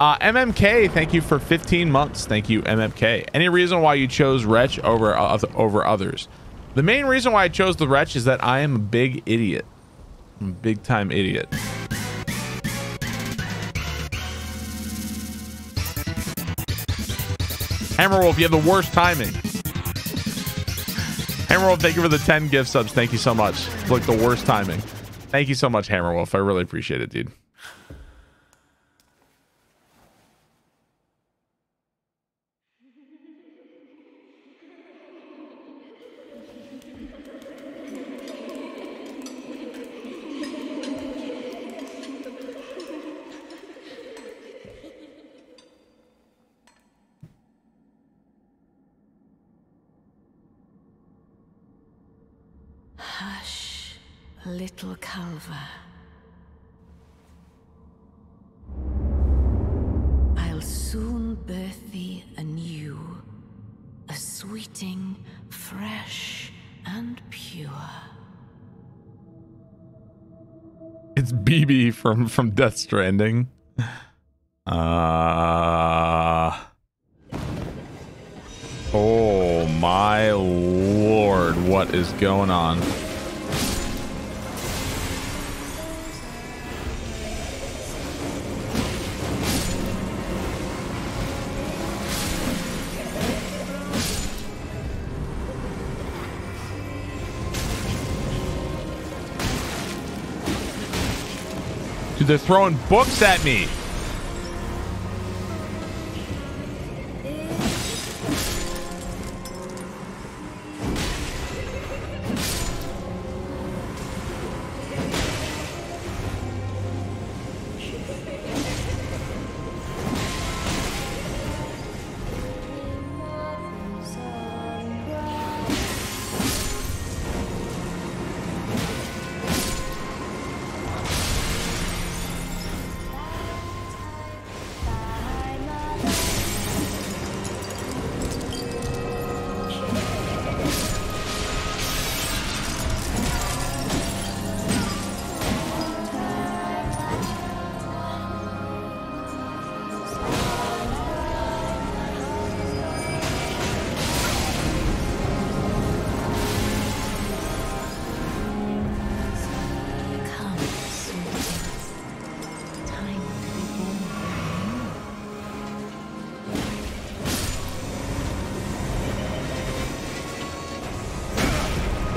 Uh, MMK, thank you for 15 months. Thank you, MMK. Any reason why you chose Wretch over uh, over others? The main reason why I chose the Wretch is that I am a big idiot. I'm a big time idiot. Hammerwolf, you have the worst timing. Hammerwolf, thank you for the 10 gift subs. Thank you so much. Look, the worst timing. Thank you so much, Hammerwolf. I really appreciate it, dude. Calva. I'll soon birth thee anew, a sweeting, fresh and pure. It's BB from from Death Stranding. Uh Oh my lord, what is going on? They're throwing books at me.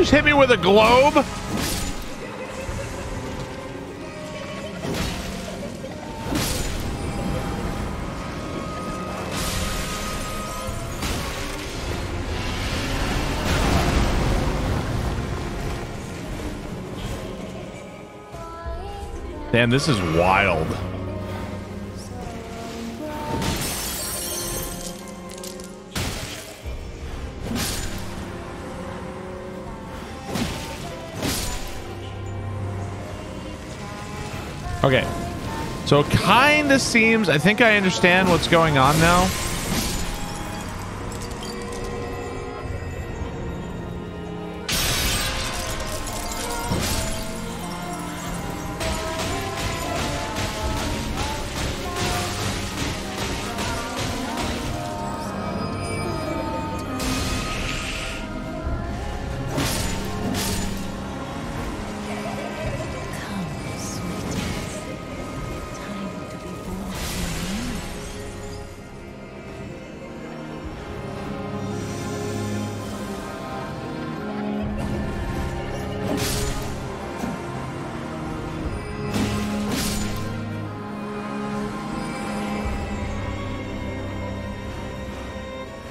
Just hit me with a globe. Damn, this is wild. So it kind of seems, I think I understand what's going on now.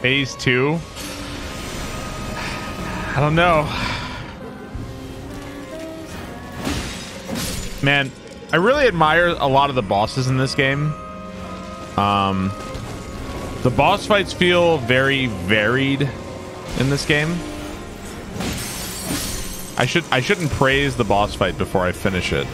Phase two. I don't know. Man, I really admire a lot of the bosses in this game. Um, the boss fights feel very varied in this game. I should I shouldn't praise the boss fight before I finish it.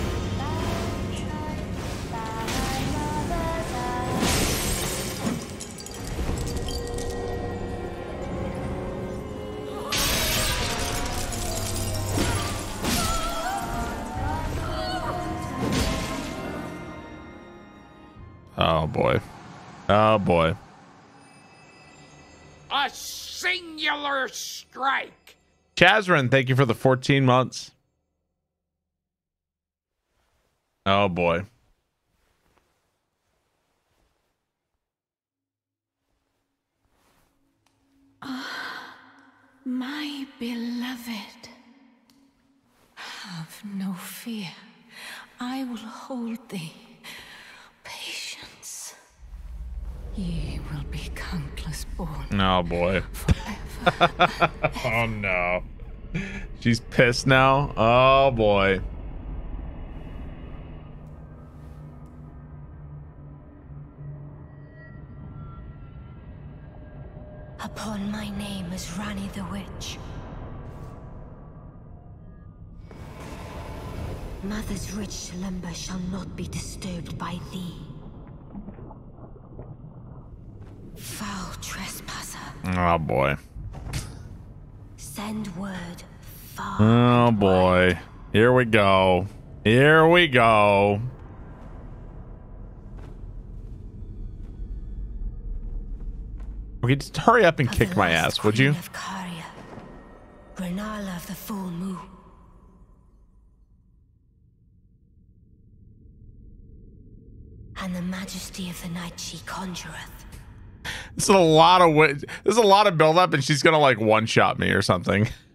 Chazrin, thank you for the 14 months. Oh boy. Ah, my beloved, have no fear. I will hold thee. Patience. Ye will be countless born Oh boy. forever. She's pissed now. Oh boy. Upon my name as Ranni the Witch. Mother's rich slumber shall not be disturbed by thee. Foul trespasser, Oh boy. send word. Oh boy. Here we go. Here we go. Okay, just hurry up and kick my ass, would you? queen Of Caria, Rennala of the full moon. And the majesty of the night she conjureth. This is a lot of this is a lot of build up, and she's gonna like one shot me or something.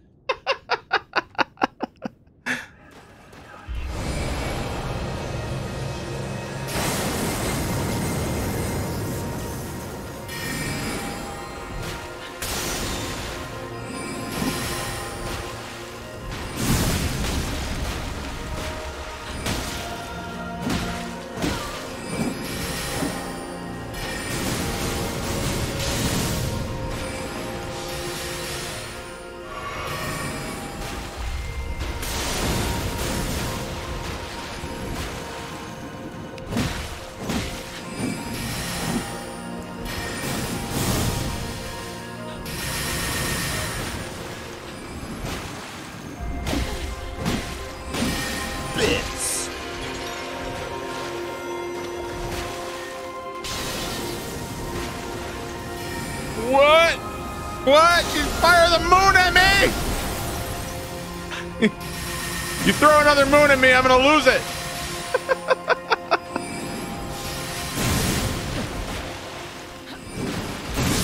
another me, I'm gonna lose it.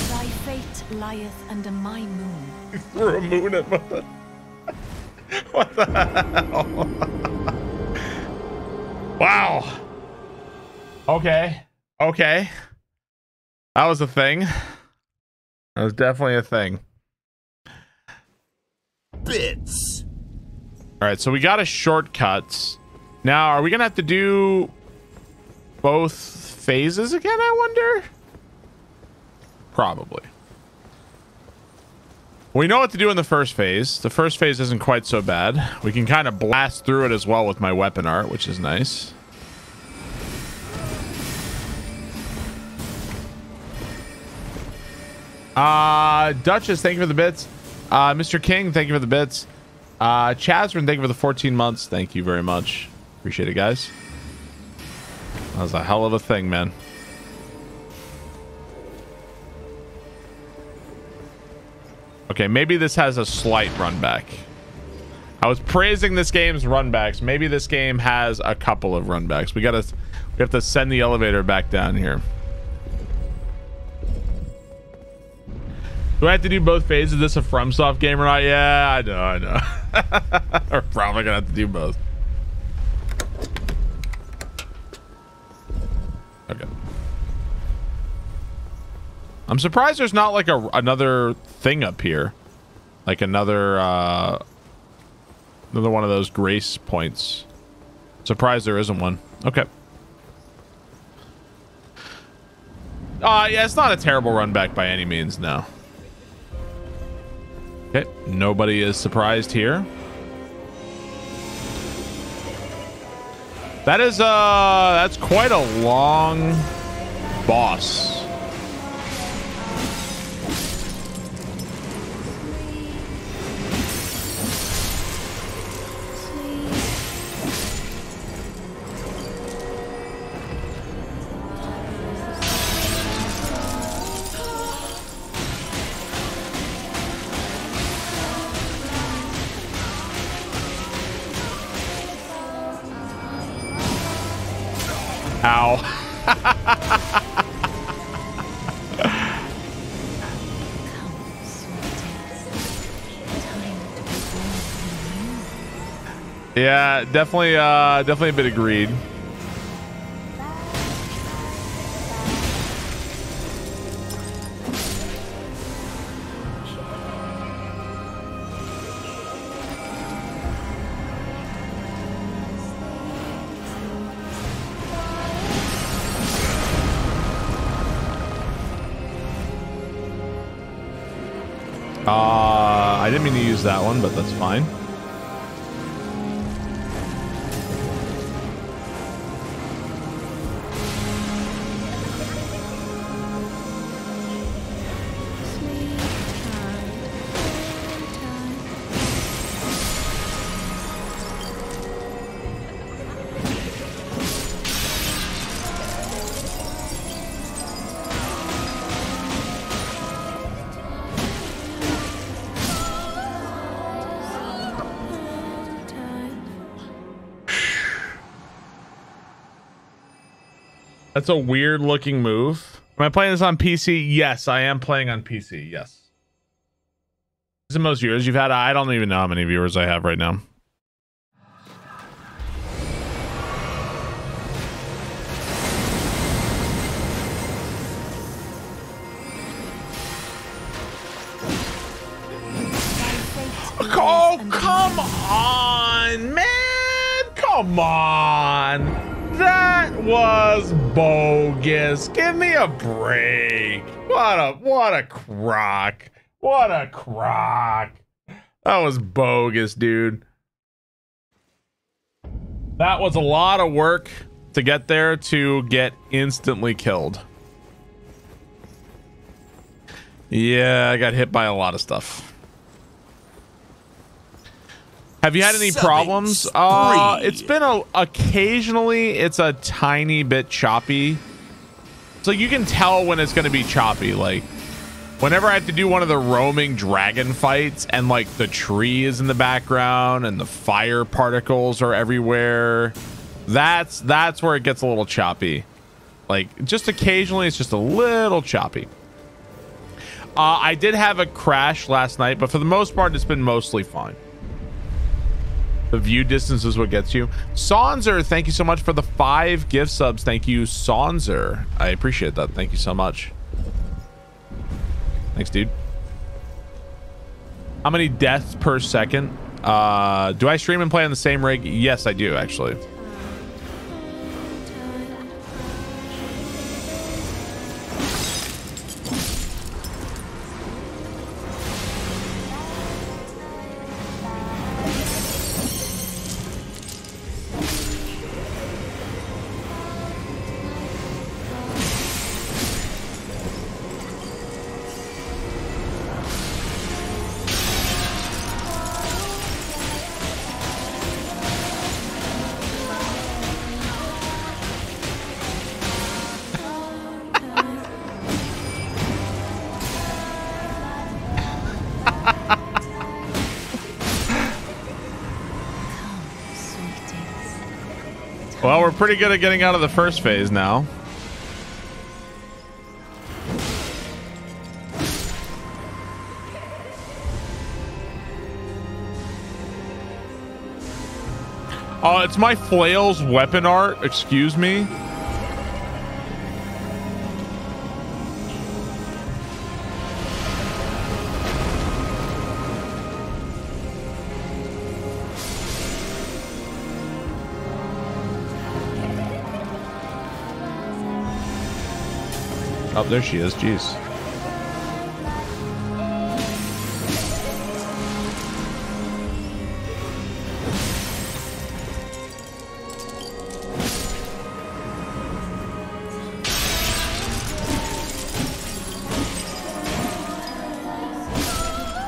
Thy fate lieth under my moon. Threw a moon at mother. what the hell? wow. Okay. Okay. That was a thing. That was definitely a thing. Bits. All right, so we got a shortcut. Now, are we gonna have to do both phases again? I wonder. Probably. We know what to do in the first phase. The first phase isn't quite so bad. We can kind of blast through it as well with my weapon art, which is nice. Uh, Duchess, thank you for the bits. Uh, Mr. King, thank you for the bits. Uh, Chazrin, thank you for the 14 months. Thank you very much. Appreciate it, guys. That was a hell of a thing, man. Okay, maybe this has a slight run back. I was praising this game's run backs. Maybe this game has a couple of run backs. We gotta we have to send the elevator back down here. Do I have to do both phases? Is this a FromSoft game or not? Yeah, I know, I know. We're probably gonna have to do both. Okay. I'm surprised there's not like a another thing up here, like another uh, another one of those grace points. Surprised there isn't one. Okay. Uh, yeah, it's not a terrible run back by any means, no. Okay, nobody is surprised here. That is, uh, that's quite a long boss. Yeah, definitely, uh, definitely a bit of greed. Fine. That's a weird looking move. Am I playing this on PC? Yes, I am playing on PC. Yes. This is the most viewers you've had. I don't even know how many viewers I have right now. Oh, come on, man. Come on. That was bogus. Give me a break. What a what a crock. What a crock. That was bogus, dude. That was a lot of work to get there to get instantly killed. Yeah, I got hit by a lot of stuff. Have you had any problems? Uh, it's been a occasionally it's a tiny bit choppy. So you can tell when it's going to be choppy like whenever I have to do one of the roaming dragon fights and like the tree is in the background and the fire particles are everywhere, that's that's where it gets a little choppy. Like just occasionally it's just a little choppy. Uh, I did have a crash last night, but for the most part it's been mostly fine. The view distance is what gets you. Sonzer, thank you so much for the five gift subs. Thank you, Sonzer. I appreciate that. Thank you so much. Thanks, dude. How many deaths per second? Uh, do I stream and play on the same rig? Yes, I do, actually. Pretty good at getting out of the first phase now. Oh, it's my flails weapon art. Excuse me. Oh, there she is. Jeez.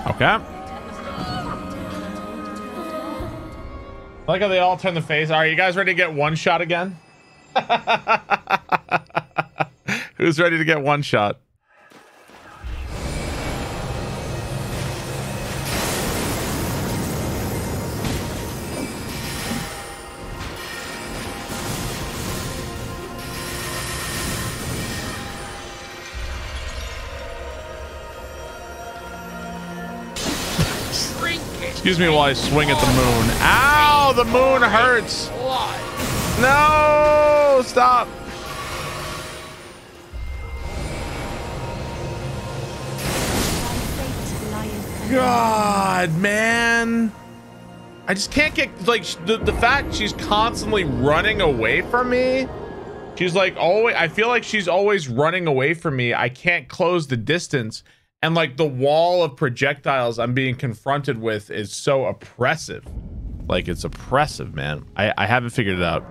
Okay. I like how they all turn the face. Are you guys ready to get one shot again? Who's ready to get one shot? Excuse me while I swing at the moon. Ow, the moon hurts. No, stop. God, man. I just can't get like the, the fact she's constantly running away from me. She's like always I feel like she's always running away from me. I can't close the distance and like the wall of projectiles I'm being confronted with is so oppressive. Like it's oppressive, man. I I haven't figured it out.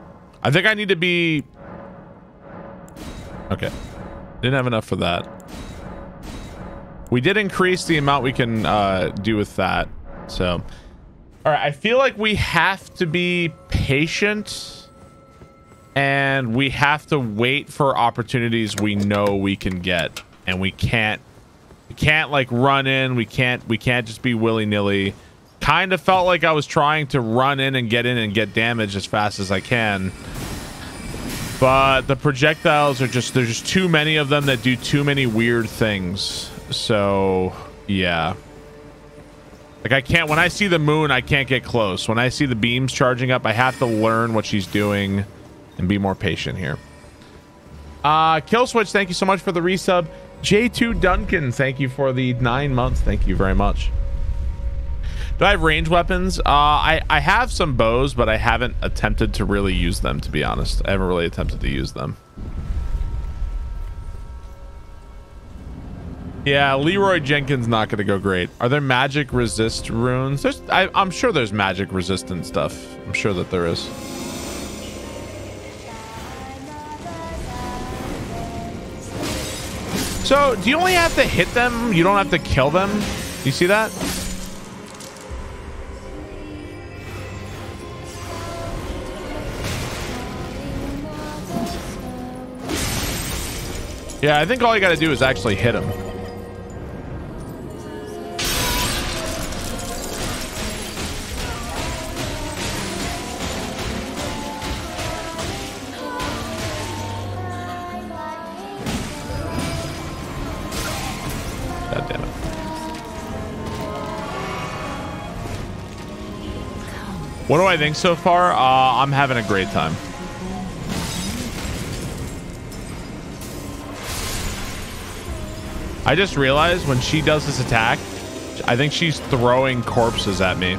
I think I need to be Okay. Didn't have enough for that. We did increase the amount we can uh, do with that. So, all right. I feel like we have to be patient and we have to wait for opportunities we know we can get. And we can't, we can't like run in. We can't, we can't just be willy nilly. Kind of felt like I was trying to run in and get in and get damage as fast as I can. But the projectiles are just, there's just too many of them that do too many weird things. So, yeah. Like I can't, when I see the moon, I can't get close. When I see the beams charging up, I have to learn what she's doing and be more patient here. Uh, Kill Switch, thank you so much for the resub. J2 Duncan, thank you for the nine months. Thank you very much. Do I have range weapons? Uh, I, I have some bows, but I haven't attempted to really use them, to be honest. I haven't really attempted to use them. Yeah, Leroy Jenkins not going to go great. Are there magic resist runes? There's, I, I'm sure there's magic resistant stuff. I'm sure that there is. So, do you only have to hit them? You don't have to kill them? You see that? Yeah, I think all you got to do is actually hit him. What do I think so far? Uh, I'm having a great time. I just realized when she does this attack, I think she's throwing corpses at me.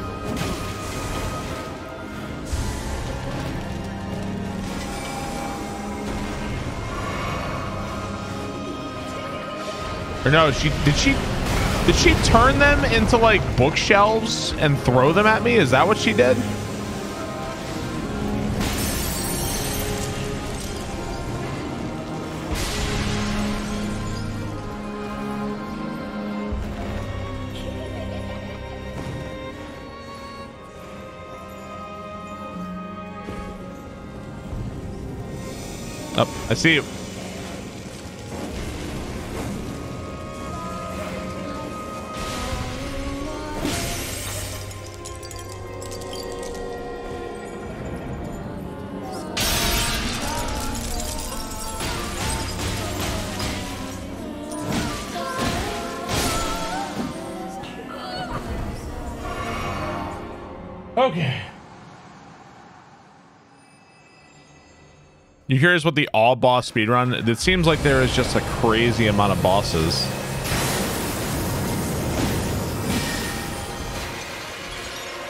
Or no, she did she did she turn them into like bookshelves and throw them at me? Is that what she did? Up, I see you. You curious what the all boss speedrun? It seems like there is just a crazy amount of bosses.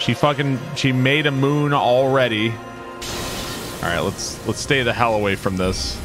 She fucking she made a moon already. All right, let's let's stay the hell away from this.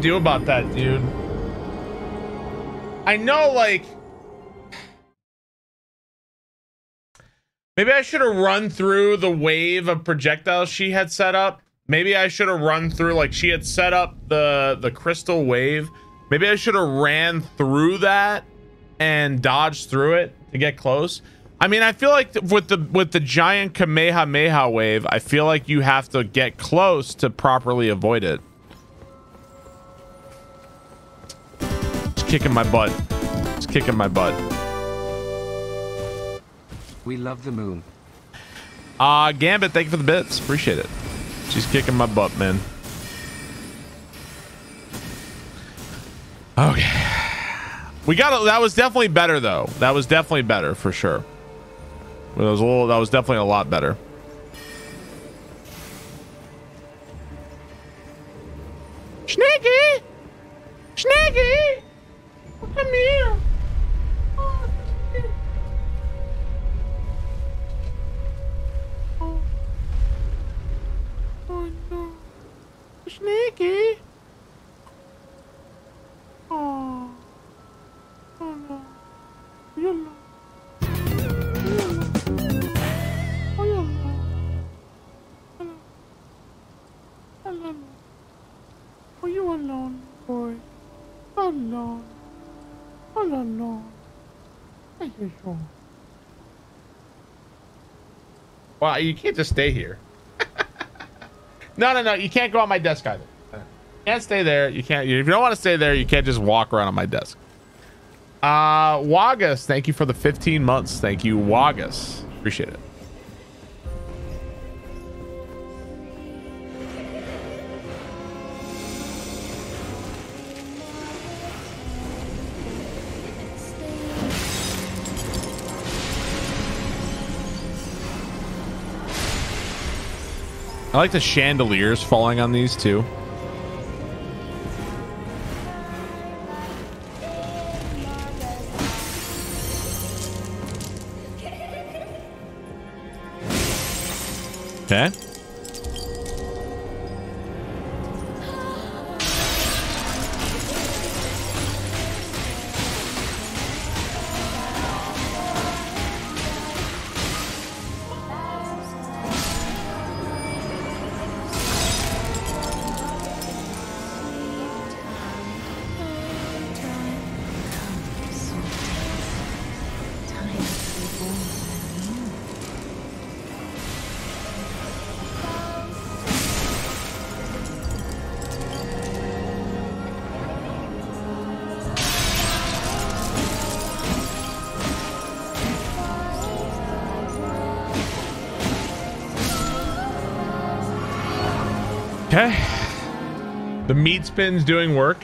Do about that, dude. I know, like... Maybe I should have run through the wave of projectiles she had set up. Maybe I should have run through, like, she had set up the, the crystal wave. Maybe I should have ran through that and dodged through it to get close. I mean, I feel like with the with the giant Kamehameha wave, I feel like you have to get close to properly avoid it. Kicking my butt. It's kicking my butt. We love the moon. Uh, Gambit, thank you for the bits. Appreciate it. She's kicking my butt, man. Okay. We got it. That was definitely better, though. That was definitely better for sure. That was a little. That was definitely a lot better. Sneaky, Sneaky, come here. Sneaky Oh no, Sneaky. Oh, oh no, oh, oh, you alone. Are you alone, boy? Alone. All alone. Are you sure? Well, you can't just stay here. no, no, no. You can't go on my desk either. You can't stay there. You can't. If you don't want to stay there, you can't just walk around on my desk. Uh, Wagus, thank you for the 15 months. Thank you, Wagus. Appreciate it. I like the chandeliers falling on these too. Okay. Meat spin's doing work.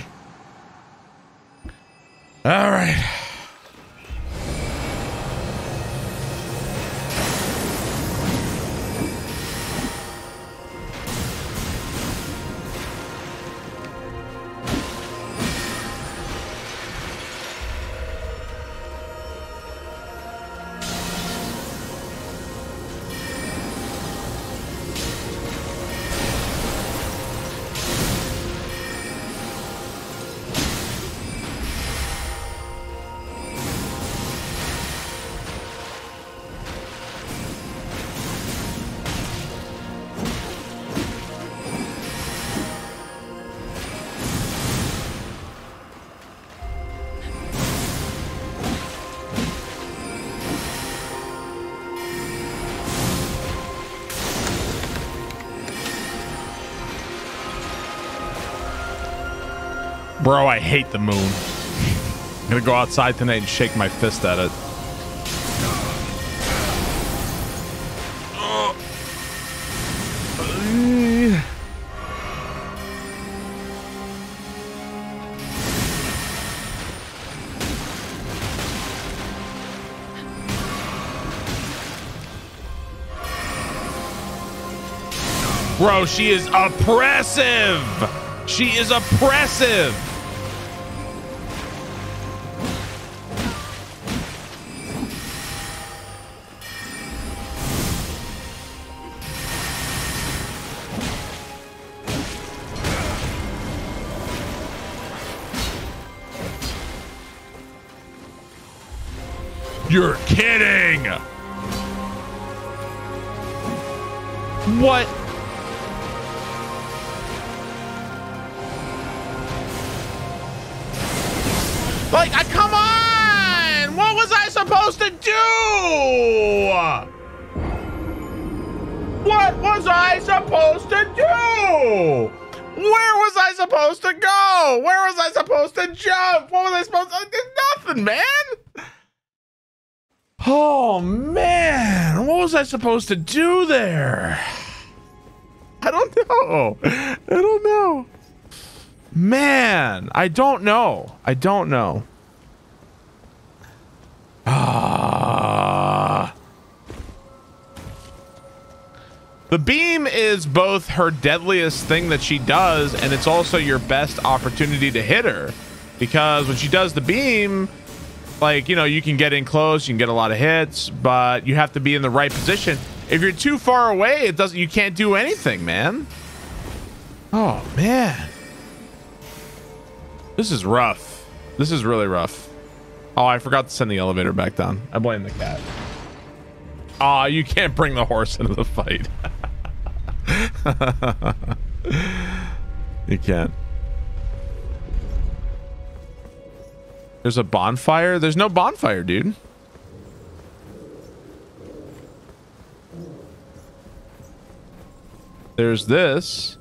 I hate the moon. I'm gonna go outside tonight and shake my fist at it. Bro, she is oppressive. She is oppressive. Supposed to do there? I don't know. I don't know. Man, I don't know. I don't know. Ah. The beam is both her deadliest thing that she does, and it's also your best opportunity to hit her. Because when she does the beam, like, you know, you can get in close, you can get a lot of hits, but you have to be in the right position. If you're too far away, it doesn't you can't do anything, man. Oh man. This is rough. This is really rough. Oh, I forgot to send the elevator back down. I blame the cat. Aw, oh, you can't bring the horse into the fight. you can't. There's a bonfire? There's no bonfire, dude. There's this.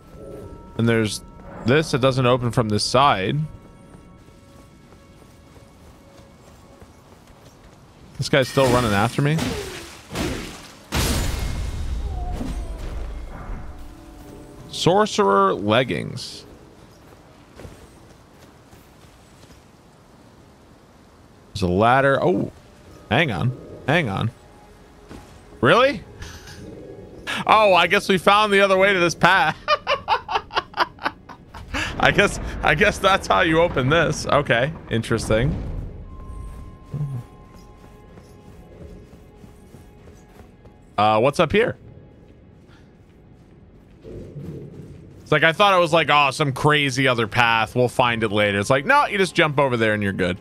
And there's this that doesn't open from this side. This guy's still running after me. Sorcerer leggings. There's a ladder. Oh, hang on. Hang on. Really? Oh, I guess we found the other way to this path. I guess I guess that's how you open this. Okay, interesting. Uh, what's up here? It's like I thought it was like, oh, some crazy other path. We'll find it later. It's like, no, you just jump over there and you're good.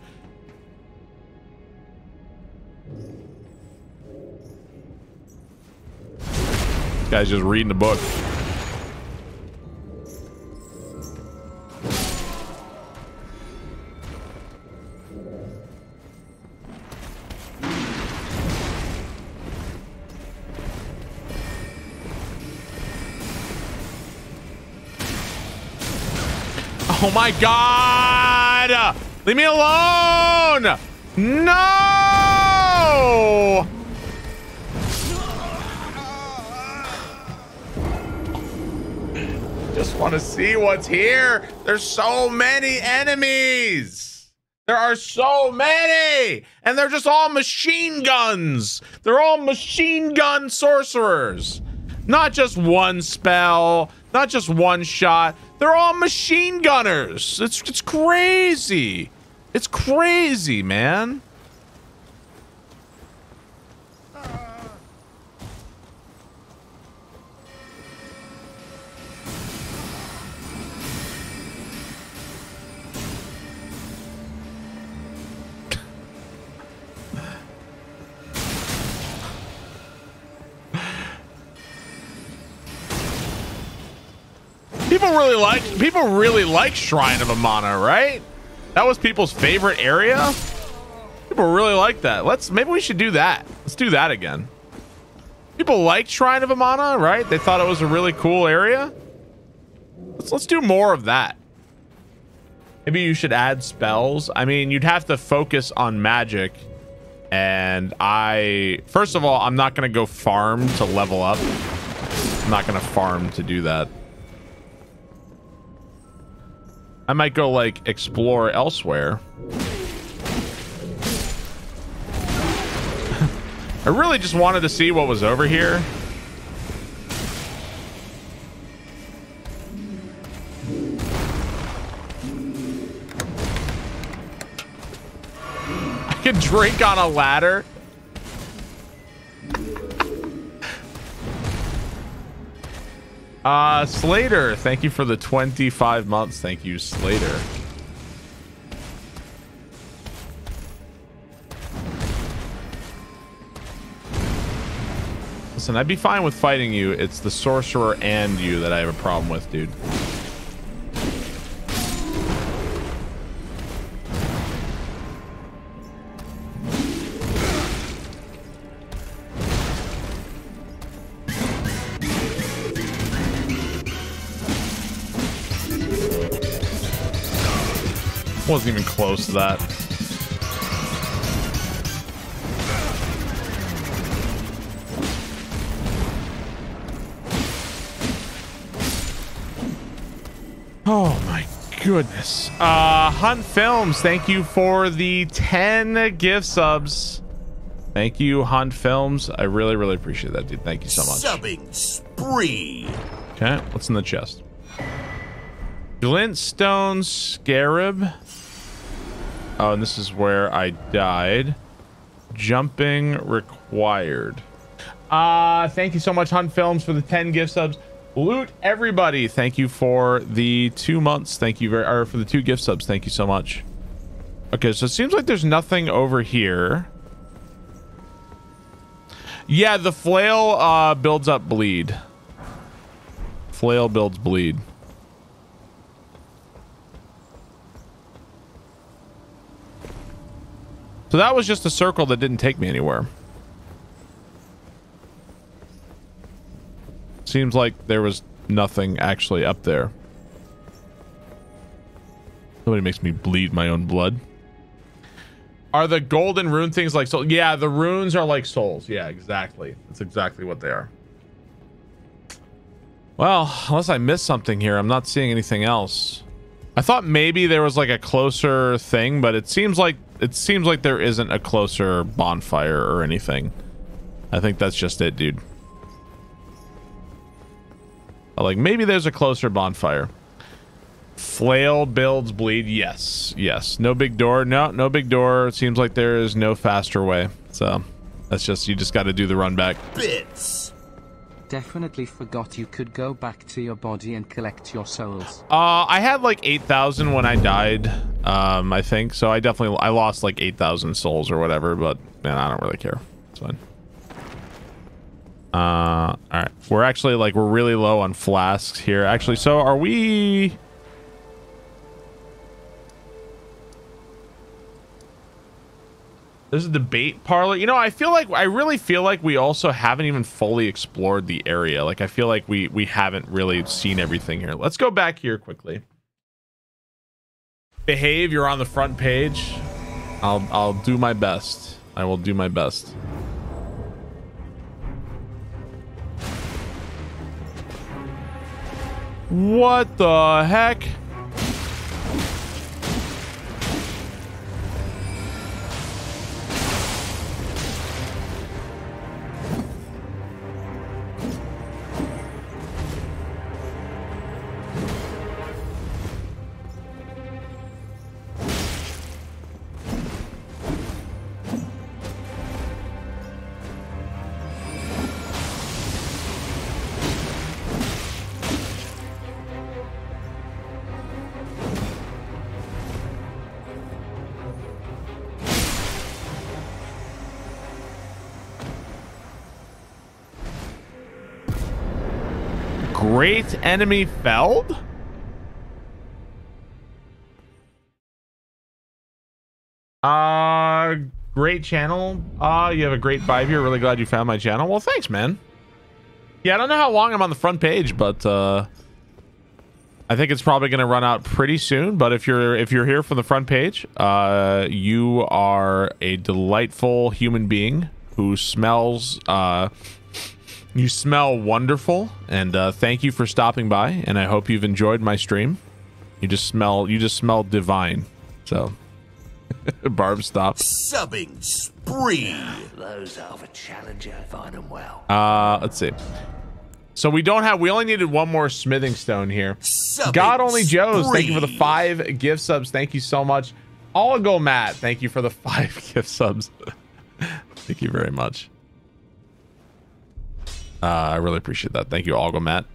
This guy's just reading the book. Oh my god! Leave me alone! No! Just want to see what's here. There's so many enemies. There are so many. And they're just all machine guns. They're all machine gun sorcerers. Not just one spell, not just one shot. They're all machine gunners. It's it's crazy. It's crazy, man. People really like people really like Shrine of Amana, right? That was people's favorite area. People really like that. Let's maybe we should do that. Let's do that again. People like Shrine of Amana, right? They thought it was a really cool area. Let's let's do more of that. Maybe you should add spells. I mean, you'd have to focus on magic. And I, first of all, I'm not going to go farm to level up. I'm not going to farm to do that. I might go like explore elsewhere. I really just wanted to see what was over here. I can drink on a ladder. Uh, Slater, thank you for the 25 months. Thank you, Slater. Listen, I'd be fine with fighting you. It's the sorcerer and you that I have a problem with, dude. Wasn't even close to that. Oh my goodness. Uh Hunt Films, thank you for the 10 gift subs. Thank you, Hunt Films. I really, really appreciate that, dude. Thank you so much. Subbing spree. Okay, what's in the chest? Glintstone Scarab. Oh, and this is where I died. Jumping required. Uh, thank you so much, Hunt Films, for the 10 gift subs. Loot everybody. Thank you for the two months. Thank you very, or for the two gift subs. Thank you so much. Okay, so it seems like there's nothing over here. Yeah, the flail uh, builds up bleed. Flail builds bleed. So that was just a circle that didn't take me anywhere. Seems like there was nothing actually up there. Nobody makes me bleed my own blood. Are the golden rune things like souls? Yeah, the runes are like souls. Yeah, exactly. That's exactly what they are. Well, unless I missed something here, I'm not seeing anything else. I thought maybe there was like a closer thing, but it seems like it seems like there isn't a closer bonfire or anything. I think that's just it, dude. Like maybe there's a closer bonfire. Flail builds bleed. Yes, yes. No big door. No, no big door. It seems like there is no faster way. So that's just you just got to do the run back. Bits. Definitely forgot you could go back to your body and collect your souls. Uh, I had like 8,000 when I died, um, I think. So I definitely, I lost like 8,000 souls or whatever, but man, I don't really care. It's fine. Uh, all right. We're actually like, we're really low on flasks here. Actually, so are we... There's a debate parlor. You know, I feel like I really feel like we also haven't even fully explored the area. Like I feel like we we haven't really seen everything here. Let's go back here quickly. Behave, you're on the front page. I'll I'll do my best. I will do my best. What the heck? Enemy felled? Uh, great channel. Uh, you have a great five year. Really glad you found my channel. Well, thanks, man. Yeah, I don't know how long I'm on the front page, but uh, I think it's probably going to run out pretty soon. But if you're if you're here from the front page, uh, you are a delightful human being who smells uh, you smell wonderful, and uh, thank you for stopping by. And I hope you've enjoyed my stream. You just smell you just smell divine. So, Barb, stop. Subbing spree. Those are a challenger find them well. Uh, let's see. So we don't have. We only needed one more smithing stone here. Subbing God only Joe's. Thank you for the five gift subs. Thank you so much. I'll go Matt. Thank you for the five gift subs. Thank you very much. Uh, I really appreciate that. Thank you, Algo Matt.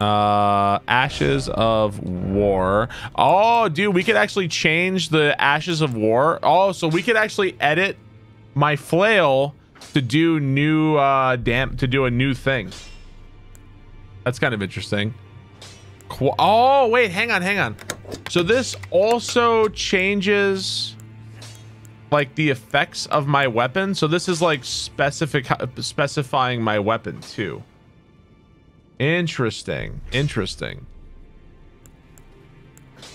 Uh, Ashes of War. Oh, dude, we could actually change the Ashes of War. Oh, so we could actually edit my flail to do new uh damn to do a new thing. That's kind of interesting. Qu- oh wait, hang on, hang on. So this also changes like the effects of my weapon. So this is like specific specifying my weapon too. Interesting. Interesting.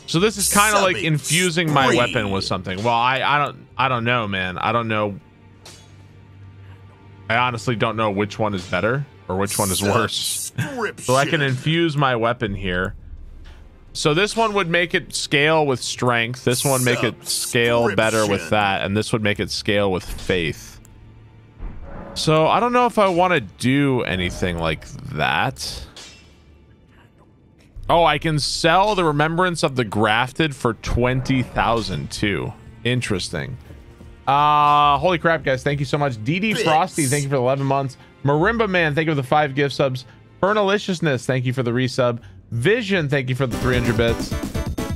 So this is kind of like infusing my weapon with something. Well, I I don't I don't know, man. I don't know. I honestly don't know which one is better or which one is worse. So I can infuse my weapon here. So this one would make it scale with strength. This one make it scale better with that, and this would make it scale with faith. So I don't know if I want to do anything like that. Oh, I can sell the remembrance of the grafted for 20,000 too. Interesting. Uh holy crap, guys. Thank you so much. DD Frosty, thank you for the 11 months. Marimba Man, thank you for the five gift subs. Fernaliciousness, thank you for the resub. Vision, thank you for the 300 bits.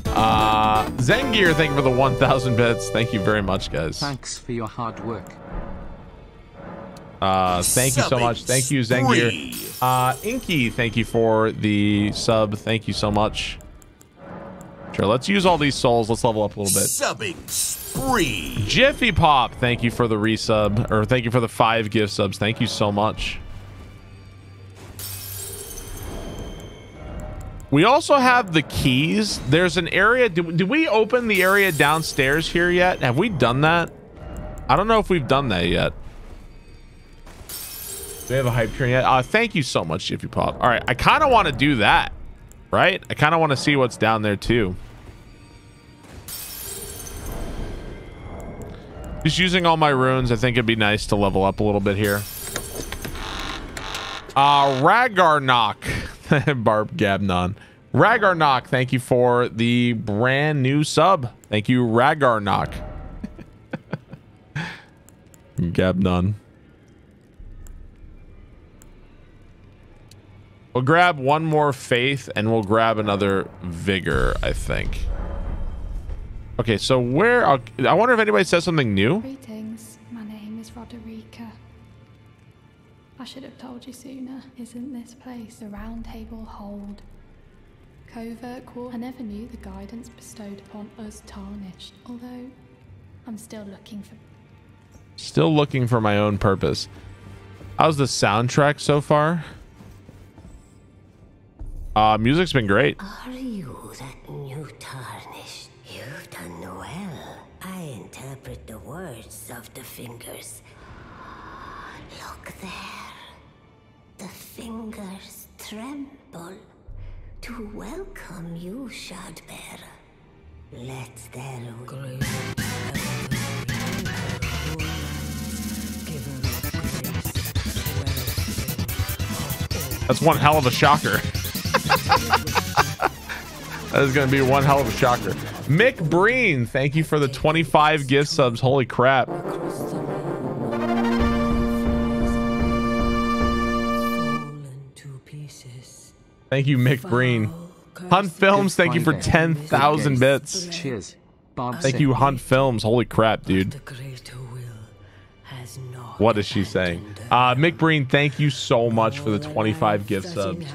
Uh Zengear, thank you for the 1000 bits. Thank you very much, guys. Thanks for your hard work. Uh, thank you so much. Thank you, spree. Zengear. Uh, Inky, thank you for the sub. Thank you so much. Sure, let's use all these souls. Let's level up a little bit. Subbing spree. Jiffy Pop, thank you for the resub, or thank you for the five gift subs. Thank you so much. We also have the keys. There's an area. Did we open the area downstairs here yet? Have we done that? I don't know if we've done that yet. Do we have a hype yet? Uh, thank you so much, Jiffy Pop. All right, I kind of want to do that, right? I kind of want to see what's down there too. Just using all my runes, I think it'd be nice to level up a little bit here. Uh, Ragarnock, Barb Gabnon. Ragarnock, thank you for the brand new sub. Thank you, Ragarnock. Gabnon. We'll grab one more faith and we'll grab another vigor, I think. Okay, so where I'll, I wonder if anybody says something new. I should have told you sooner. Isn't this place the round table hold? Covert court? I never knew the guidance bestowed upon us tarnished, although I'm still looking for Still looking for my own purpose. How's the soundtrack so far? Uh, music's been great. Are you that new tarnished? You've done well. I interpret the words of the fingers. Look there. The fingers tremble to welcome you, Shardbearer. Let their grace That's one hell of a shocker. that is going to be one hell of a shocker. Mick Breen, thank you for the 25 gift subs. Holy crap. Thank you, Mick Breen. Hunt Films, thank you for 10,000 bits. Cheers. Bob Thank you, Hunt Films. Holy crap, dude. The greater will has not What is she saying? Uh, Mick Breen, thank you so much for the 25 gift subs.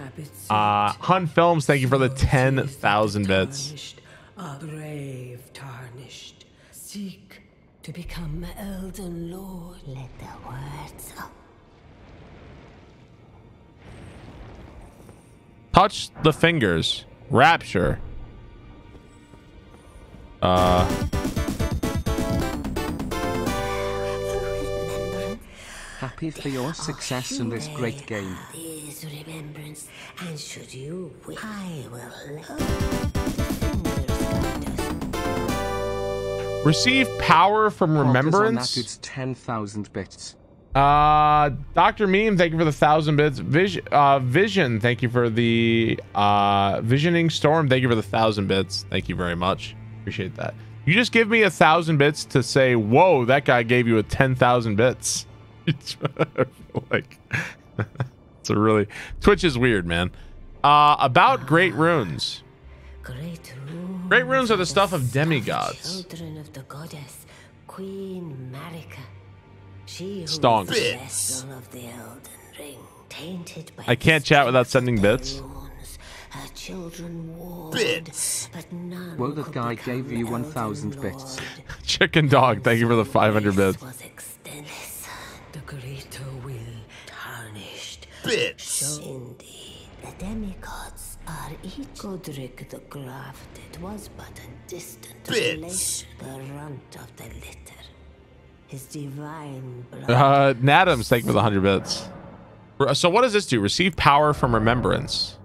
Uh, Hunt Films, thank you for the 10,000 bits. a brave tarnished. Seek to become Elden Lord. Let the words of Touch the fingers. Rapture. Uh, Happy for your success in this great game. is remembrance, and should you wish, I will let the fingers guide us. receive power from Poggers that, remembrance. it's 10,000 bits. Uh, Dr. Meme, thank you for the thousand bits. Vision, uh, Vision, thank you for the uh, Visioning Storm. Thank you for the thousand bits. Thank you very much. Appreciate that. You just give me a thousand bits to say, "Whoa, that guy gave you a ten thousand bits." It's like it's a really Twitch is weird, man. Uh, about great runes. Great Great runes are the stuff of demigods. Children of the goddess, Queen Marika. She Stonks. is the vessel of the Elden Ring, tainted by I can't chat without sending bits. wounds. Her children warred, Bits. but none Well, that guy gave you 1,000 bits. Chicken dog, thank you for the 500 bits. was extended. The greater will tarnished. Bits. Indeed, the demigods are each. Godrick the Grafted was but a distant Bits. relation, the runt of the litter. His divine blood. Uh, Nadams, thank you for the 100 bits. So what does this do? Receive power from remembrance.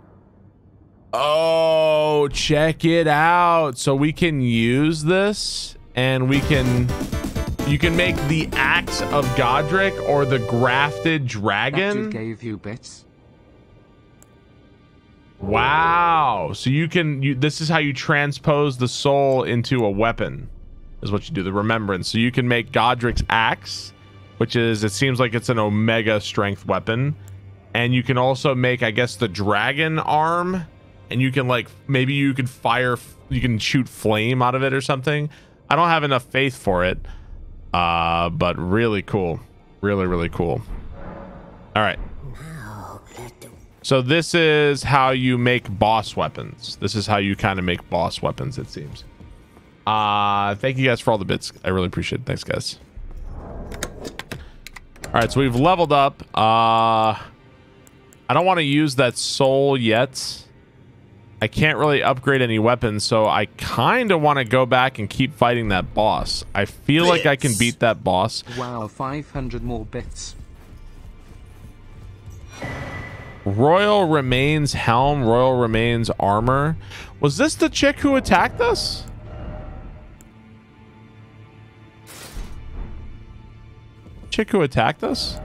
Oh, check it out. So we can use this and we can you can make the axe of Godrick or the grafted That dude dragon. gave you bits. Wow. So you can you this is how you transpose the soul into a weapon. Is what you do, the remembrance. So you can make Godrick's axe, which is it seems like it's an omega strength weapon. And you can also make, I guess, the dragon arm. And you can like maybe you could fire you can shoot flame out of it or something. I don't have enough faith for it. Uh, but really cool. Really, really cool. All right. So this is how you make boss weapons. This is how you kind of make boss weapons, it seems. Uh thank you guys for all the bits. I really appreciate it. Thanks, guys. All right, so we've leveled up. Uh I don't want to use that soul yet. I can't really upgrade any weapons, so I kind of want to go back and keep fighting that boss. I feel like I can beat that boss. Wow, 500 more bits. Royal Remains helm, Royal Remains armor. Was this the chick who attacked us? Chick who attacked us?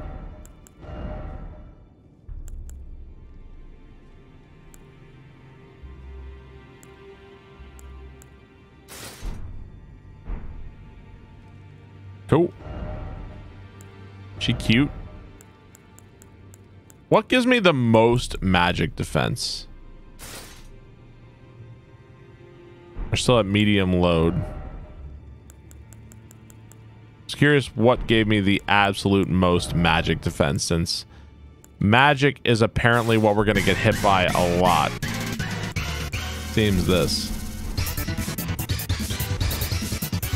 Cool. She cute. What gives me the most magic defense? We're still at medium load. Just curious what gave me the absolute most magic defense since magic is apparently what we're going to get hit by a lot. Seems this.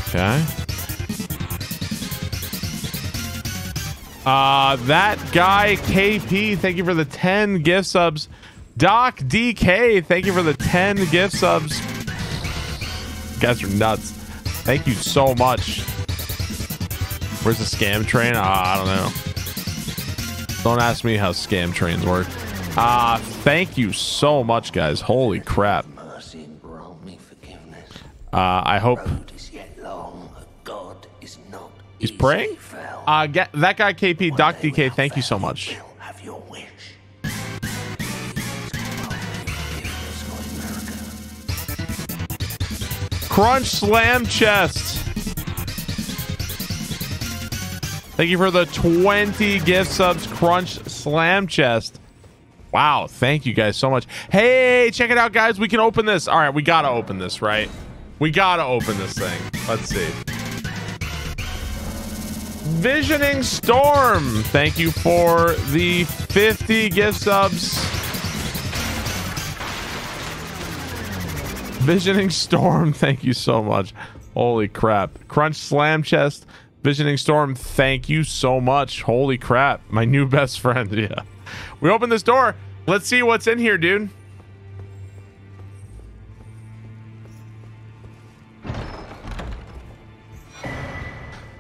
Okay. Uh, that guy KP, thank you for the 10 gift subs. Doc DK, thank you for the 10 gift subs. You guys are nuts. Thank you so much. Where's the scam train? Uh, I don't know. Don't ask me how scam trains work. Uh, thank you so much, guys. Holy crap. Uh, I hope he's praying. Uh, get, that guy KP, Doc DK, thank you so much. Crunch Slam Chest. Thank you for the 20 gift subs, Crunch Slam Chest. Wow, thank you guys so much. Hey, check it out, guys. We can open this. All right, we got to open this, right? We got to open this thing. Let's see. Visioning Storm. Thank you for the 50 gift subs. Visioning Storm, thank you so much. Holy crap. Crunch Slam Chest, Visioning Storm, thank you so much. Holy crap. My new best friend. Yeah. We open this door. Let's see what's in here, dude.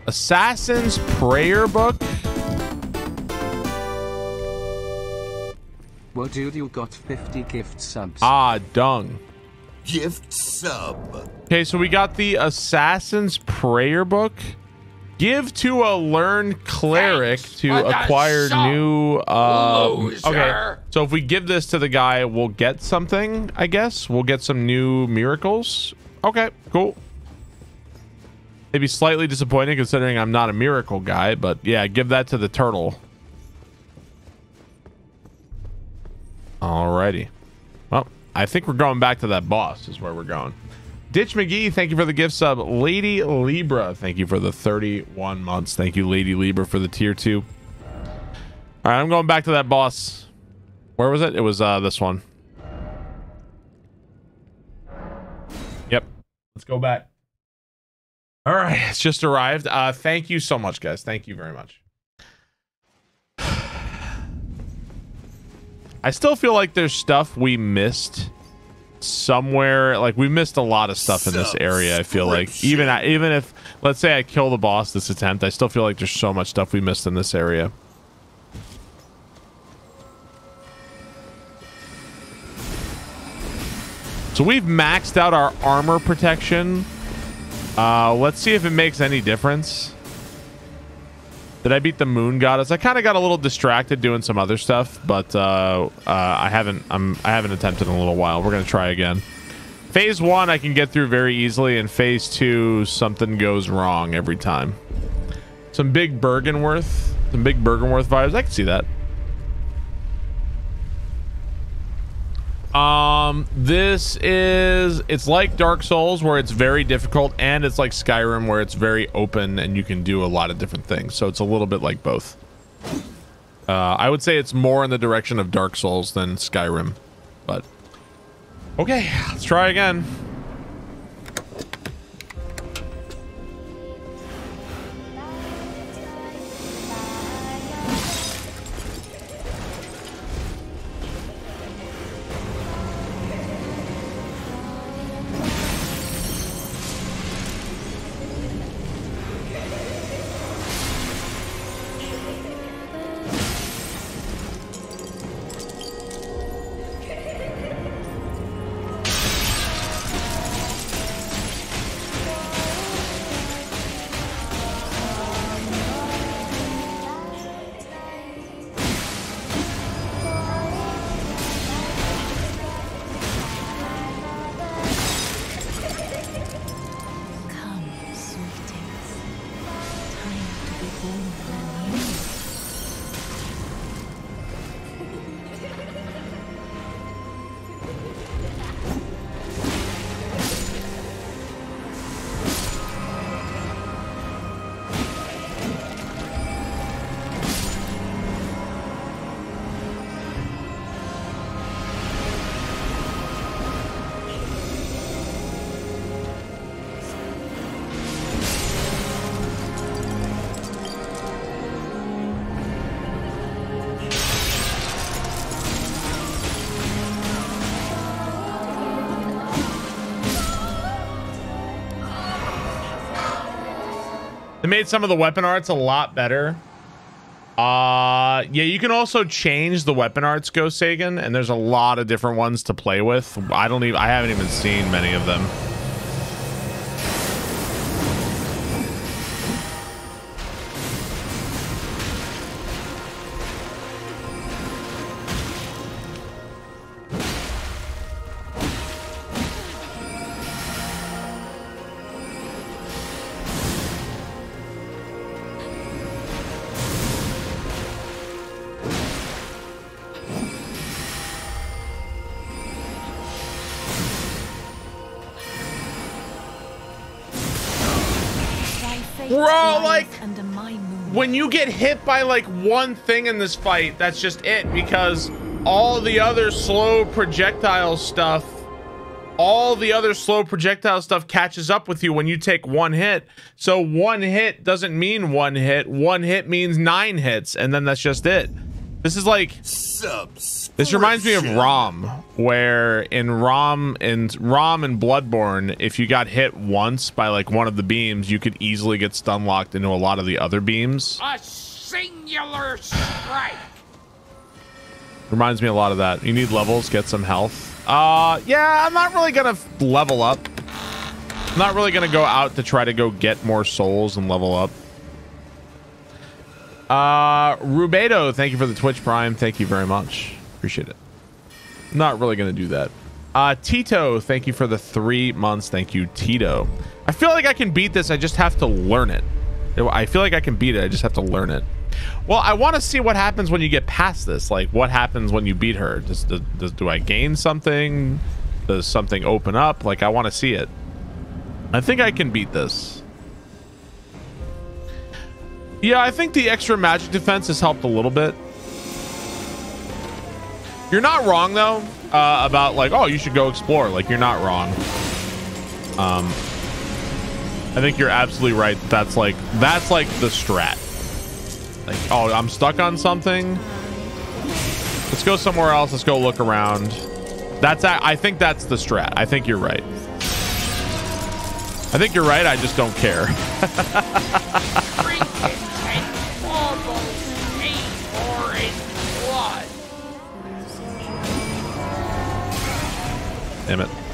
Assassin's Prayer Book. Well, dude, you got 50 gift subs. Ah, dung. Gift sub. Okay, so we got the Assassin's Prayer Book. Give to a learned cleric Thanks to acquire new. Um, okay, so if we give this to the guy, we'll get something. I guess we'll get some new miracles. Okay, cool. Maybe slightly disappointing considering I'm not a miracle guy, but yeah, give that to the turtle. Alrighty. Well, I think we're going back to that boss. Is where we're going. Ditch McGee, thank you for the gift sub. Lady Libra, thank you for the 31 months. Thank you, Lady Libra, for the tier two. All right, I'm going back to that boss. Where was it? It was uh this one. Yep. Let's go back. All right, it's just arrived. Uh thank you so much, guys. Thank you very much. I still feel like there's stuff we missed somewhere. Like we missed a lot of stuff in this area i feel like. even even if let's say i kill the boss this attempt i still feel like there's so much stuff we missed in this area. So we've maxed out our armor protection. Uh let's see if it makes any difference did I beat the Moon Goddess? I kind of got a little distracted doing some other stuff, but uh, uh, I haven't. I'm. I haven't attempted in a little while. We're gonna try again. Phase one, I can get through very easily, and phase two, something goes wrong every time. Some big Byrgenwerth, some big Byrgenwerth vibes. I can see that. Um, this is it's like Dark Souls where it's very difficult, and it's like Skyrim where it's very open and you can do a lot of different things. So it's a little bit like both. Uh, I would say it's more in the direction of Dark Souls than Skyrim, but okay, let's try again. They made some of the weapon arts a lot better. Uh, yeah, you can also change the weapon arts, Go Sagan, and there's a lot of different ones to play with. I don't even, I haven't even seen many of them. Get hit by like one thing in this fight, that's just it because all the other slow projectile stuff, all the other slow projectile stuff catches up with you when you take one hit. So one hit doesn't mean one hit. One hit means nine hits, and then that's just it. This is like Subs. this reminds me of Rom, where in Rom and Rom and Bloodborne, if you got hit once by like one of the beams, you could easily get stun locked into a lot of the other beams. Singular strike. Reminds me a lot of that. You need levels, get some health. Uh, yeah, I'm not really gonna level up. I'm not really gonna go out to try to go get more souls and level up. Uh, Rubedo, thank you for the Twitch Prime. Thank you very much. Appreciate it. Not really gonna do that. Uh, Tito, thank you for the three months. Thank you, Tito. I feel like I can beat this. I just have to learn it. I feel like I can beat it. I just have to learn it. Well, I want to see what happens when you get past this. Like, what happens when you beat her? Does, does, does do I gain something? Does something open up? Like, I want to see it. I think I can beat this. Yeah, I think the extra magic defense has helped a little bit. You're not wrong though uh, about like, oh, you should go explore. Like you're not wrong. Um, I think you're absolutely right. That's like that's like the strat. Like, oh, I'm stuck on something. Let's go somewhere else. Let's go look around. That's I think that's the strat. I think you're right. I think you're right. I just don't care. Damn it.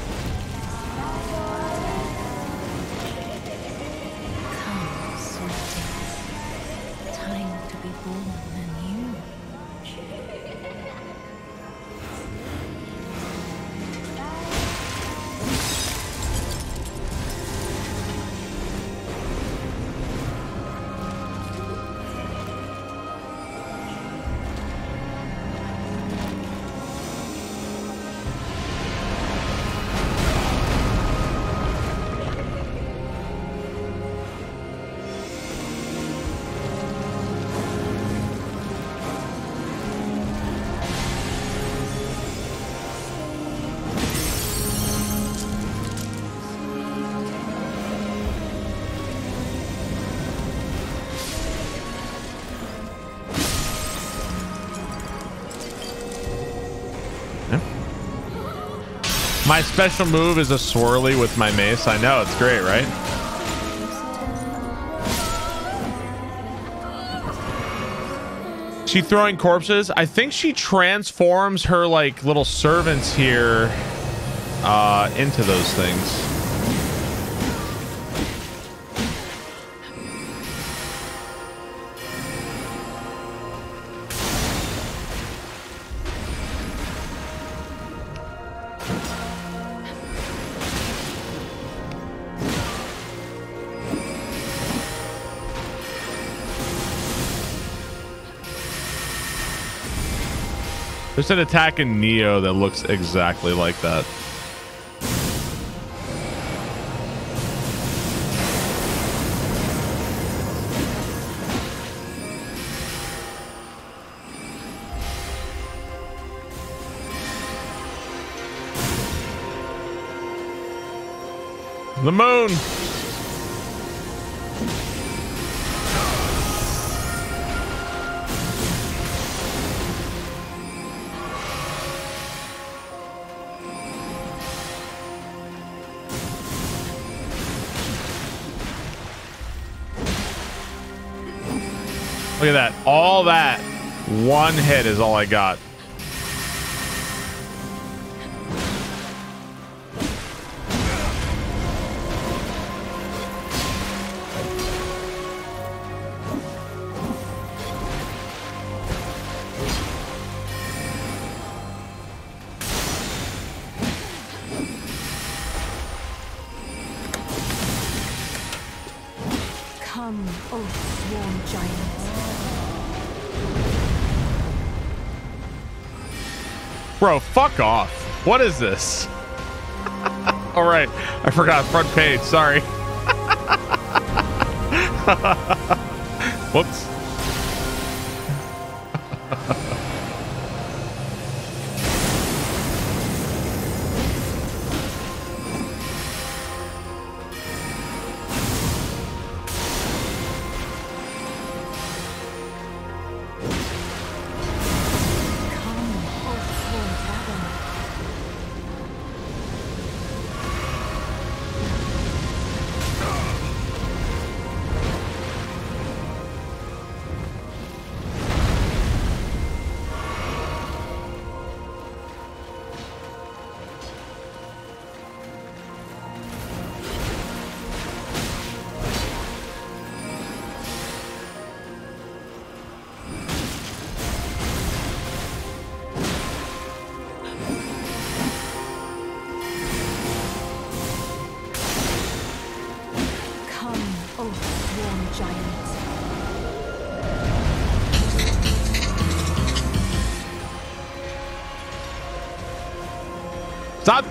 My special move is a swirly with my mace. I know it's great, right? She throwing corpses. I think she transforms her like little servants here uh, into those things. There's an attack in Nioh that looks exactly like that. The moon. Look at that. All that. One hit is all I got. Bro, fuck off. What is this? All right. I forgot front page. Sorry. Whoops.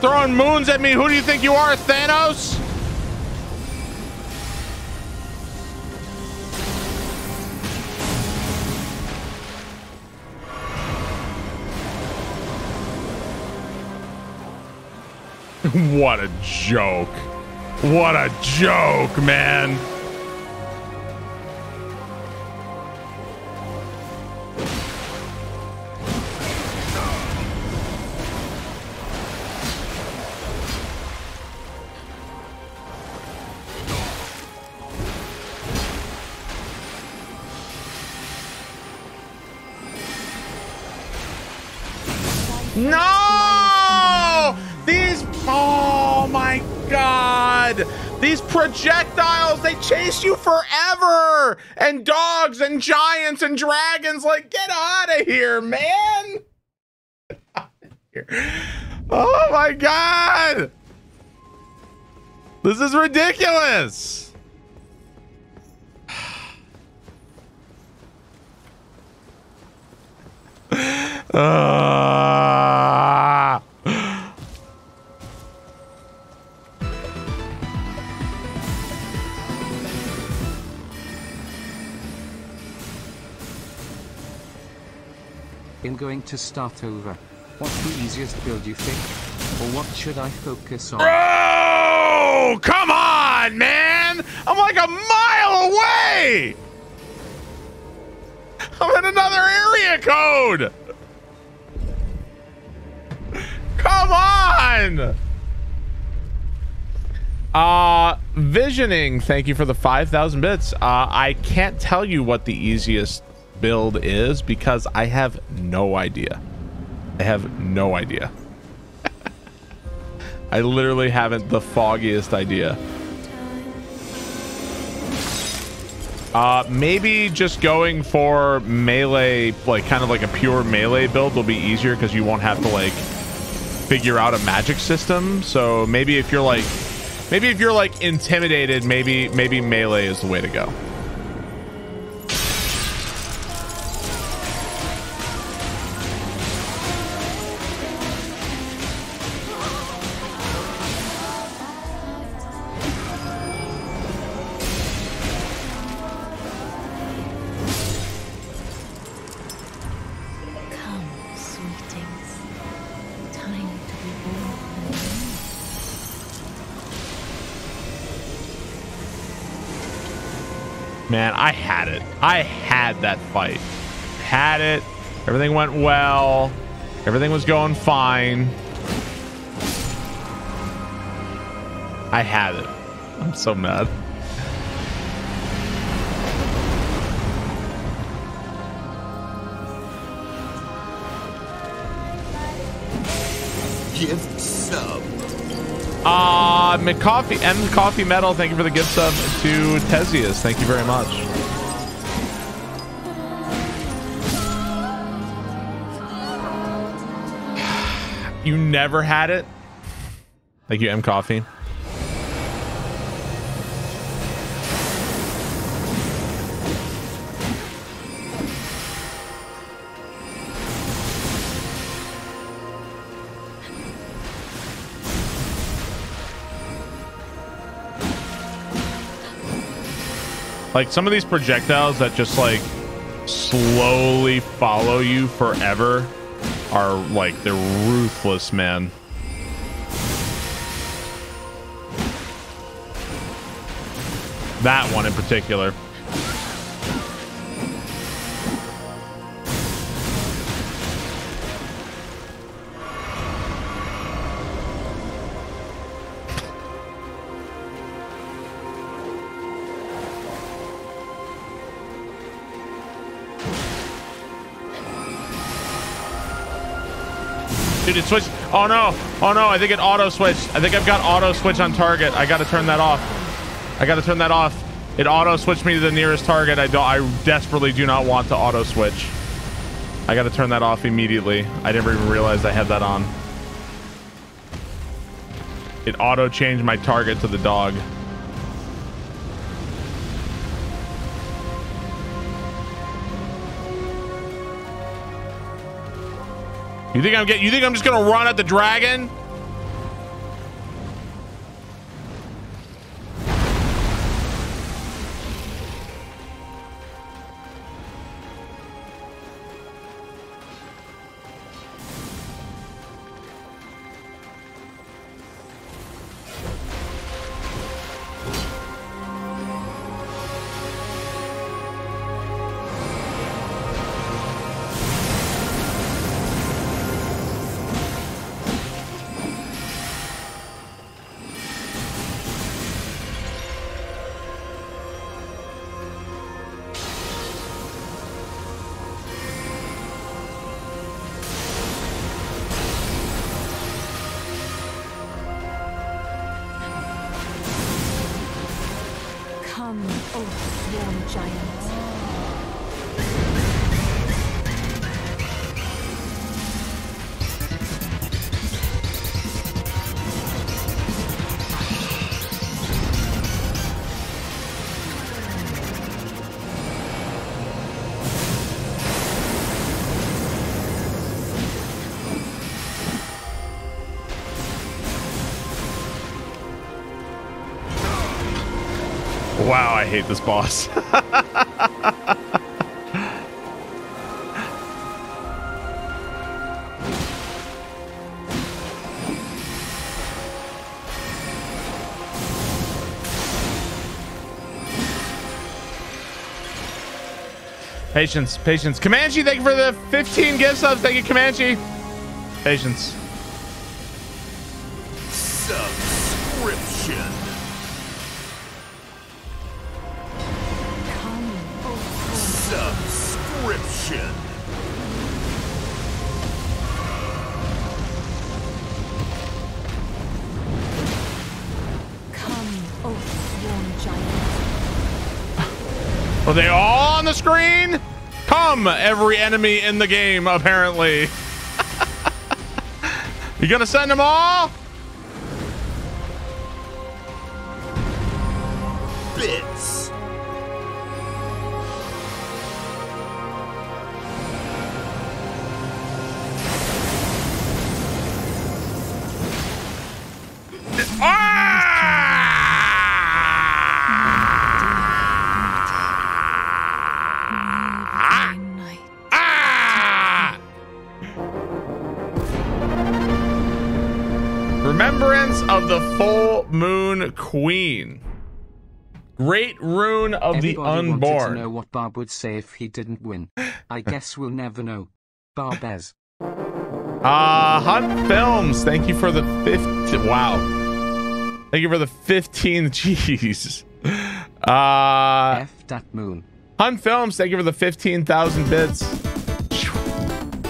throwing moons at me. Who do you think you are, Thanos? what a joke. What a joke, man. And giants and dragons, like, get out of here, man! Oh my god! This is ridiculous! Ah. In going to start over. What's the easiest build you think? Or what should I focus on? Bro! Come on, man! I'm like a mile away! I'm in another area code! Come on! Uh, visioning, thank you for the 5,000 bits. Uh, I can't tell you what the easiest build is because I have no idea. I have no idea. I literally haven't the foggiest idea. Uh, maybe just going for melee, like kind of like a pure melee build will be easier because you won't have to like figure out a magic system. So maybe if you're like, maybe if you're like intimidated, maybe maybe melee is the way to go. Man, I had it. I had that fight. Had it. Everything went well. Everything was going fine. I had it. I'm so mad. Gift sub. Uh, McCoffee, M Coffee Metal, thank you for the gift sub to Tesius. Thank you very much. You never had it? Thank you, M Coffee. Like some of these projectiles that just like slowly follow you forever are like they're ruthless, man. That one in particular. Dude, it switched. Oh no. Oh no. I think it auto switched. I think I've got auto switch on target. I got to turn that off. I got to turn that off. It auto switched me to the nearest target. I don't. I desperately do not want to auto switch. I got to turn that off immediately. I never even realized I had that on. It auto changed my target to the dog. You think I'm get? You think I'm just gonna run at the dragon? Hate this boss. Patience, patience. Comanche, thank you for the 15 gift subs. Thank you, Comanche. Patience. Every enemy in the game, apparently. you gonna send them all? Queen. Great rune of the Everybody wanted to know what Barb would say if he didn't win. I guess we'll never know. Barbez. Uh, Hunt Films, thank you for the 15. Wow. Thank you for the 15 G's. Uh, F that moon. Hunt Films, thank you for the 15,000 bits.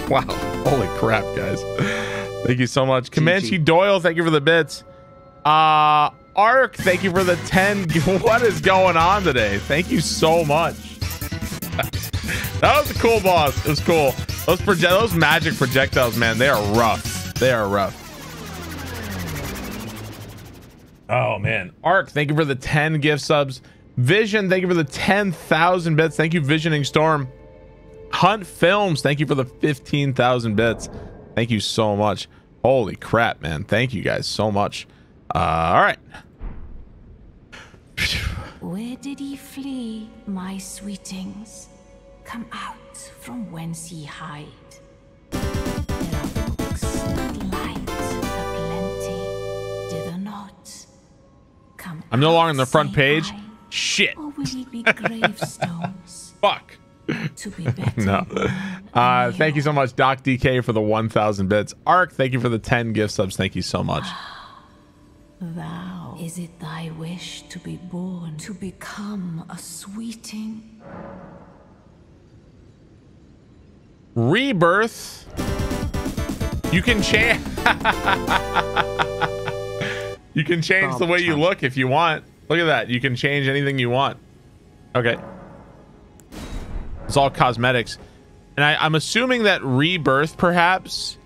Wow. Holy crap, guys. Thank you so much. Comanche Doyle, thank you for the bits. Uh, Ark, thank you for the 10. What is going on today? Thank you so much. that was a cool boss. It was cool. Those proje- those magic projectiles, man, they are rough. They are rough. Oh man, Ark, thank you for the 10 gift subs. Vision, thank you for the 10,000 bits. Thank you, Visioning Storm. Hunt Films, thank you for the 15,000 bits. Thank you so much. Holy crap, man. Thank you guys so much. Uh, all right. Where did he flee, my sweetings? Come out from whence ye hide. There are books and light aplenty, dither not. Come I'm no longer on the front page. I, Shit. Or will ye be gravestones Fuck. to be better No. Uh, thank you so much, Doc DK, for the 1,000 bits. Ark, thank you for the 10 gift subs. Thank you so much. Thou, is it thy wish to be born, to become a sweeting? Rebirth. You can change. you can change the way you look if you want. Look at that. You can change anything you want. Okay. It's all cosmetics. And I, I'm assuming that rebirth perhaps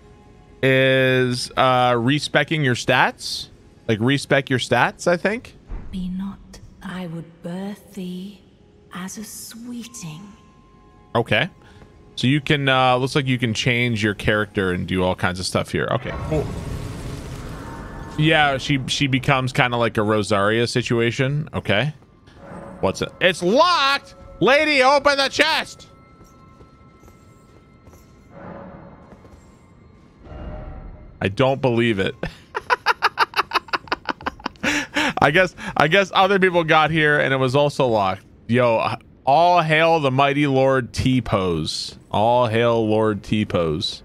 is uh respecking your stats. Like respec your stats, I think. Be not, I would birth thee as a sweeting. Okay. So you can uh looks like you can change your character and do all kinds of stuff here. Okay, cool. Yeah, she she becomes kind of like a Rosaria situation. Okay. What's it? It's locked! Lady, open the chest! I don't believe it. I guess I guess other people got here and it was also locked. Yo, all hail the mighty Lord T pose. All hail Lord T pose.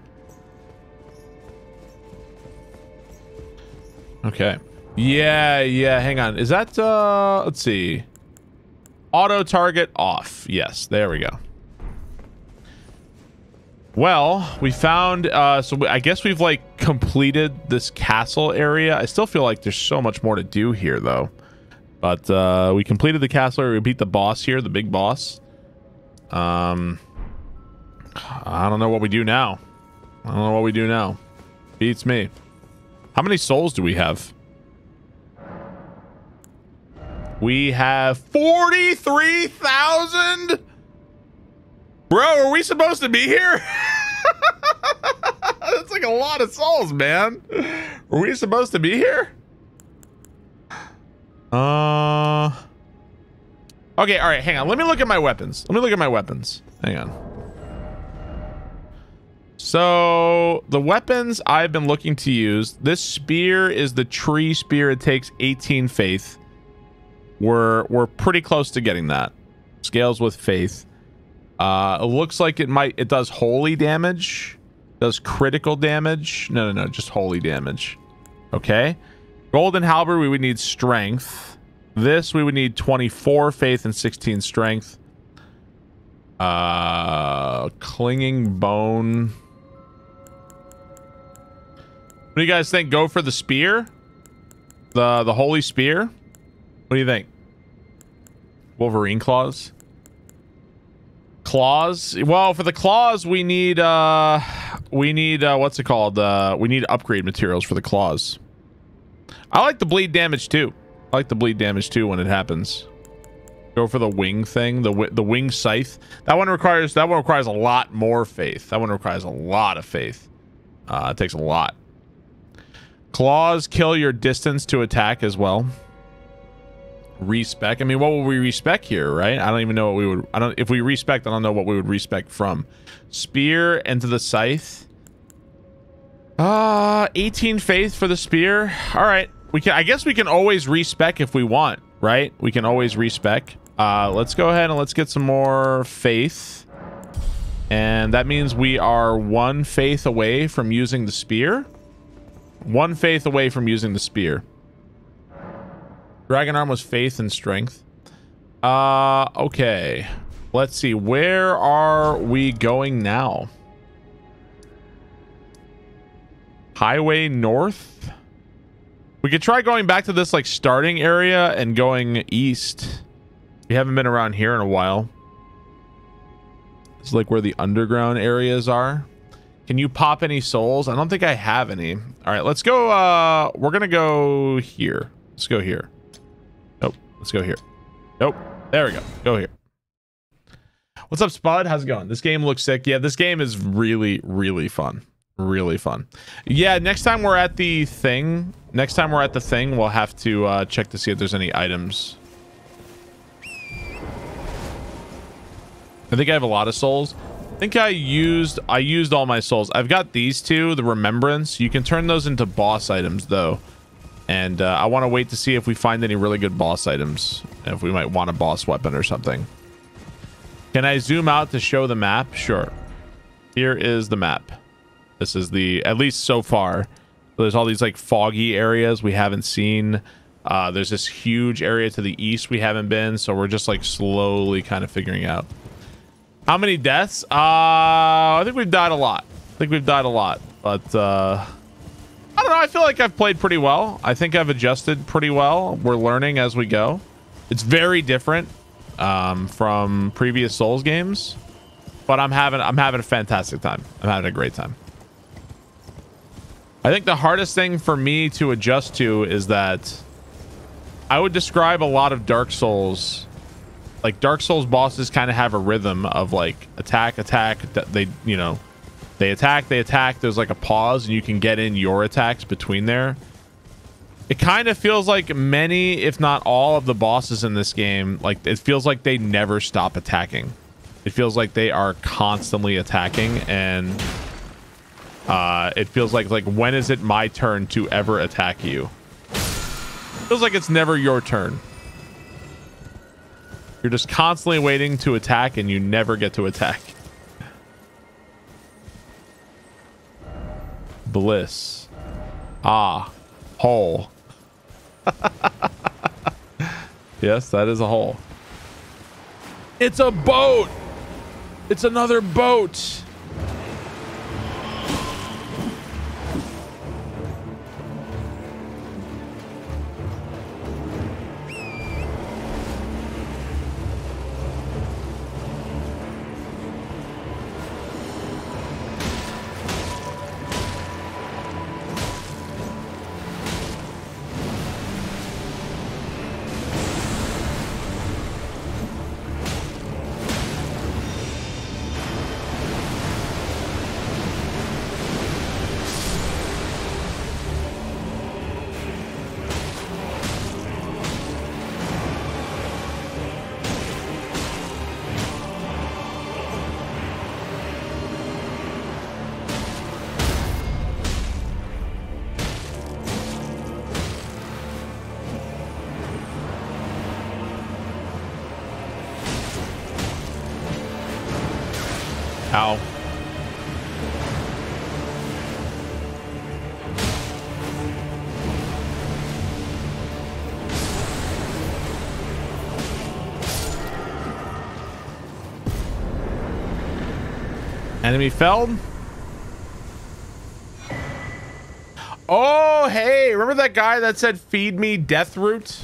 Okay. Yeah, yeah, hang on. Is that uh let's see. Auto target off. Yes, there we go. Well, we found uh so I guess we've like completed this castle area. I still feel like there's so much more to do here though. But uh, we completed the castle. Area. We beat the boss here, the big boss. Um, I don't know what we do now. I don't know what we do now. Beats me. How many souls do we have? We have 43,000? Bro, are we supposed to be here? A lot of souls, man. Were we supposed to be here? Uh. Okay, all right, hang on. Let me look at my weapons. Let me look at my weapons. Hang on. So, the weapons I've been looking to use, this spear is the tree spear. It takes 18 faith. We're we're pretty close to getting that. Scales with faith. Uh, it looks like it might it does holy damage. Does critical damage. No, no, no, just holy damage. Okay. Golden halberd, we would need strength. This we would need 24 faith and 16 strength. Uh clinging bone. What do you guys think? Go for the spear? The the holy spear? What do you think? Wolverine claws? Claws? Well, for the claws we need uh we need uh what's it called? Uh we need upgrade materials for the claws. I like the bleed damage too. I like the bleed damage too when it happens. Go for the wing thing, the the wing scythe. That one requires that one requires a lot more faith. That one requires a lot of faith. Uh, it takes a lot. Claws kill your distance to attack as well. Respec. I mean, what would we respec here, right? I don't even know what we would. I don't. If we respec, I don't know what we would respec from. Spear into the scythe. Uh 18 faith for the spear. All right. We can I guess we can always respec if we want, right? We can always respec. Uh let's go ahead and let's get some more faith. And that means we are one faith away from using the spear. One faith away from using the spear. Dragon arm was faith and strength. Uh okay. Let's see. Where are we going now? highway north we could try going back to this like starting area and going east we haven't been around here in a while it's like where the underground areas are can you pop any souls i don't think i have any all right let's go uh we're gonna go here let's go here let's go here. Nope. There we go. Go here. What's up spud? How's it going? This game looks sick. Yeah this game is really really fun. Really fun. Yeah next time we're at the thing next time we're at the thing we'll have to uh check to see if there's any items. I think i have a lot of souls. I think i used i used all my souls. I've got these two the remembrance. You can turn those into boss items though and uh, i want to wait to see if we find any really good boss items if we might want a boss weapon or something can i zoom out to show the map sure here is the map this is the at least so far. There's all these like foggy areas we haven't seen. Uh, there's this huge area to the east we haven't been, so we're just like slowly kind of figuring out. How many deaths? Uh, I think we've died a lot. I think we've died a lot, but uh, I don't know. I feel like I've played pretty well. I think I've adjusted pretty well. We're learning as we go. It's very different um, from previous Souls games, but I'm having I'm having a fantastic time. I'm having a great time. I think the hardest thing for me to adjust to is that I would describe a lot of Dark Souls like Dark Souls bosses kind of have a rhythm of like attack, attack, they, you know, they attack, they attack, there's like a pause and you can get in your attacks between there. It kind of feels like many, if not all of the bosses in this game, like it feels like they never stop attacking. It feels like they are constantly attacking and uh, it feels like like when is it my turn to ever attack you? Feels like it's never your turn. You're just constantly waiting to attack and you never get to attack. Bliss. Ah. Hole. yes, that is a hole. It's a boat. It's another boat. Enemy felled. Oh, hey, remember that guy that said feed me death root?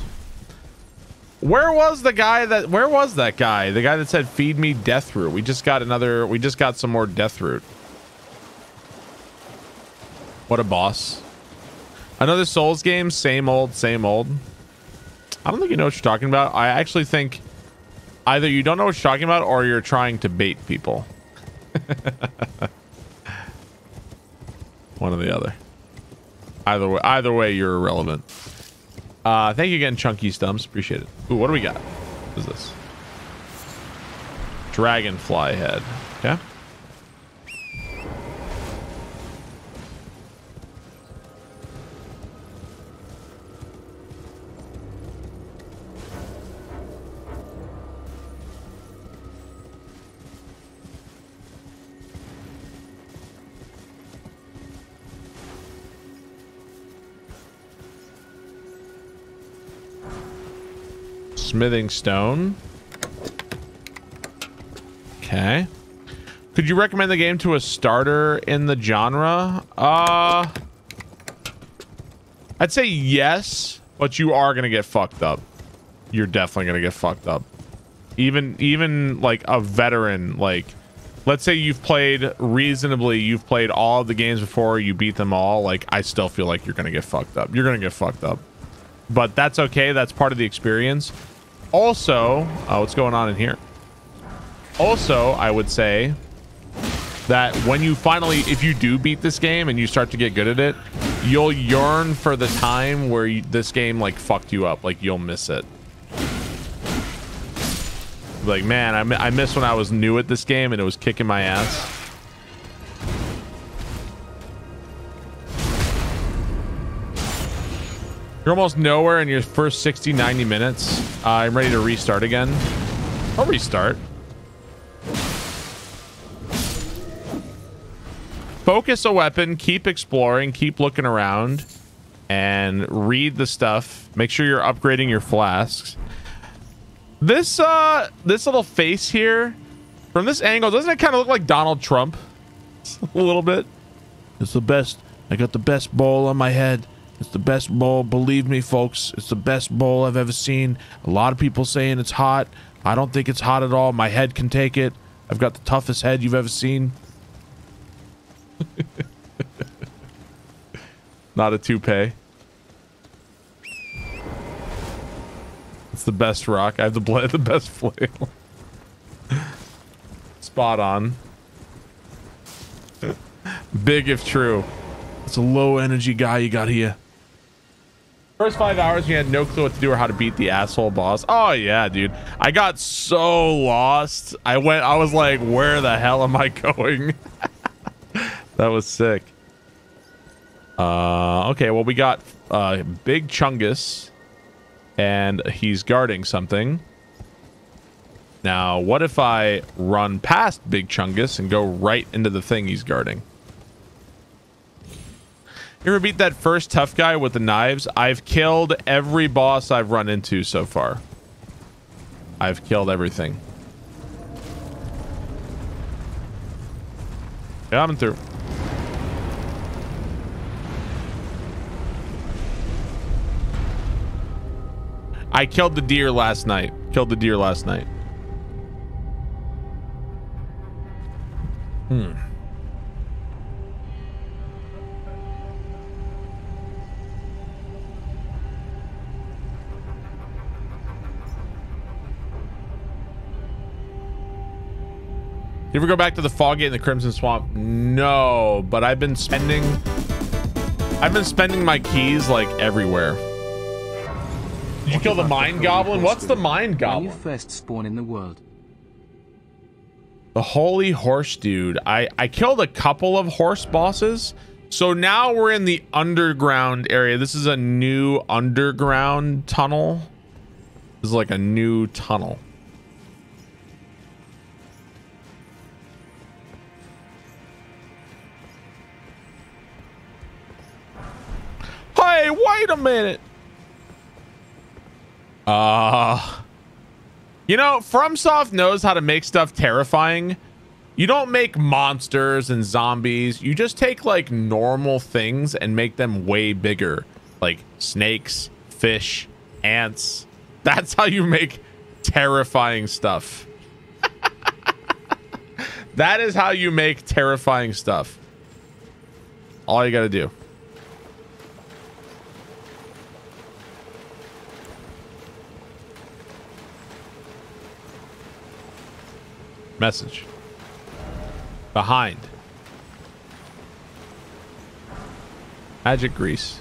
Where was the guy that where was that guy? The guy that said feed me death root. We just got another we just got some more death root. What a boss. Another Souls game, same old, same old. I don't think you know what you're talking about. I actually think either you don't know what you're talking about or you're trying to bait people. One or the other. Either way, either way, you're irrelevant. Uh, thank you again, Chunky Stumps. Appreciate it. Ooh, what do we got? What is this? Dragonfly head. Okay. Smithing stone. Okay. Could you recommend the game to a starter in the genre? Uh I'd say yes, but you are gonna get fucked up. You're definitely gonna get fucked up. Even even like a veteran, like let's say you've played reasonably, you've played all the games before, you beat them all, like I still feel like you're gonna get fucked up. You're gonna get fucked up. But that's okay, that's part of the experience. Also, uh, what's going on in here? Also, I would say that when you finally, if you do beat this game and you start to get good at it, you'll yearn for the time where you, this game like fucked you up. Like you'll miss it. Like, man, I, I miss when I was new at this game and it was kicking my ass. You're almost nowhere in your first 60, 90 minutes. Uh, I'm ready to restart again. I'll restart. Focus a weapon, keep exploring, keep looking around, and read the stuff. Make sure you're upgrading your flasks. This uh this little face here, from this angle, doesn't it kind of look like Donald Trump? a little bit. It's the best. I got the best bowl on my head. It's the best bowl. Believe me, folks. It's the best bowl I've ever seen. A lot of people saying it's hot. I don't think it's hot at all. My head can take it. I've got the toughest head you've ever seen. Not a toupee. It's the best rock. I have the the best flail. Spot on. Big if true. It's a low energy guy you got here. First five hours, we had no clue what to do or how to beat the asshole boss. Oh yeah, dude. I got so lost. I went. I was like, where the hell am I going? that was sick. Uh, okay. Well, we got uh, Big Chungus, and he's guarding something. Now, what if I run past Big Chungus and go right into the thing he's guarding? You ever beat that first tough guy with the knives? I've killed every boss I've run into so far. I've killed everything. Yeah, I'm through. I killed the deer last night. Killed the deer last night. Hmm. You ever go back to the Foggate and the Crimson Swamp? No, but I've been spending I've been spending my keys like everywhere. Did you kill the Mind Goblin? What's the Mind When you Goblin? first spawn in the world, The Holy Horse Dude. I I killed a couple of horse bosses. So now we're in the underground area. This is a new underground tunnel. This is like a new tunnel. Wait a minute. Uh You know, FromSoft knows how to make stuff terrifying. You don't make monsters and zombies. You just take like normal things and make them way bigger. Like snakes, fish, ants. That's how you make terrifying stuff. that is how you make terrifying stuff. All you got to do. Message. Behind. Magic grease.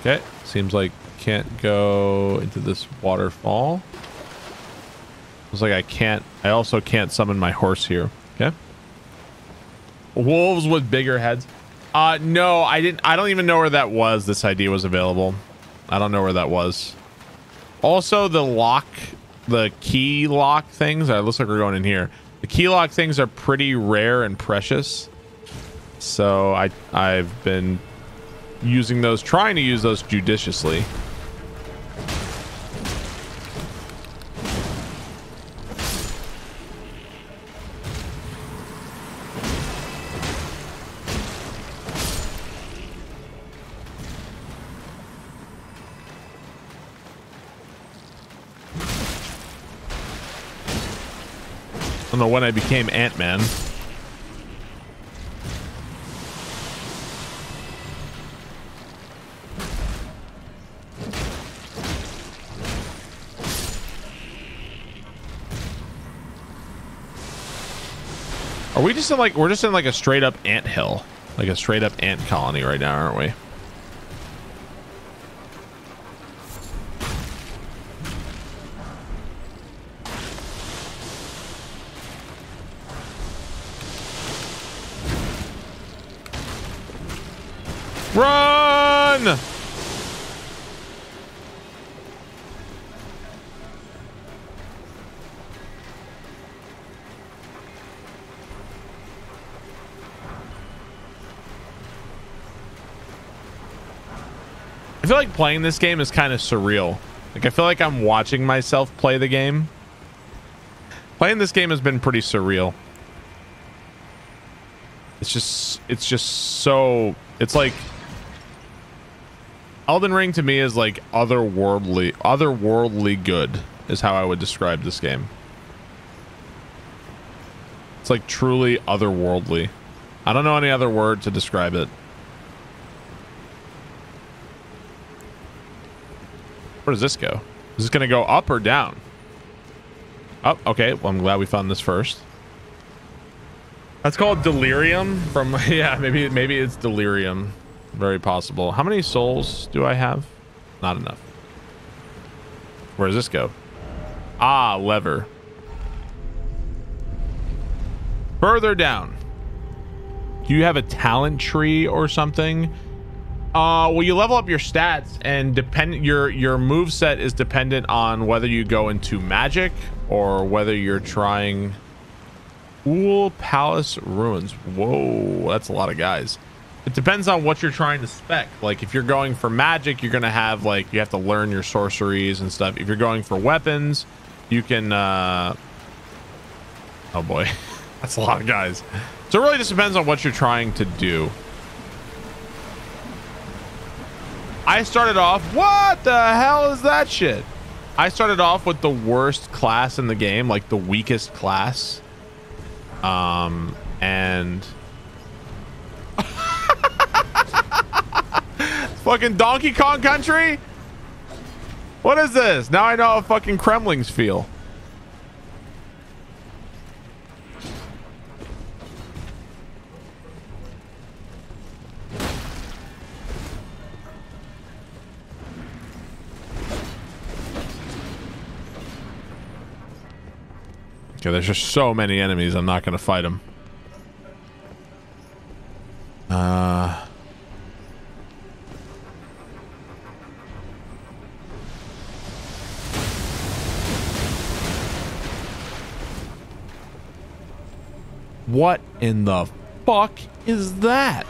Okay. Seems like can't go into this waterfall. Looks like I can't. I also can't summon my horse here. Okay. Wolves with bigger heads. Uh, no, I didn't. I don't even know where that was. This idea was available. I don't know where that was. Also, the lock, the key lock things. Uh, looks like we're going in here. The key lock things are pretty rare and precious. So I I've been using those, trying to use those judiciously. Don't know when I became Ant-Man. Are we just in like we're just in like a straight up ant hill, like a straight up ant colony right now, aren't we? Run! I feel like playing this game is kind of surreal. Like I feel like I'm watching myself play the game. Playing this game has been pretty surreal. It's just it's just so it's like Elden Ring to me is like otherworldly otherworldly good is how I would describe this game. It's like truly otherworldly. I don't know any other word to describe it. Where does this go? Is this going to go up or down? Up. okay. Well, I'm glad we found this first. That's called delirium from yeah, maybe maybe it's delirium. Very possible. How many souls do I have? Not enough. Where does this go? Ah, lever. Further down. Do you have a talent tree or something? Uh, well, you level up your stats, and depend your your move set is dependent on whether you go into magic or whether you're trying. Cool Palace Ruins. Whoa, that's a lot of guys. It depends on what you're trying to spec. Like if you're going for magic, you're gonna have like you have to learn your sorceries and stuff. If you're going for weapons, you can. uh Oh boy, that's a lot of guys. So it really just depends on what you're trying to do. I started off. What the hell is that shit? I started off with the worst class in the game, like the weakest class. Um, and fucking Donkey Kong Country. What is this? Now I know how fucking Kremlings feel. Okay, there's just so many enemies. I'm not to fight them. Uh... What in the fuck is that?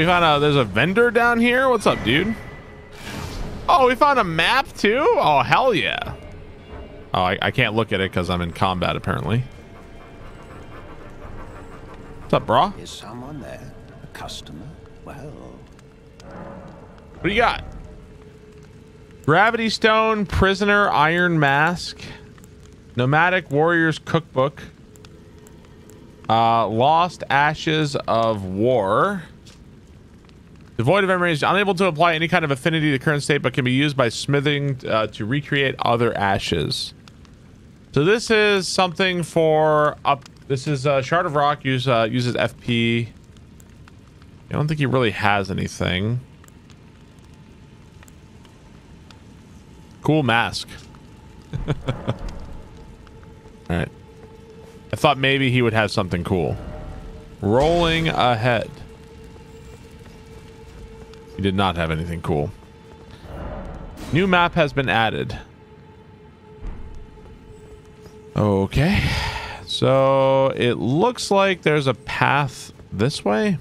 We found a there's a vendor down here. What's up, dude? Oh, we found a map too? Oh, hell yeah. Oh, I, I can't look at it because I'm in combat apparently. What's up, bro? Is someone there? A customer? Well, What do you got? Gravity Stone, Prisoner, Iron Mask, Nomadic Warriors Cookbook, uh, Lost Ashes of War. Devoid of memories, unable to apply any kind of affinity to current state, but can be used by smithing uh, to recreate other ashes. So this is something for up. This is uh, Shard of Rock use uh, uses FP. I don't think he really has anything. Cool mask. All right. I thought maybe he would have something cool. Rolling ahead. He did not have anything cool. New map has been added. Okay. So it looks like there's a path this way.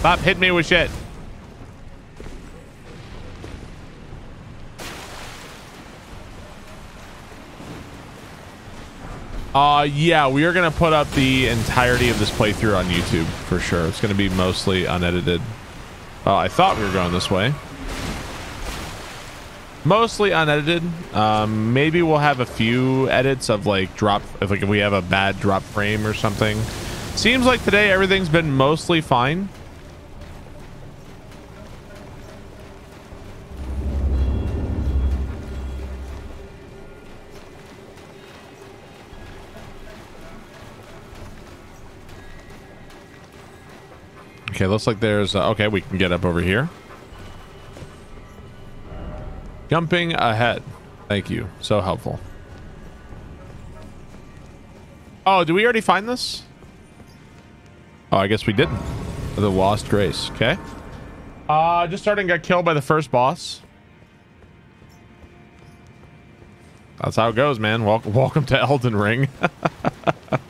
Stop hitting me with shit. Uh, yeah, we are going to put up the entirety of this playthrough on YouTube for sure. It's going to be mostly unedited. Uh, I thought we were going this way. Mostly unedited. Um, maybe we'll have a few edits of like drop, if like if we have a bad drop frame or something. Seems like today everything's been mostly fine. Okay, looks like there's... Uh, okay, we can get up over here. Jumping ahead. Thank you. So helpful. Oh, did we already find this? Oh, I guess we didn't. The Lost Grace. Okay. Uh, just starting got killed by the first boss. That's how it goes, man. Welcome, welcome to Elden Ring.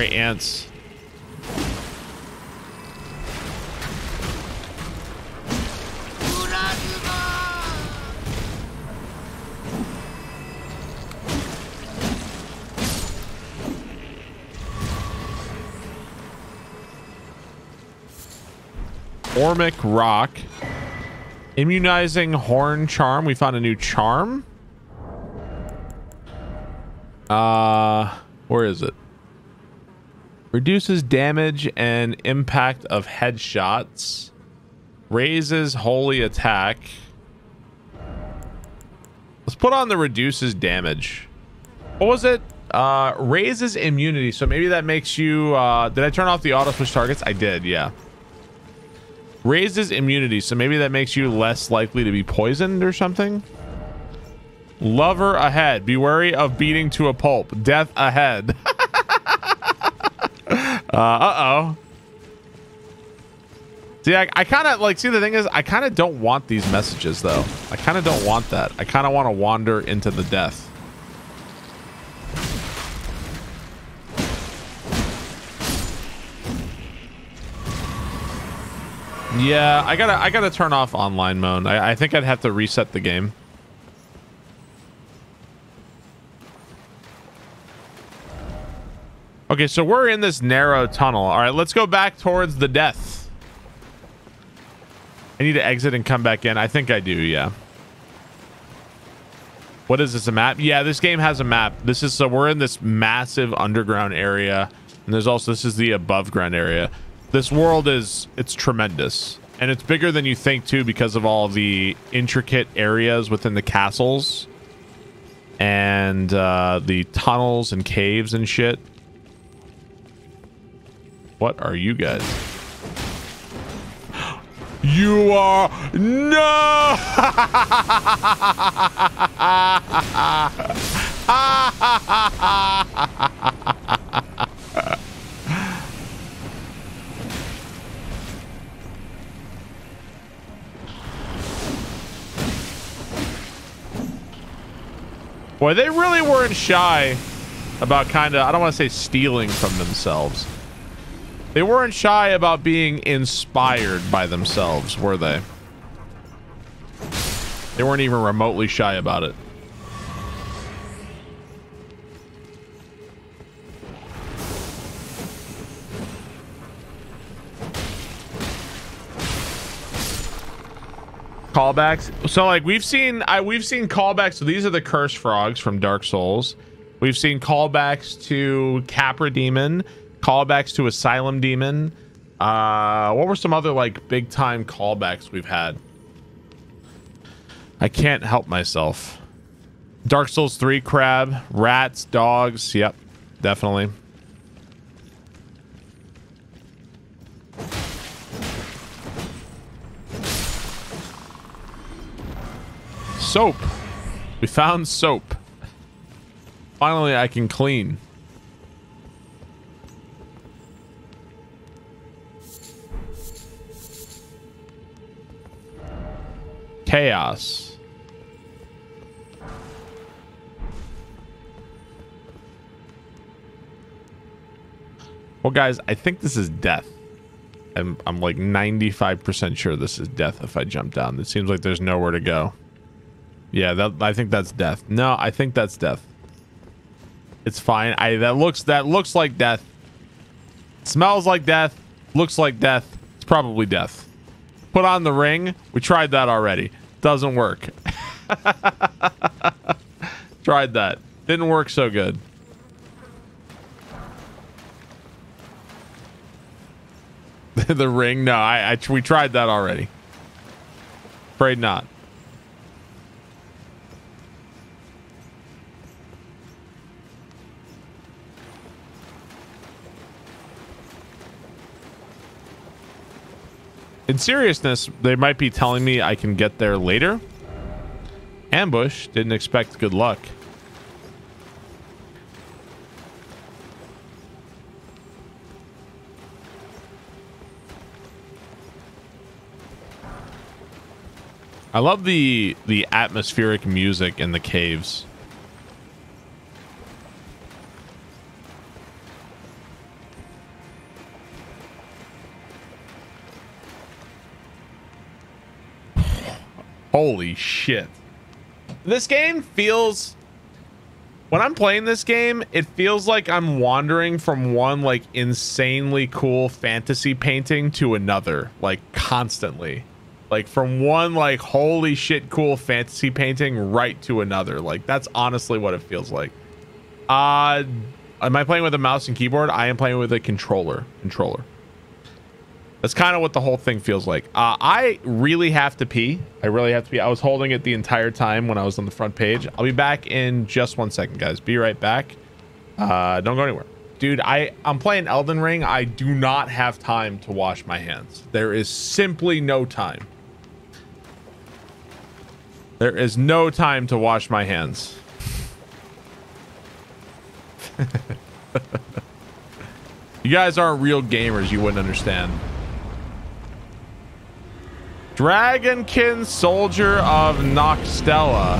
Sorry, ants. Formic Rock. Immunizing Horn Charm. We found a new charm. Uh, where is it? Reduces damage and impact of headshots. Raises holy attack. Let's put on the reduces damage. What was it? Uh, raises immunity. So maybe that makes you... Uh, did I turn off the auto switch targets? I did, yeah. Raises immunity. So maybe that makes you less likely to be poisoned or something. Lover ahead. Be wary of beating to a pulp. Death ahead. Uh, uh-oh. See, I, I kind of, like, see, the thing is, I kind of don't want these messages, though. I kind of don't want that. I kind of want to wander into the death. Yeah, I gotta, I gotta turn off online mode. I, I think I'd have to reset the game. Okay, so we're in this narrow tunnel. All right, let's go back towards the death. I need to exit and come back in. I think I do, yeah. What is this, a map? Yeah, this game has a map. This is, so we're in this massive underground area. And there's also, this is the above ground area. This world is, it's tremendous. And it's bigger than you think too because of all the intricate areas within the castles. And uh, the tunnels and caves and shit. What are you guys? You are no. Boy, they really weren't shy about kind of, I don't want to say stealing from themselves. They weren't shy about being inspired by themselves, were they? They weren't even remotely shy about it. callbacks. So like we've seen I we've seen callbacks. So these are the cursed frogs from Dark Souls. We've seen callbacks to Capra Demon, callbacks to Asylum Demon. Uh what were some other like big time callbacks we've had? I can't help myself. Dark Souls 3 crab, rats, dogs. Yep, definitely. Soap. We found soap. Finally, I can clean. Chaos. Well, guys, I think this is death. I'm, I'm like 95% sure this is death if I jump down. It seems like there's nowhere to go. Yeah, that I think that's death. No, I think that's death. It's fine. I that looks that looks like death. Smells like death. Looks like death. It's probably death. Put on the ring. We tried that already. Doesn't work. tried that. Didn't work so good. the ring? No, I, I we tried that already. Afraid not. In seriousness, they might be telling me I can get there later. Ambush. Didn't expect good luck. I love the the atmospheric music in the caves. Holy shit. This game feels when I'm playing this game, it feels like I'm wandering from one like insanely cool fantasy painting to another, like constantly. Like from one like holy shit cool fantasy painting right to another. Like that's honestly what it feels like. Uh am I playing with a mouse and keyboard? I am playing with a controller. Controller. That's kind of what the whole thing feels like. Uh, I really have to pee. I really have to pee. I was holding it the entire time when I was on the front page. I'll be back in just one second, guys. Be right back. Uh, don't go anywhere. Dude, I, I'm playing Elden Ring. I do not have time to wash my hands. There is simply no time. There is no time to wash my hands. you guys aren't real gamers. You wouldn't understand. Dragonkin Soldier of Nokstella.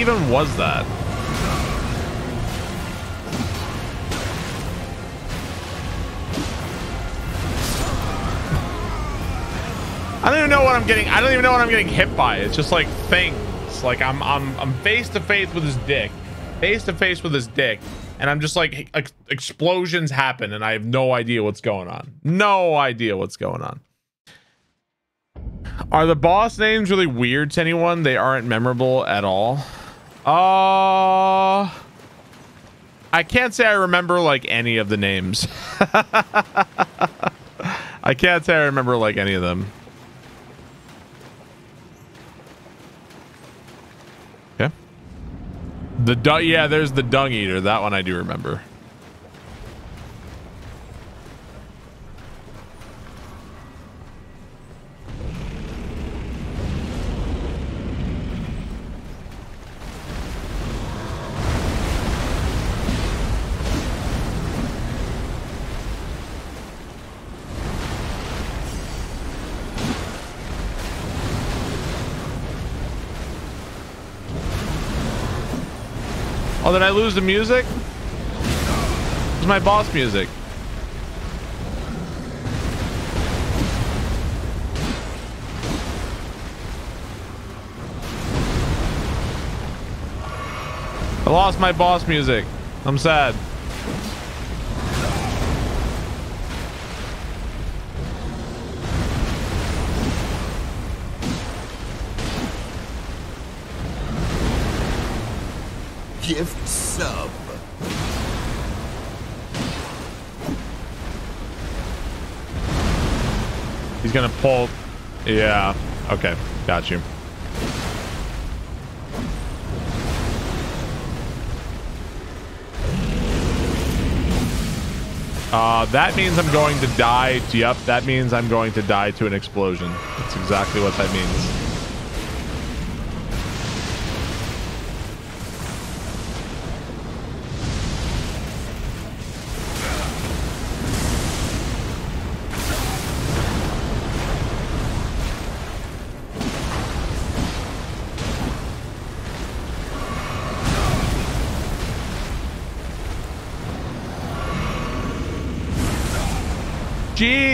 Even was that? I don't even know what I'm getting. I don't even know what I'm getting hit by. It's just like things. Like I'm I'm I'm face to face with his dick, face to face with his dick, and I'm just like ex- explosions happen, and I have no idea what's going on. No idea what's going on. Are the boss names really weird to anyone? They aren't memorable at all. Uh I can't say I remember like any of the names. I can't say I remember like any of them. Okay. The dung yeah, there's the dung eater. That one I do remember. Oh, did I lose the music? It's my boss music. I lost my boss music. I'm sad. Sub. He's gonna pull. Yeah. Okay. Got you. Uh, that means I'm going to die. Yep, that means I'm going to die to an explosion. That's exactly what that means.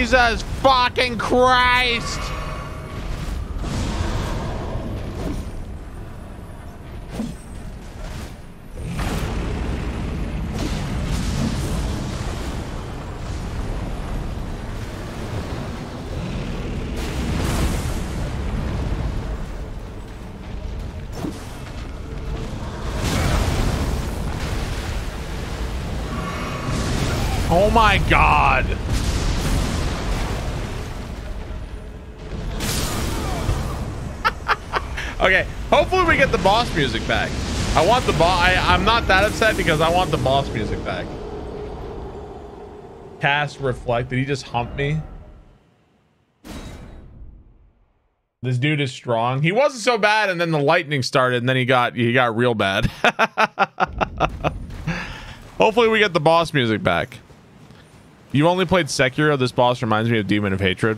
Jesus fucking Christ! Oh my god! Hopefully we get the boss music back. I want the boss. I'm not that upset because I want the boss music back. Cast reflect. Did he just hump me? This dude is strong. He wasn't so bad, and then the lightning started, and then he got he got real bad. Hopefully we get the boss music back. You only played Sekiro. This boss reminds me of Demon of Hatred.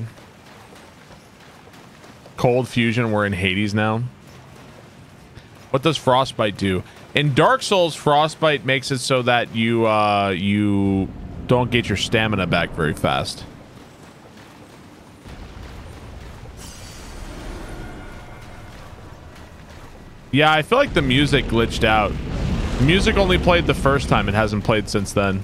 Cold Fusion, we're in Hades now. What does Frostbite do? In Dark Souls, Frostbite makes it so that you uh, you don't get your stamina back very fast. Yeah, I feel like the music glitched out. Music only played the first time. It hasn't played since then.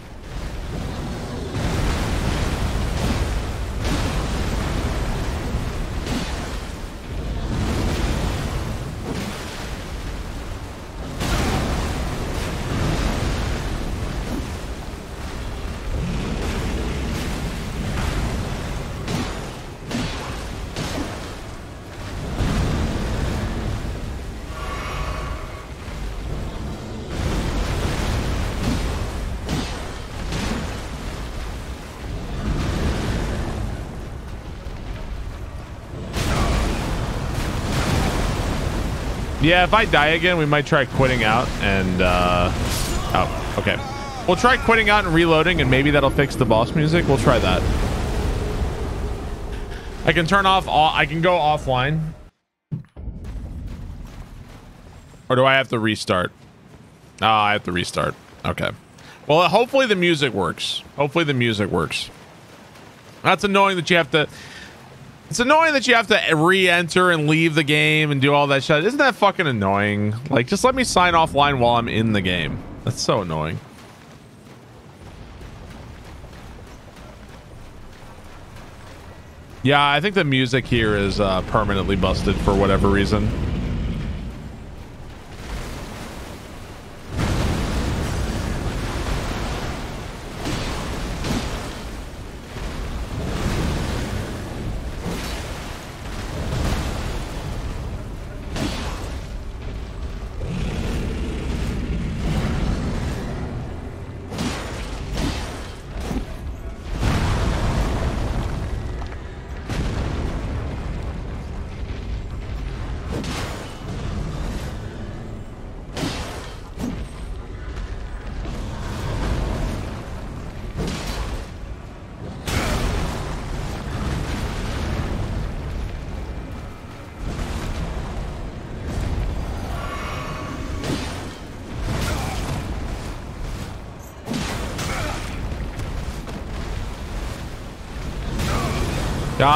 Yeah, if I die again, we might try quitting out and, uh... Oh, okay. We'll try quitting out and reloading, and maybe that'll fix the boss music. We'll try that. I can turn off... All, I can go offline. Or do I have to restart? Oh, I have to restart. Okay. Well, hopefully the music works. Hopefully the music works. That's annoying that you have to... It's annoying that you have to re-enter and leave the game and do all that shit. Isn't that fucking annoying? Like, just let me sign offline while I'm in the game. That's so annoying. Yeah, I think the music here is uh, permanently busted for whatever reason.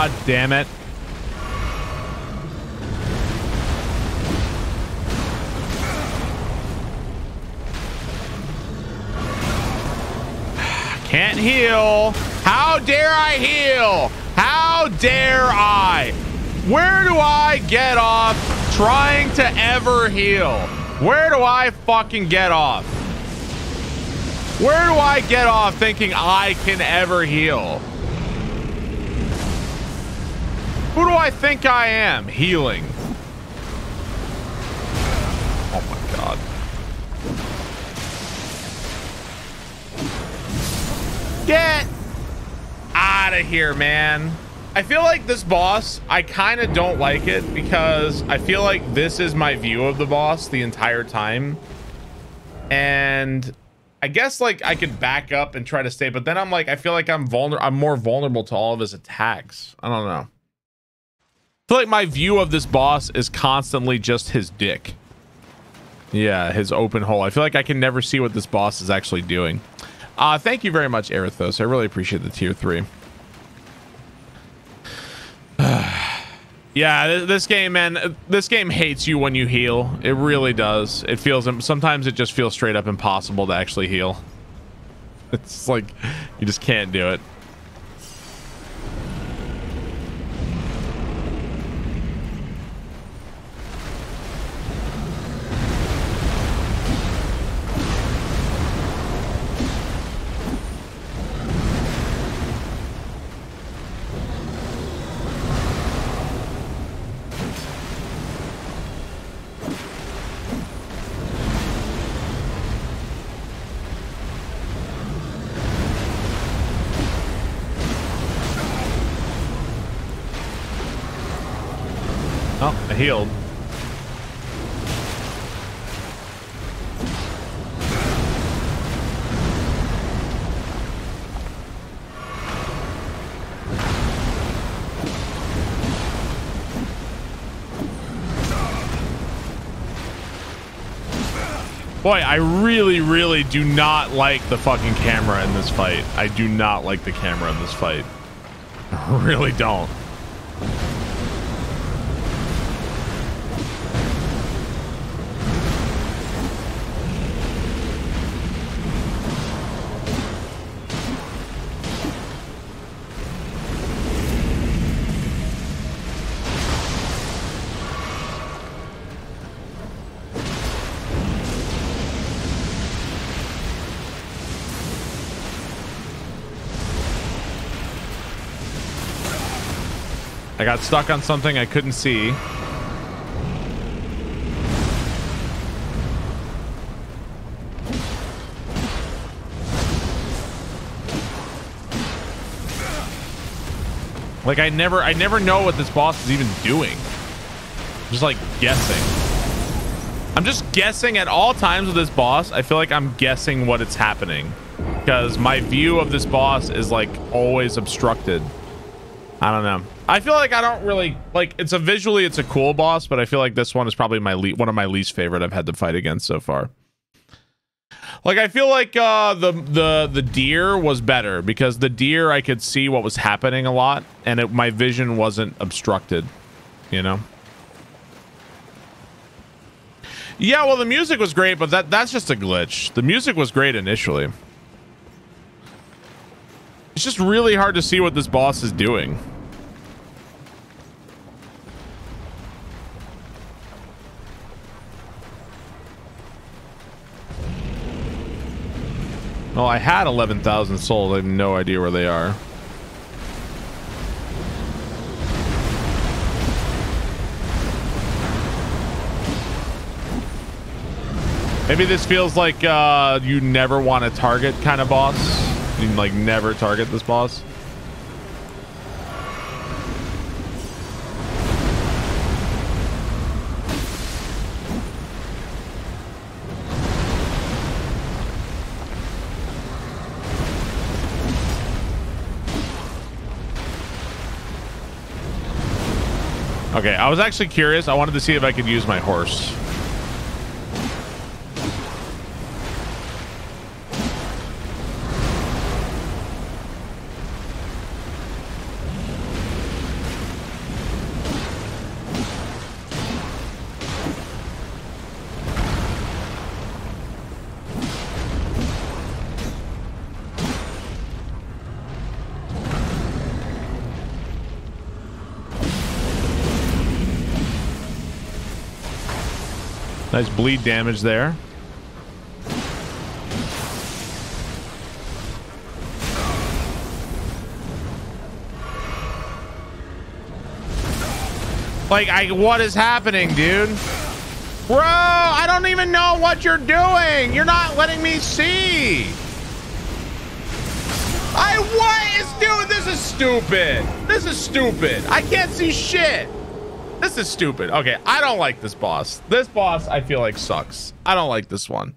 God damn it. Can't heal. How dare I heal? How dare I? Where do I get off trying to ever heal? Where do I fucking get off? Where do I get off thinking I can ever heal? Who do I think I am? Healing. Oh my god. Get out of here, man. I feel like this boss, I kind of don't like it because I feel like this is my view of the boss the entire time. And I guess like I could back up and try to stay, but then I'm like, I feel like I'm vulnerable. I'm more vulnerable to all of his attacks. I don't know. I feel like my view of this boss is constantly just his dick. Yeah, his open hole. I feel like I can never see what this boss is actually doing. Uh, thank you very much, Erithos. I really appreciate the tier three. yeah, this game, man, this game hates you when you heal. It really does. It feels, sometimes it just feels straight up impossible to actually heal. It's like, you just can't do it. Boy, I really, really do not like the fucking camera in this fight. I do not like the camera in this fight. I really don't. I got stuck on something I couldn't see. Like I never I never know what this boss is even doing. I'm just like guessing. I'm just guessing at all times with this boss. I feel like I'm guessing what it's happening because my view of this boss is like always obstructed. I don't know. I feel like I don't really like it's a visually it's a cool boss, but I feel like this one is probably my le- one of my least favorite I've had to fight against so far. Like I feel like uh, the the the deer was better because the deer I could see what was happening a lot, and it, my vision wasn't obstructed. You know. Yeah, well, the music was great, but that that's just a glitch. The music was great initially. It's just really hard to see what this boss is doing. Well, I had 11,000 souls. I have no idea where they are. Maybe this feels like uh, you never want to target kind of boss. You like never target this boss. Okay, I was actually curious. I wanted to see if I could use my horse. Nice bleed damage there. Like, I, what is happening, dude? Bro, I don't even know what you're doing. You're not letting me see. I, what is, dude, this is stupid. This is stupid. I can't see shit. This is stupid. Okay, I don't like this boss. This boss, I feel like sucks. I don't like this one.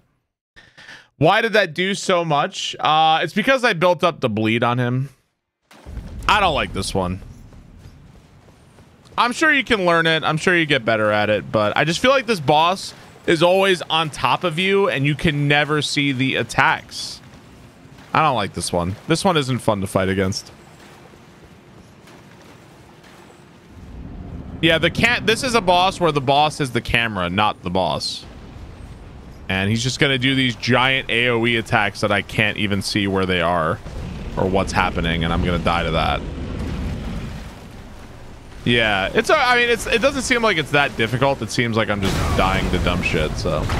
Why did that do so much? Uh, it's because I built up the bleed on him. I don't like this one. I'm sure you can learn it. I'm sure you get better at it, but I just feel like this boss is always on top of you and you can never see the attacks. I don't like this one. This one isn't fun to fight against. Yeah, the cat. This is a boss where the boss is the camera, not the boss. And he's just gonna do these giant AOE attacks that I can't even see where they are or what's happening, and I'm gonna die to that. Yeah, it's. I mean, it's. It doesn't seem like it's that difficult. It seems like I'm just dying to dumb shit. So.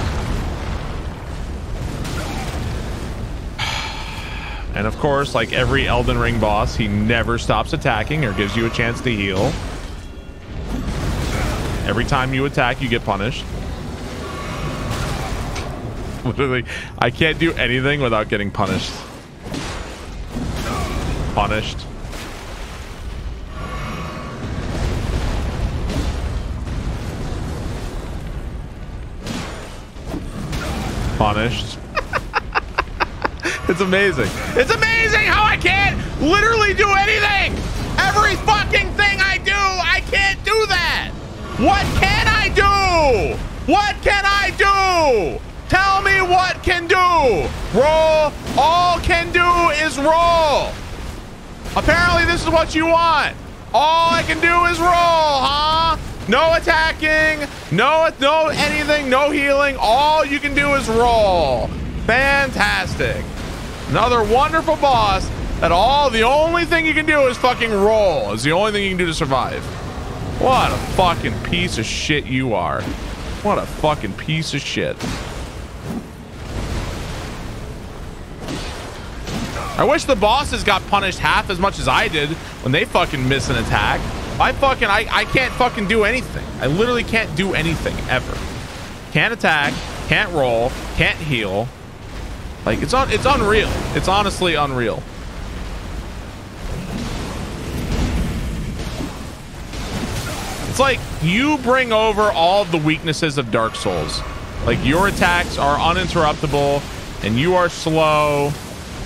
And of course, like every Elden Ring boss, he never stops attacking or gives you a chance to heal. Every time you attack, you get punished. Literally, I can't do anything without getting punished. Punished. Punished. it's amazing. It's amazing how I can't literally do anything. Every fucking thing I. What can I do? What can I do? Tell me what can do. Roll. All can do is roll. Apparently this is what you want. All I can do is roll, huh? No attacking, no no anything, no healing. All you can do is roll. Fantastic. Another wonderful boss that all the only thing you can do is fucking roll. Is the only thing you can do to survive. What a fucking piece of shit you are. What a fucking piece of shit. I wish the bosses got punished half as much as I did when they fucking miss an attack. I fucking, I, I can't fucking do anything. I literally can't do anything ever. Can't attack, can't roll, can't heal. Like it's on, it's unreal. It's honestly unreal. It's like you bring over all the weaknesses of Dark Souls. Like your attacks are uninterruptible and you are slow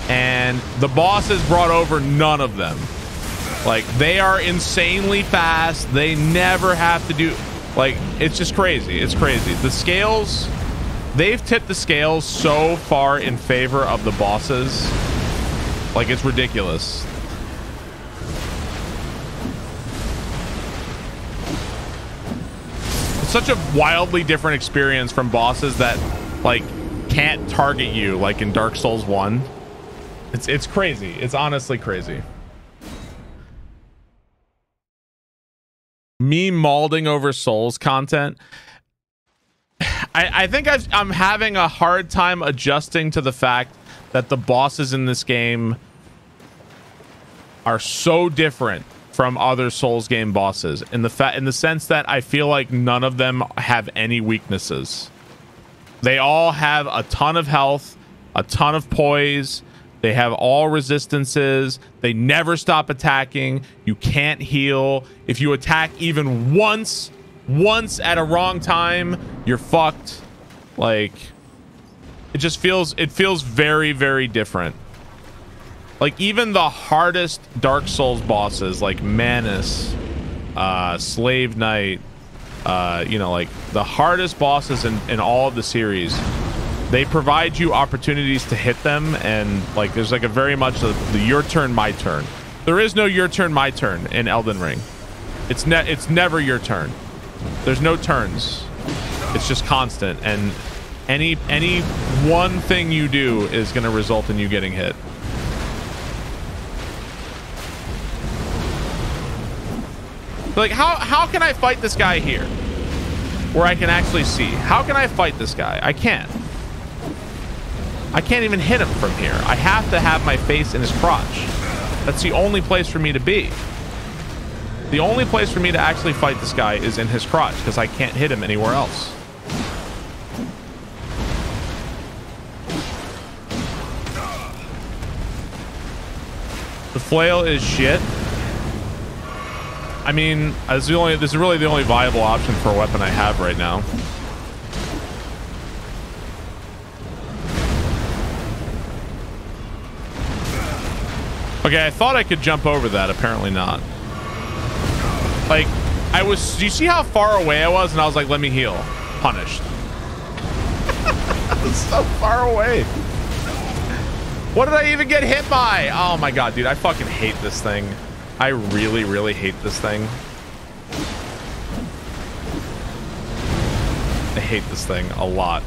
and the bosses brought over none of them. Like they are insanely fast. They never have to do like it's just crazy. It's crazy. The scales they've tipped the scales so far in favor of the bosses. Like it's ridiculous. Such a wildly different experience from bosses that like can't target you like in Dark Souls 1. It's it's crazy. It's honestly crazy. Me malding over Souls content. I, I think I've, I'm having a hard time adjusting to the fact that the bosses in this game are so different from other Souls game bosses in the fa- in the sense that I feel like none of them have any weaknesses. They all have a ton of health, a ton of poise. They have all resistances. They never stop attacking. You can't heal. If you attack even once, once at a wrong time, you're fucked. Like it just feels it feels very very different. Like even the hardest Dark Souls bosses like Manus, uh Slave Knight, uh you know like the hardest bosses in in all of the series they provide you opportunities to hit them and like there's like a very much the, the your turn my turn. There is no your turn my turn in elden ring. It's ne- it's never your turn. There's no turns. It's just constant and any any one thing you do is going to result in you getting hit like how how can i fight this guy here where i can actually see how can i fight this guy i can't I can't even hit him from here. I have to have my face in his crotch. That's the only place for me to be. The only place for me to actually fight this guy is in his crotch because I can't hit him anywhere else. The flail is shit. I mean, this is, the only, this is really the only viable option for a weapon I have right now. Okay, I thought I could jump over that. Apparently not. Like, I was... Do you see how far away I was? And I was like, let me heal. Punished. so far away. What did I even get hit by? Oh my god, dude. I fucking hate this thing. I really, really hate this thing. I hate this thing a lot.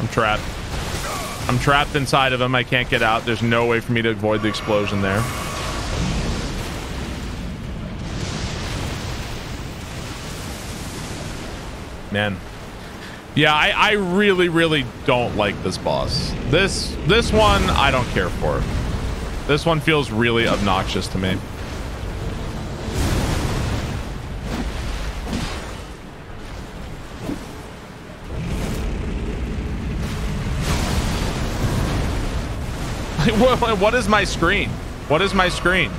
I'm trapped. I'm trapped inside of him. I can't get out. There's no way for me to avoid the explosion there. Man. Yeah, I, I really, really don't like this boss. This this one I don't care for. This one feels really obnoxious to me. what, what is my screen? What is my screen?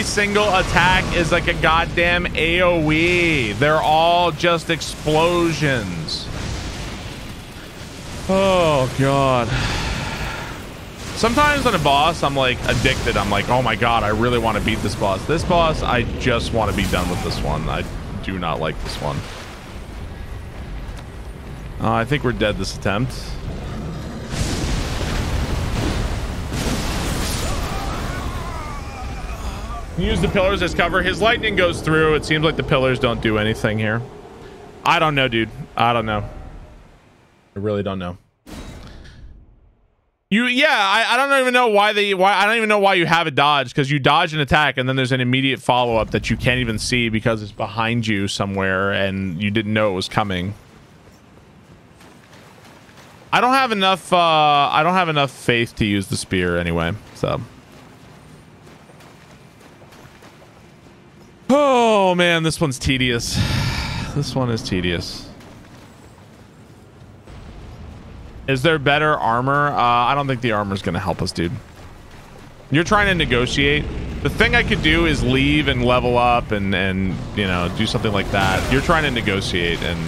Every single attack is like a goddamn AoE. They're all just explosions. Oh, God. Sometimes on a boss, I'm like addicted. I'm like, oh my God, I really want to beat this boss. This boss, I just want to be done with this one. I do not like this one. Uh, I think we're dead this attempt. Use the pillars as cover. His lightning goes through. It seems like the pillars don't do anything here. I don't know, dude. I don't know. I really don't know. You, yeah, I, I don't even know why they, why, I don't even know why you have a dodge because you dodge an attack and then there's an immediate follow up that you can't even see because it's behind you somewhere and you didn't know it was coming. I don't have enough, uh, I don't have enough faith to use the spear anyway, so. Oh man, this one's tedious. This one is tedious. Is there better armor? Uh, I don't think the armor's gonna help us, dude. You're trying to negotiate. The thing I could do is leave and level up and and you know do something like that. You're trying to negotiate and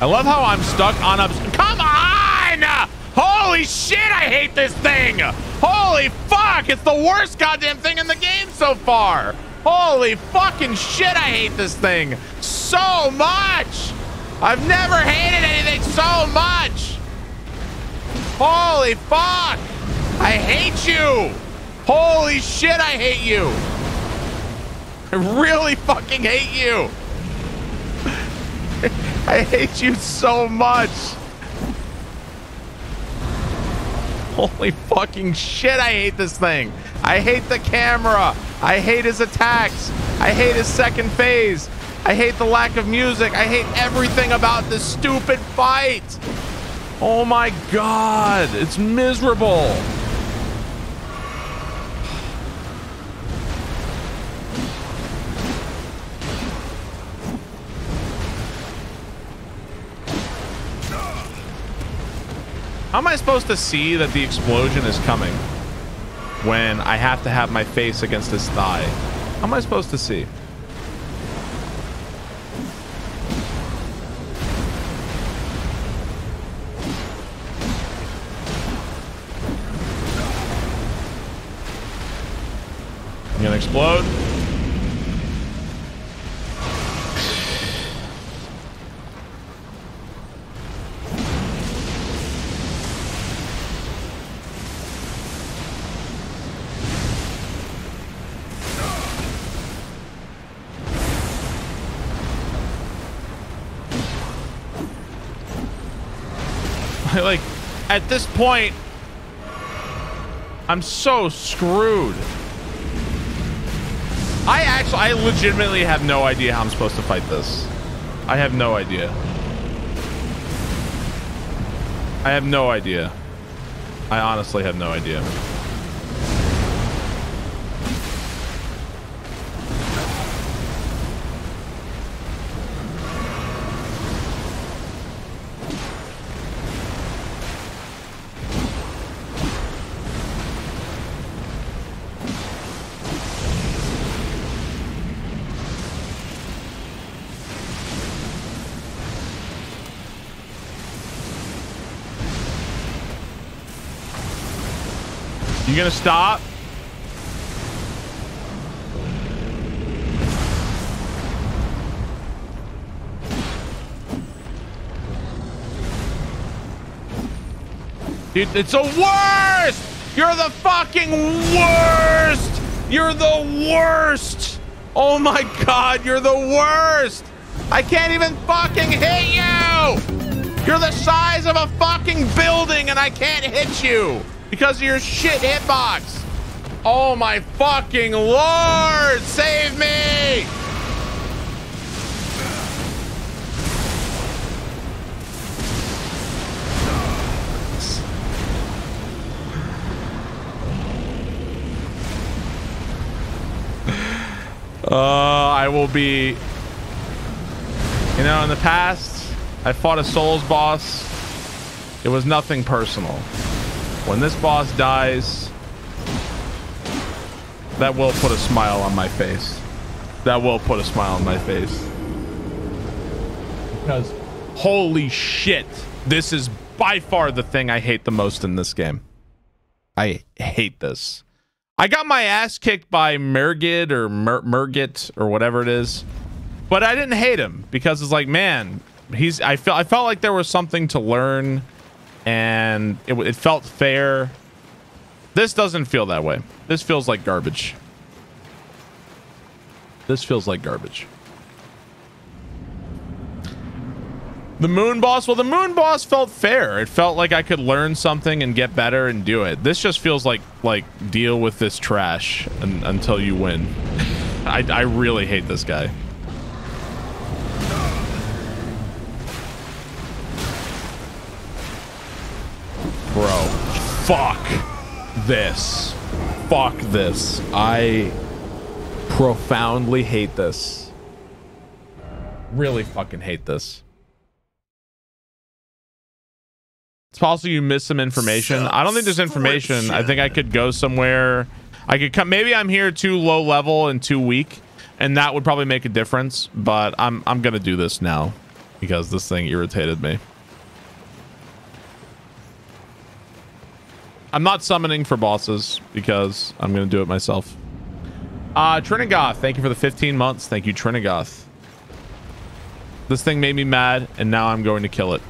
I love how I'm stuck on. Come on! Holy shit! I hate this thing. Holy fuck! It's the worst goddamn thing in the game so far. Holy fucking shit! I hate this thing so much. I've never hated anything so much. Holy fuck! I hate you! Holy shit, I hate you! I really fucking hate you! I hate you so much! Holy fucking shit, I hate this thing! I hate the camera! I hate his attacks! I hate his second phase! I hate the lack of music! I hate everything about this stupid fight! Oh my god, it's miserable. How am I supposed to see that the explosion is coming when I have to have my face against his thigh? How am I supposed to see? You gonna explode? At this point, I'm so screwed. I actually, I legitimately have no idea how I'm supposed to fight this. I have no idea. I have no idea. I honestly have no idea. You gonna stop? Dude, it's the worst! You're the fucking worst! You're the worst! Oh my god, you're the worst! I can't even fucking hit you! You're the size of a fucking building and I can't hit you because of your shit hitbox! Oh my fucking lord! Save me! Uh, I will be. You know, in the past, I fought a Souls boss. It was nothing personal. When this boss dies, that will put a smile on my face. That will put a smile on my face. Because, holy shit, this is by far the thing I hate the most in this game. I hate this. I got my ass kicked by Mergid or Mer Mergit or whatever it is, but I didn't hate him because it's like, man, he's. I felt I felt like there was something to learn, and it, it felt fair. This doesn't feel that way. This feels like garbage. This feels like garbage. The moon boss, well, the moon boss felt fair. It felt like I could learn something and get better and do it. This just feels like like deal with this trash un until you win. I, I really hate this guy. Bro, fuck this. fuck this. I profoundly hate this. Really fucking hate this. It's possible you missed some information. I don't think there's information. I think I could go somewhere. I could come. Maybe I'm here too low level and too weak, and that would probably make a difference. But I'm I'm gonna do this now because this thing irritated me. I'm not summoning for bosses because I'm gonna do it myself. Uh Trinigoth, thank you for the 15 months. Thank you, Trinigoth. This thing made me mad, and now I'm going to kill it.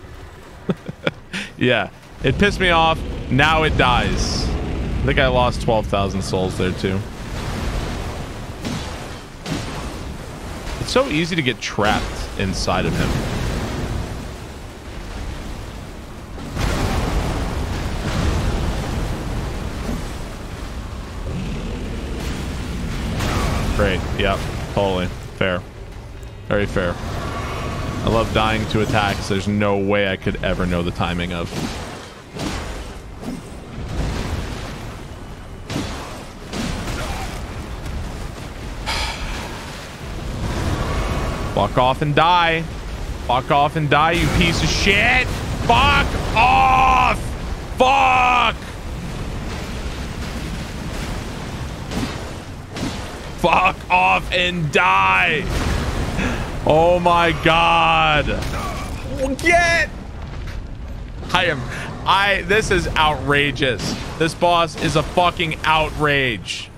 yeah, it pissed me off. Now it dies. I think I lost 12,000 souls there too. It's so easy to get trapped inside of him. Great. Yep. Totally. Fair. Very fair. I love dying to attacks there's no way I could ever know the timing of. Fuck off and die. Fuck off and die, you piece of shit. Fuck off. Fuck. Fuck off and die. Oh my god. Get. I am. I. This is outrageous. This boss is a fucking outrage.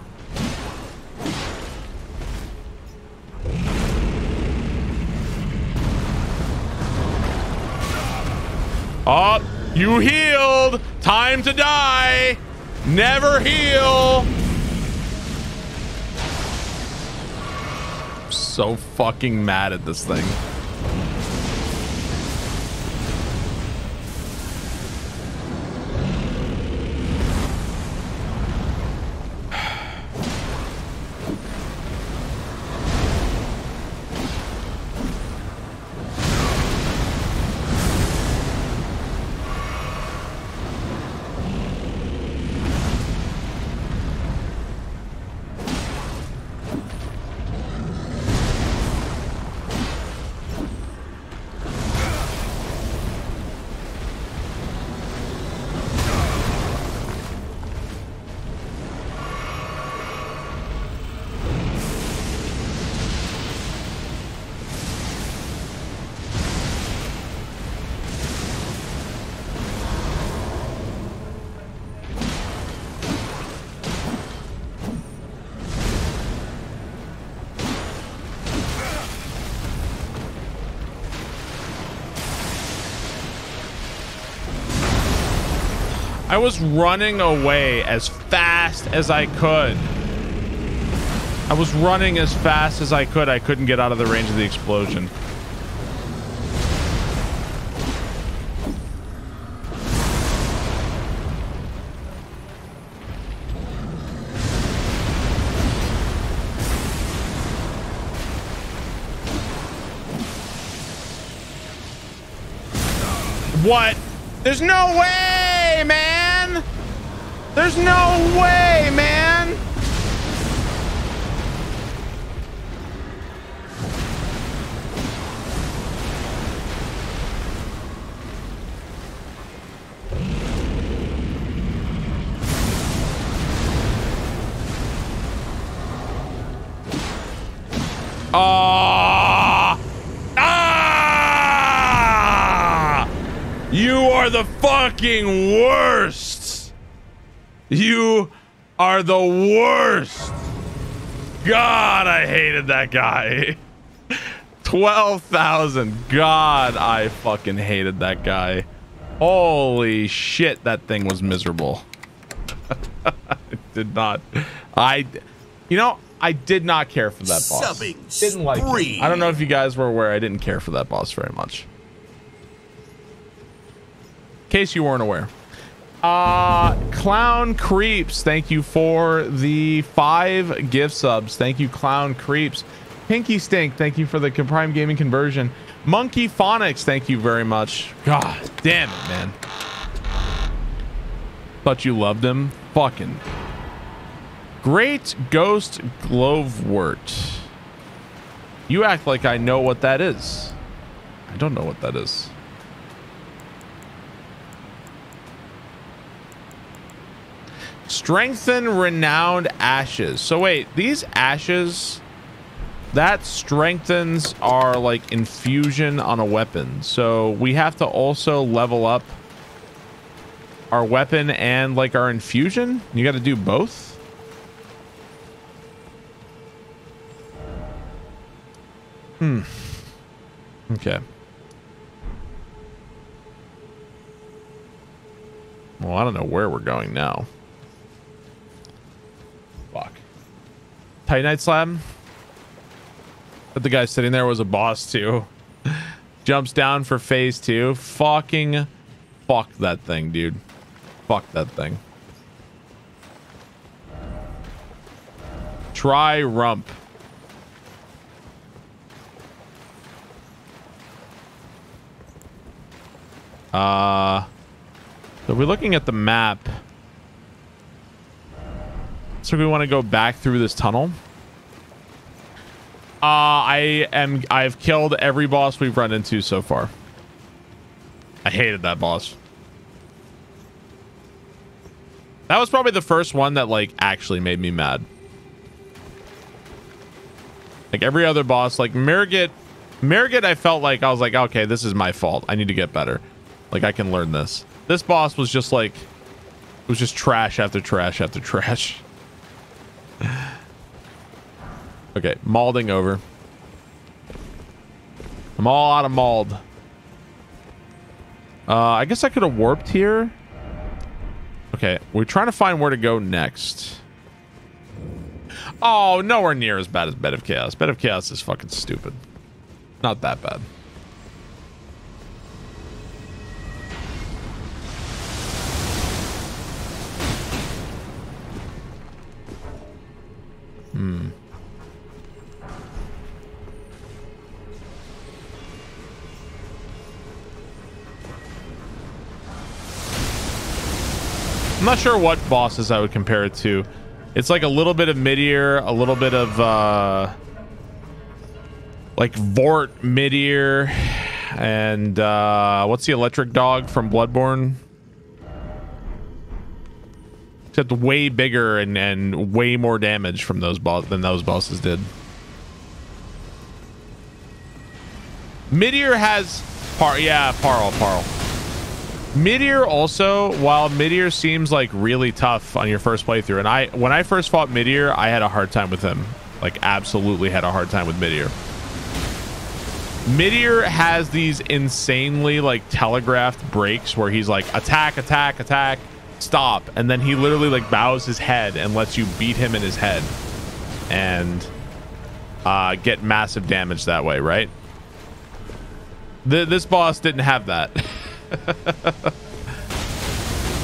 Oh, you healed. Time to die. Never heal. So fucking mad at this thing. I was running away as fast as I could. I was running as fast as I could. I couldn't get out of the range of the explosion. What? There's no way! There's no way, man! Ah! Ah! You are the fucking the worst. God, I hated that guy. 12,000. God, I fucking hated that guy. Holy shit, that thing was miserable. I did not. I, you know, I did not care for that boss. Subbing Didn't like him. I don't know if you guys were aware. I didn't care for that boss very much. In case you weren't aware. Uh, Clown Creeps, thank you for the five gift subs. Thank you, Clown Creeps. Pinky Stink, thank you for the Prime Gaming conversion. Monkey Phonics, thank you very much. God damn it, man. Thought you loved him. Fucking. Great Ghost Glovewort. You act like I know what that is. I don't know what that is. Strengthen renowned ashes. So wait, these ashes that strengthens our like infusion on a weapon. So we have to also level up our weapon and like our infusion. You got to do both. Hmm. Okay. Well, I don't know where we're going now. Fuck. Titanite slab. But the guy sitting there was a boss too. Jumps down for phase two. Fucking fuck that thing, dude. Fuck that thing. Try rump. Uh, so we're looking at the map. So we want to go back through this tunnel. Uh, I am. I've killed every boss we've run into so far. I hated that boss. That was probably the first one that like actually made me mad. Like every other boss, like Margit, Margit, I felt like I was like, okay, this is my fault. I need to get better. Like I can learn this. This boss was just like, it was just trash after trash after trash. Okay, malding over. I'm all out of mauled. Uh, I guess I could have warped here. Okay, we're trying to find where to go next. Oh, nowhere near as bad as Bed of Chaos. Bed of Chaos is fucking stupid. Not that bad. Hmm. I'm not sure what bosses I would compare it to. It's like a little bit of Midir, a little bit of uh like Vordt Midir, and uh what's the electric dog from Bloodborne? Except way bigger and, and way more damage from those boss than those bosses did. Midir has par yeah, Paarl, Paarl. Midir also, while Midir seems like really tough on your first playthrough, and I when I first fought Midir, I had a hard time with him. Like absolutely had a hard time with Midir. Midir has these insanely like telegraphed breaks where he's like attack, attack, attack, stop, and then he literally like bows his head and lets you beat him in his head and uh, get massive damage that way, right? The, this boss didn't have that.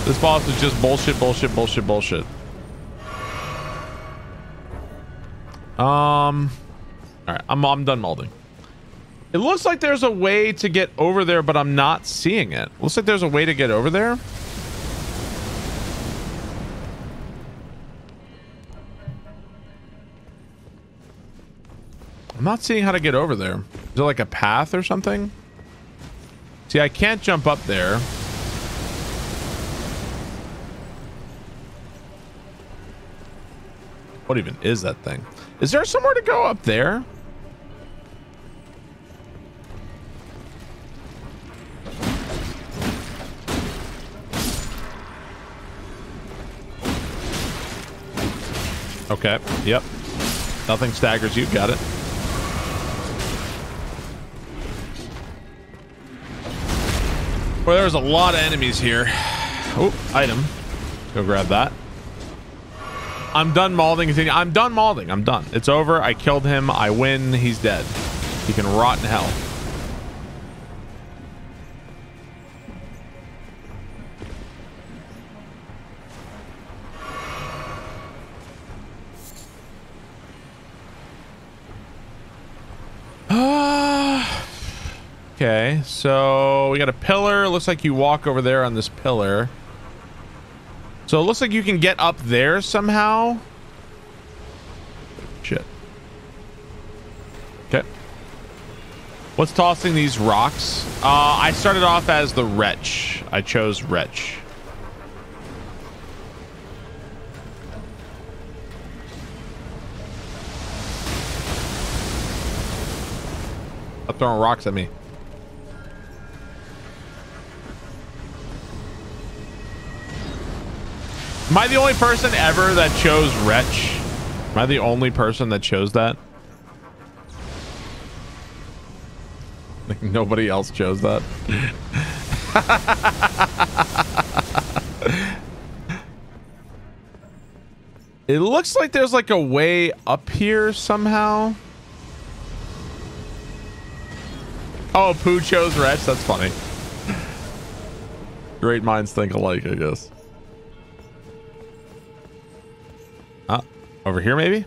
this boss was just bullshit, bullshit, bullshit, bullshit. Um, all right, I'm I'm done molding. It looks like there's a way to get over there, but I'm not seeing it. Looks like there's a way to get over there. I'm not seeing how to get over there. Is there like a path or something? See, I can't jump up there. What even is that thing? Is there somewhere to go up there? Okay. Yep. Nothing staggers you. Got it. Well, there's a lot of enemies here. Oh, item. Go grab that. I'm done malding. I'm done malding. I'm done. It's over. I killed him. I win. He's dead. He can rot in hell. Okay, so we got a pillar. Looks like you walk over there on this pillar. So it looks like you can get up there somehow. Shit. Okay. What's tossing these rocks? Uh, I started off as the wretch. I chose wretch. Throwing rocks at me. Am I the only person ever that chose wretch? Am I the only person that chose that? Like nobody else chose that. it looks like there's like a way up here somehow. Oh, Pooh chose Wretch. That's funny. Great minds think alike, I guess. Over here maybe?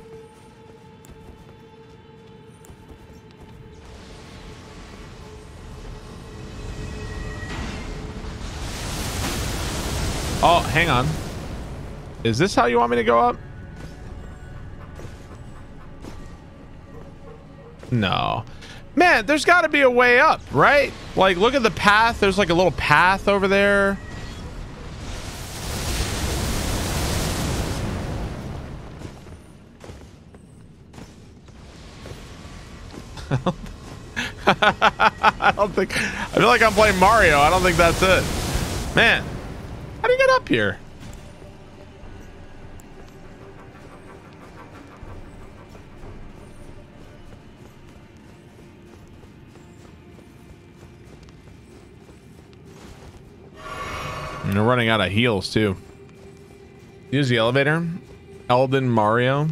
Oh, hang on. Is this how you want me to go up? No. Man, there's got to be a way up, right? Like, look at the path. There's like a little path over there. I don't think... I feel like I'm playing Mario. I don't think that's it. Man, how do you get up here? And they're running out of heals too. Use the elevator. Elden Mario.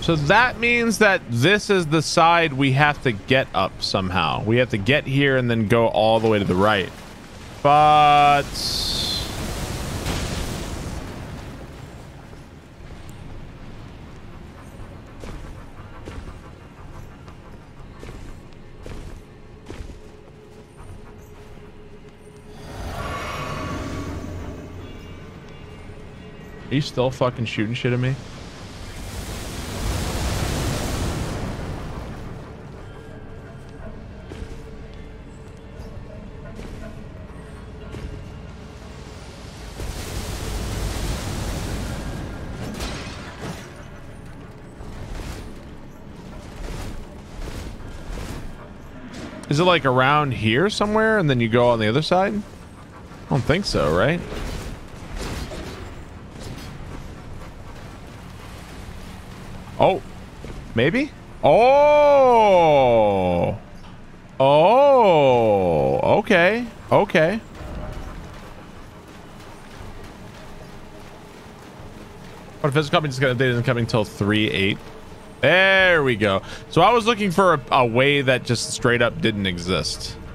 So that means that this is the side we have to get up somehow. We have to get here and then go all the way to the right. But... Are you still fucking shooting shit at me? Is it like around here somewhere and then you go on the other side? I don't think so, right? Oh, maybe? Oh, oh, okay, okay. What physical copy just got updated isn't coming until 3-8. There we go. So I was looking for a, a way that just straight up didn't exist.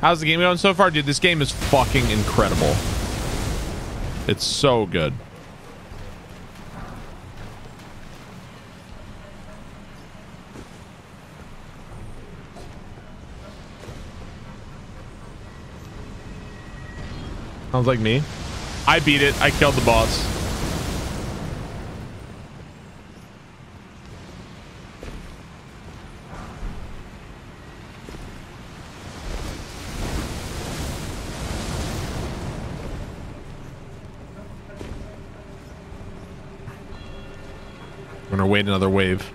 How's the game going so far? Dude, this game is fucking incredible. It's so good. Sounds like me. I beat it. I killed the boss. I'm gonna wait another wave.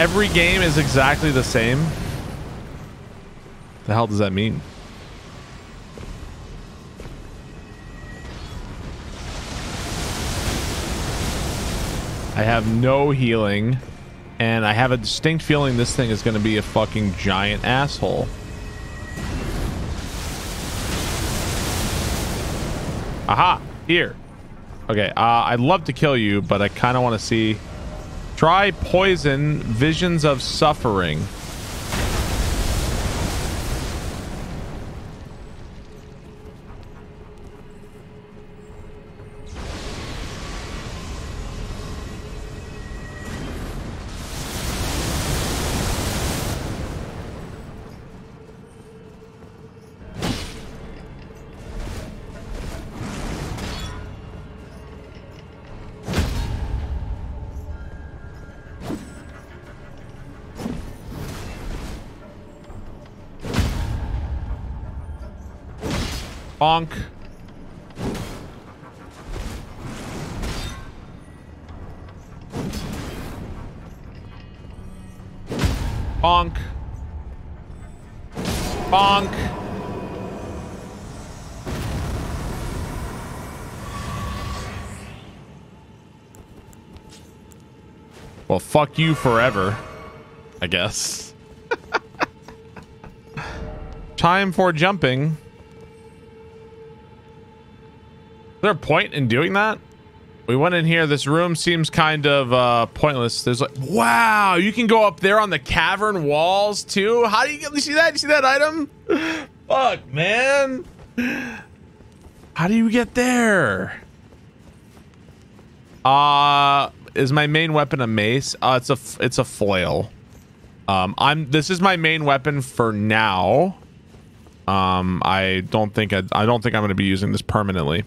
Every game is exactly the same. The hell does that mean? I have no healing. And I have a distinct feeling this thing is going to be a fucking giant asshole. Aha! Here. Okay, uh, I'd love to kill you, but I kind of want to see... Try poison, visions of suffering. Fuck you forever, I guess. Time for jumping. Is there a point in doing that? We went in here. This room seems kind of uh, pointless. There's like, wow, you can go up there on the cavern walls too. How do you get? You see that? You see that item? Fuck, man. How do you get there? Uh, is my main weapon a mace? Uh, it's a it's a flail. Um, I'm. This is my main weapon for now. Um, I don't think I, I don't think I'm going to be using this permanently.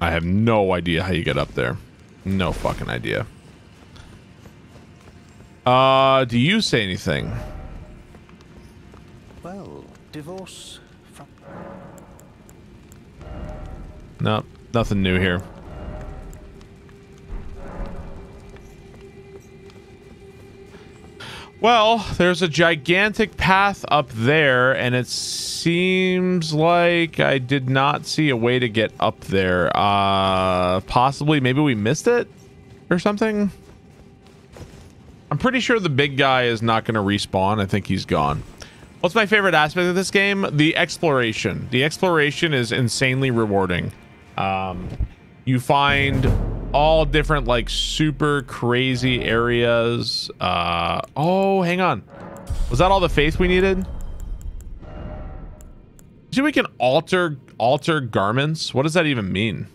I have no idea how you get up there. No fucking idea. Uh, do you say anything? Well, divorce No, nothing new here. Well, there's a gigantic path up there, and it seems like I did not see a way to get up there. Uh, possibly, maybe we missed it or something. I'm pretty sure the big guy is not going to respawn. I think he's gone. What's my favorite aspect of this game? The exploration. The exploration is insanely rewarding. Um, you find all different like super crazy areas. Uh, oh, hang on. Was that all the faith we needed? See, we can alter alter garments. What does that even mean?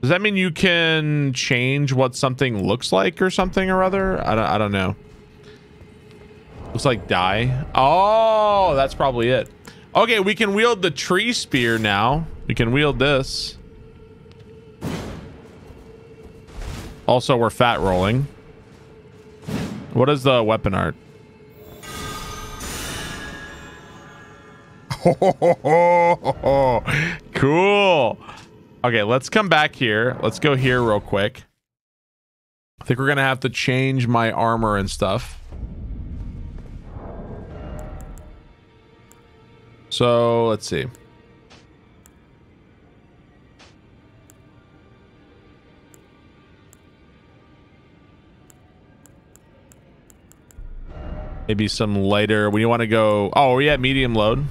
Does that mean you can change what something looks like or something or other? I don't, I don't know. Looks like die. Oh, that's probably it. Okay, we can wield the tree spear now. We can wield this. Also, we're fat rolling. What is the weapon art? cool. Okay, let's come back here. Let's go here real quick. I think we're going to have to change my armor and stuff. So let's see. Maybe some lighter. We want to go. Oh, are we at medium load?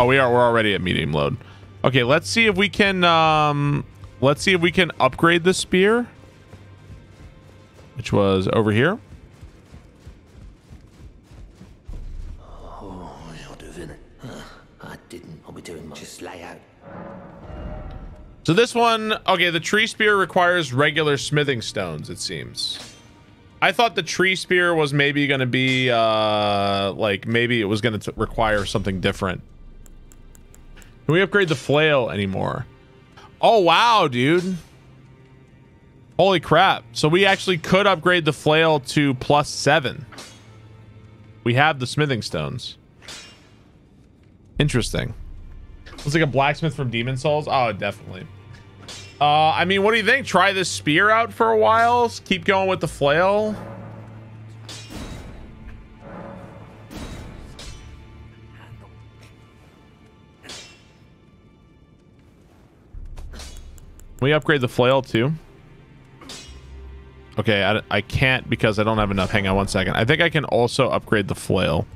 Oh, we are. We're already at medium load. Okay, let's see if we can. Um, let's see if we can upgrade the spear, which was over here. So this one, okay, the tree spear requires regular smithing stones, it seems. I thought the tree spear was maybe going to be, uh, like, maybe it was going to require something different. Can we upgrade the flail anymore? Oh, wow, dude. Holy crap. So we actually could upgrade the flail to plus seven. We have the smithing stones. Interesting. Looks like a blacksmith from Demon's Souls. Oh, definitely. Uh, I mean, what do you think? Try this spear out for a while. Keep going with the flail. We upgrade the flail too. Okay, I, I can't because I don't have enough. Hang on one second. I think I can also upgrade the flail.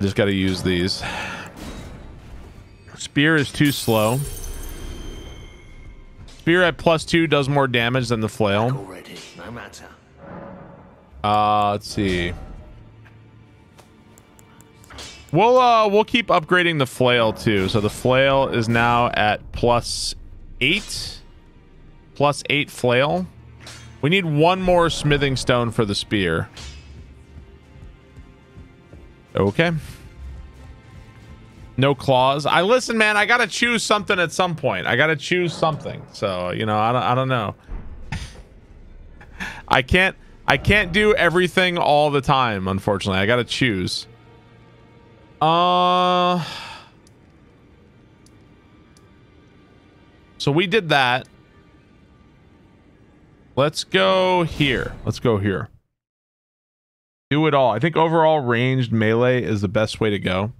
Just got to use these. Spear is too slow. Spear at plus two does more damage than the flail. Already, no matter. Uh, let's see. We'll uh we'll keep upgrading the flail too. So the flail is now at plus eight. Plus eight flail. We need one more smithing stone for the spear. Okay. No claws. I listen, man. I gotta choose something at some point. I gotta choose something. So you know, I don't. I don't know. I can't. I can't do everything all the time. Unfortunately, I gotta choose. Uh. So we did that. Let's go here. Let's go here. Do it all. I think overall ranged melee is the best way to go.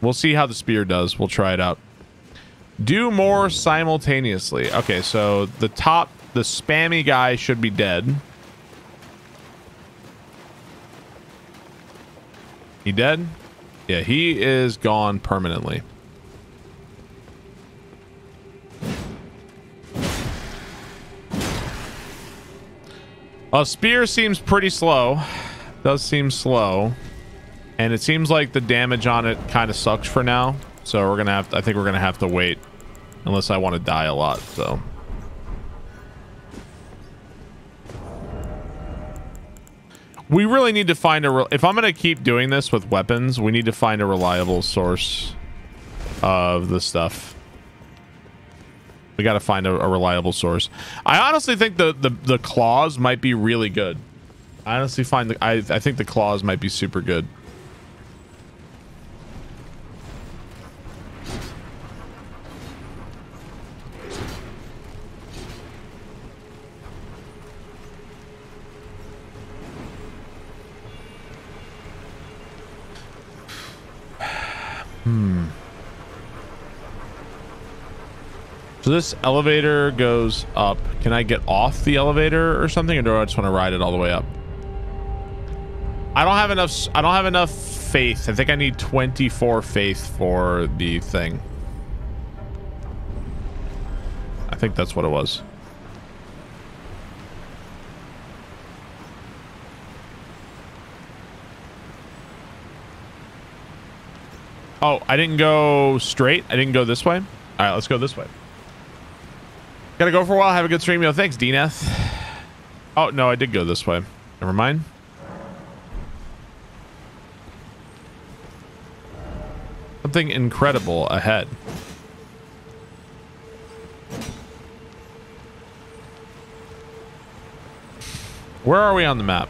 We'll see how the spear does. We'll try it out. Do more simultaneously. Okay, so the top, the spammy guy should be dead. He dead? Yeah, he is gone permanently. Uh, spear seems pretty slow. Does seem slow. And it seems like the damage on it kind of sucks for now. So we're going to have to, I think we're going to have to wait. Unless I want to die a lot, so. We really need to find a... If I'm going to keep doing this with weapons, we need to find a reliable source of the stuff. We got to find a, a, reliable source. I honestly think the, the, the claws might be really good. I honestly find... The, I, I think the claws might be super good. Hmm. So this elevator goes up. Can I get off the elevator or something, or do I just want to ride it all the way up? I don't have enough. I don't have enough faith. I think I need 24 faith for the thing. I think that's what it was. Oh, I didn't go straight. I didn't go this way. All right, let's go this way. Gotta go for a while. Have a good stream. Yo, thanks, Dneth. Oh, no, I did go this way. Never mind. Something incredible ahead. Where are we on the map?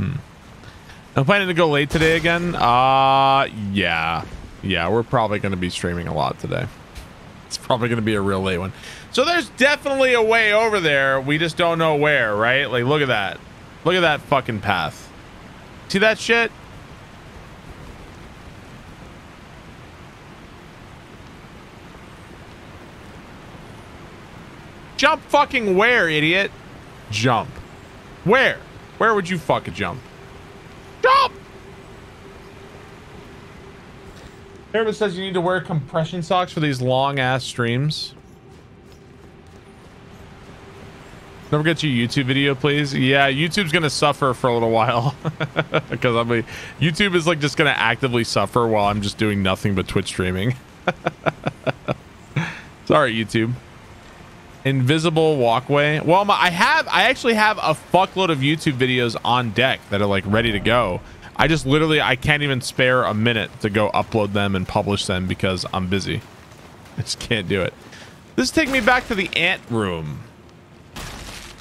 Hmm. I'm planning to go late today again. Uh, yeah. Yeah, we're probably going to be streaming a lot today. It's probably going to be a real late one. So there's definitely a way over there. We just don't know where, right? Like, look at that. Look at that fucking path. See that shit? Jump fucking where, idiot? Jump. Where? Where would you fuck a jump? Jump! Everyone says you need to wear compression socks for these long ass streams. Don't forget your YouTube video, please. Yeah, YouTube's gonna suffer for a little while because I mean, YouTube is like just gonna actively suffer while I'm just doing nothing but Twitch streaming. Sorry, YouTube. Invisible walkway. Well, my, I have, I actually have a fuckload of YouTube videos on deck that are like ready to go. I just literally, I can't even spare a minute to go upload them and publish them because I'm busy. I just can't do it. This take me back to the ant room.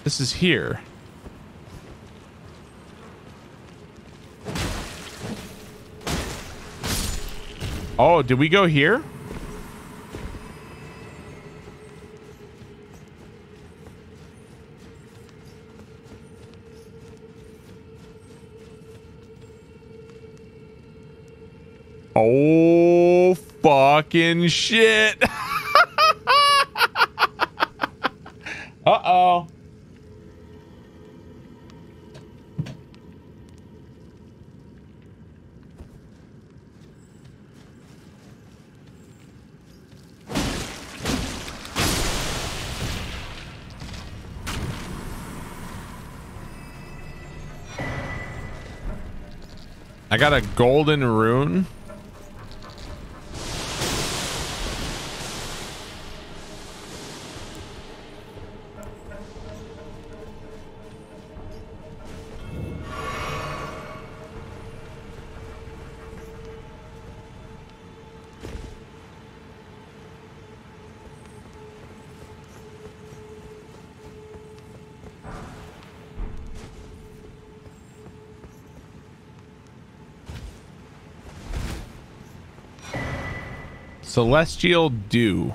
This is here. Oh, did we go here? Oh, fucking shit. Uh-oh. I got a golden rune. Celestial Dew.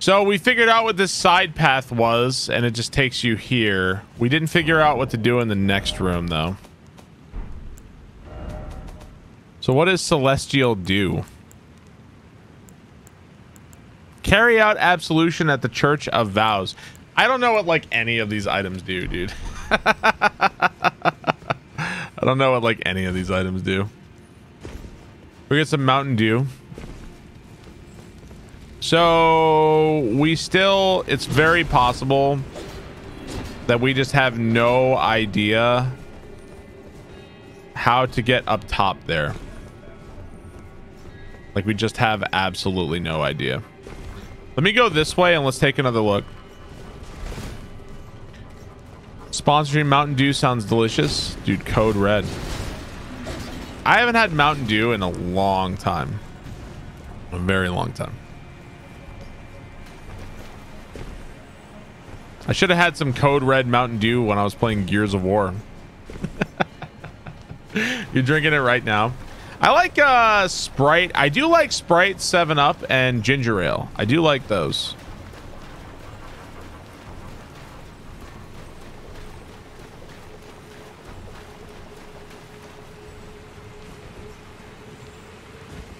So we figured out what this side path was, and it just takes you here. We didn't figure out what to do in the next room, though. So what does Celestial do? Carry out absolution at the Church of Vows. I don't know what, like, any of these items do, dude. I don't know what, like, any of these items do. We get some Mountain Dew. So we still, it's very possible that we just have no idea how to get up top there. Like we just have absolutely no idea. Let me go this way and let's take another look. Sponsoring Mountain Dew sounds delicious. Dude, code red. I haven't had Mountain Dew in a long time. A very long time. I should have had some Code Red Mountain Dew when I was playing Gears of War. You're drinking it right now. I like uh, Sprite. I do like Sprite, 7-Up, and Ginger Ale. I do like those.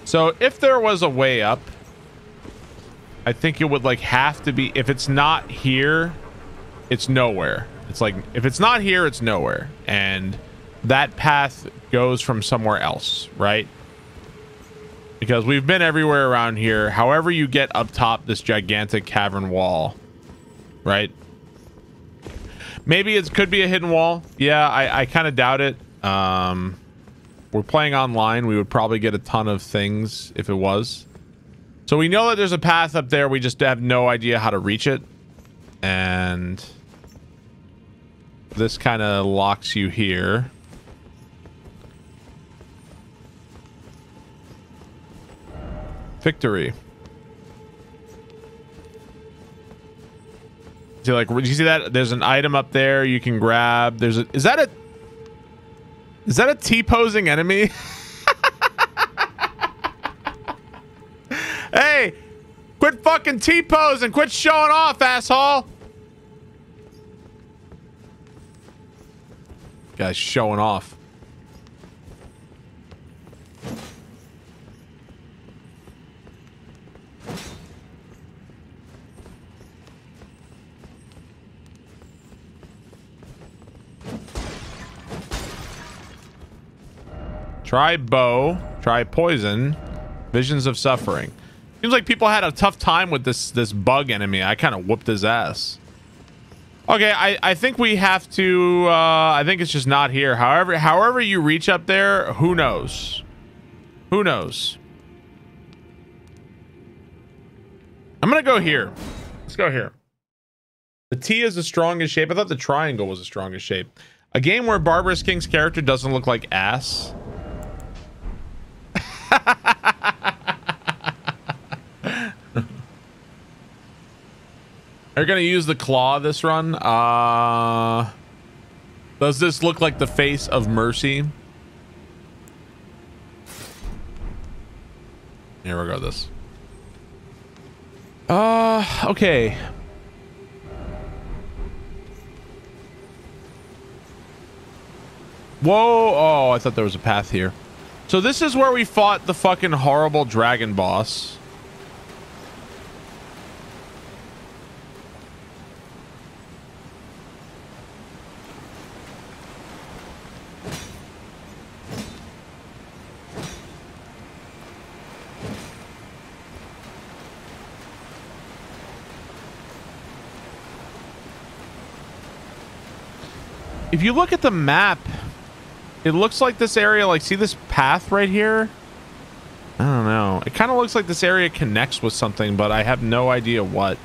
So if there was a way up, I think it would like have to be if it's not here, it's nowhere. It's like if it's not here, it's nowhere. And that path goes from somewhere else, right? Because we've been everywhere around here. However you get up top this gigantic cavern wall, right? Maybe it could be a hidden wall. Yeah, I, I kind of doubt it. Um, we're playing online, we would probably get a ton of things if it was. So we know that there's a path up there. We just have no idea how to reach it. And this kind of locks you here. Victory. See, like, did you see that? There's an item up there you can grab. There's a, is that a, is that a T-posing enemy? hey, quit fucking T-posing. Quit showing off, asshole. Guy's showing off. Try bow. Try poison. Visions of suffering. Seems like people had a tough time with this this bug enemy. I kind of whooped his ass. Okay, I, I think we have to uh, I think it's just not here. However, however you reach up there, who knows? Who knows? I'm gonna go here. Let's go here. The T is the strongest shape. I thought the triangle was the strongest shape. A game where Barbarous King's character doesn't look like ass. Are you gonna use the claw this run? Uh, does this look like the face of mercy? Here we go. This. Uh, okay. Whoa! Oh, I thought there was a path here. So this is where we fought the fucking horrible dragon boss. If you look at the map, it looks like this area, like, see this path right here? I don't know. It kind of looks like this area connects with something, but I have no idea what.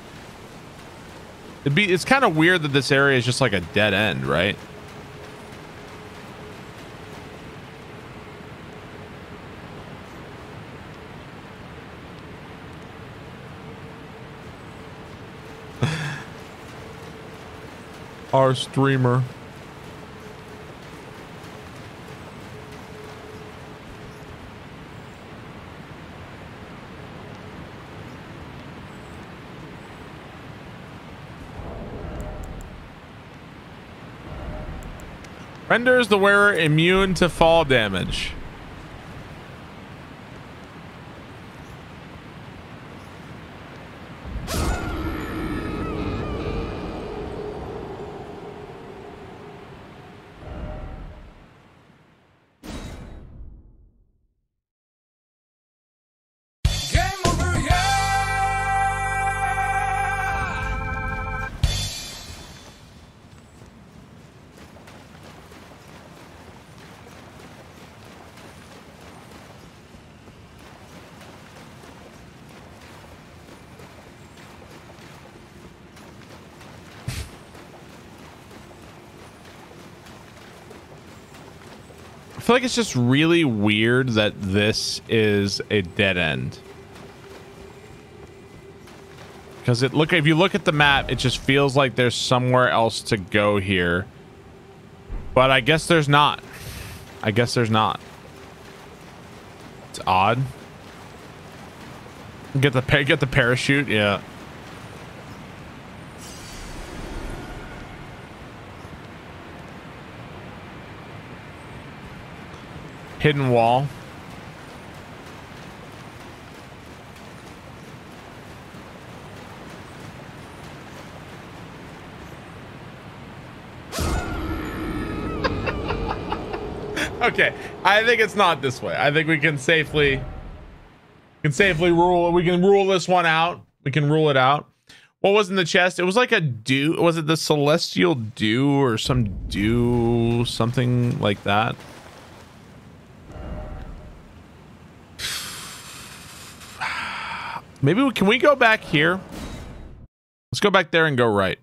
It'd be, it's kind of weird that this area is just like a dead end, right? Our streamer. Renders the wearer immune to fall damage. Feel like it's just really weird that this is a dead end. Because it look if you look at the map, it just feels like there's somewhere else to go here. But I guess there's not. I guess there's not. It's odd. Get the get the parachute, yeah. Hidden wall. okay, I think it's not this way. I think we can safely can safely rule we can rule this one out. We can rule it out. What was in the chest? It was like a dew. Was it the celestial dew or some dew, something like that? Maybe we, can we go back here? Let's go back there and go right.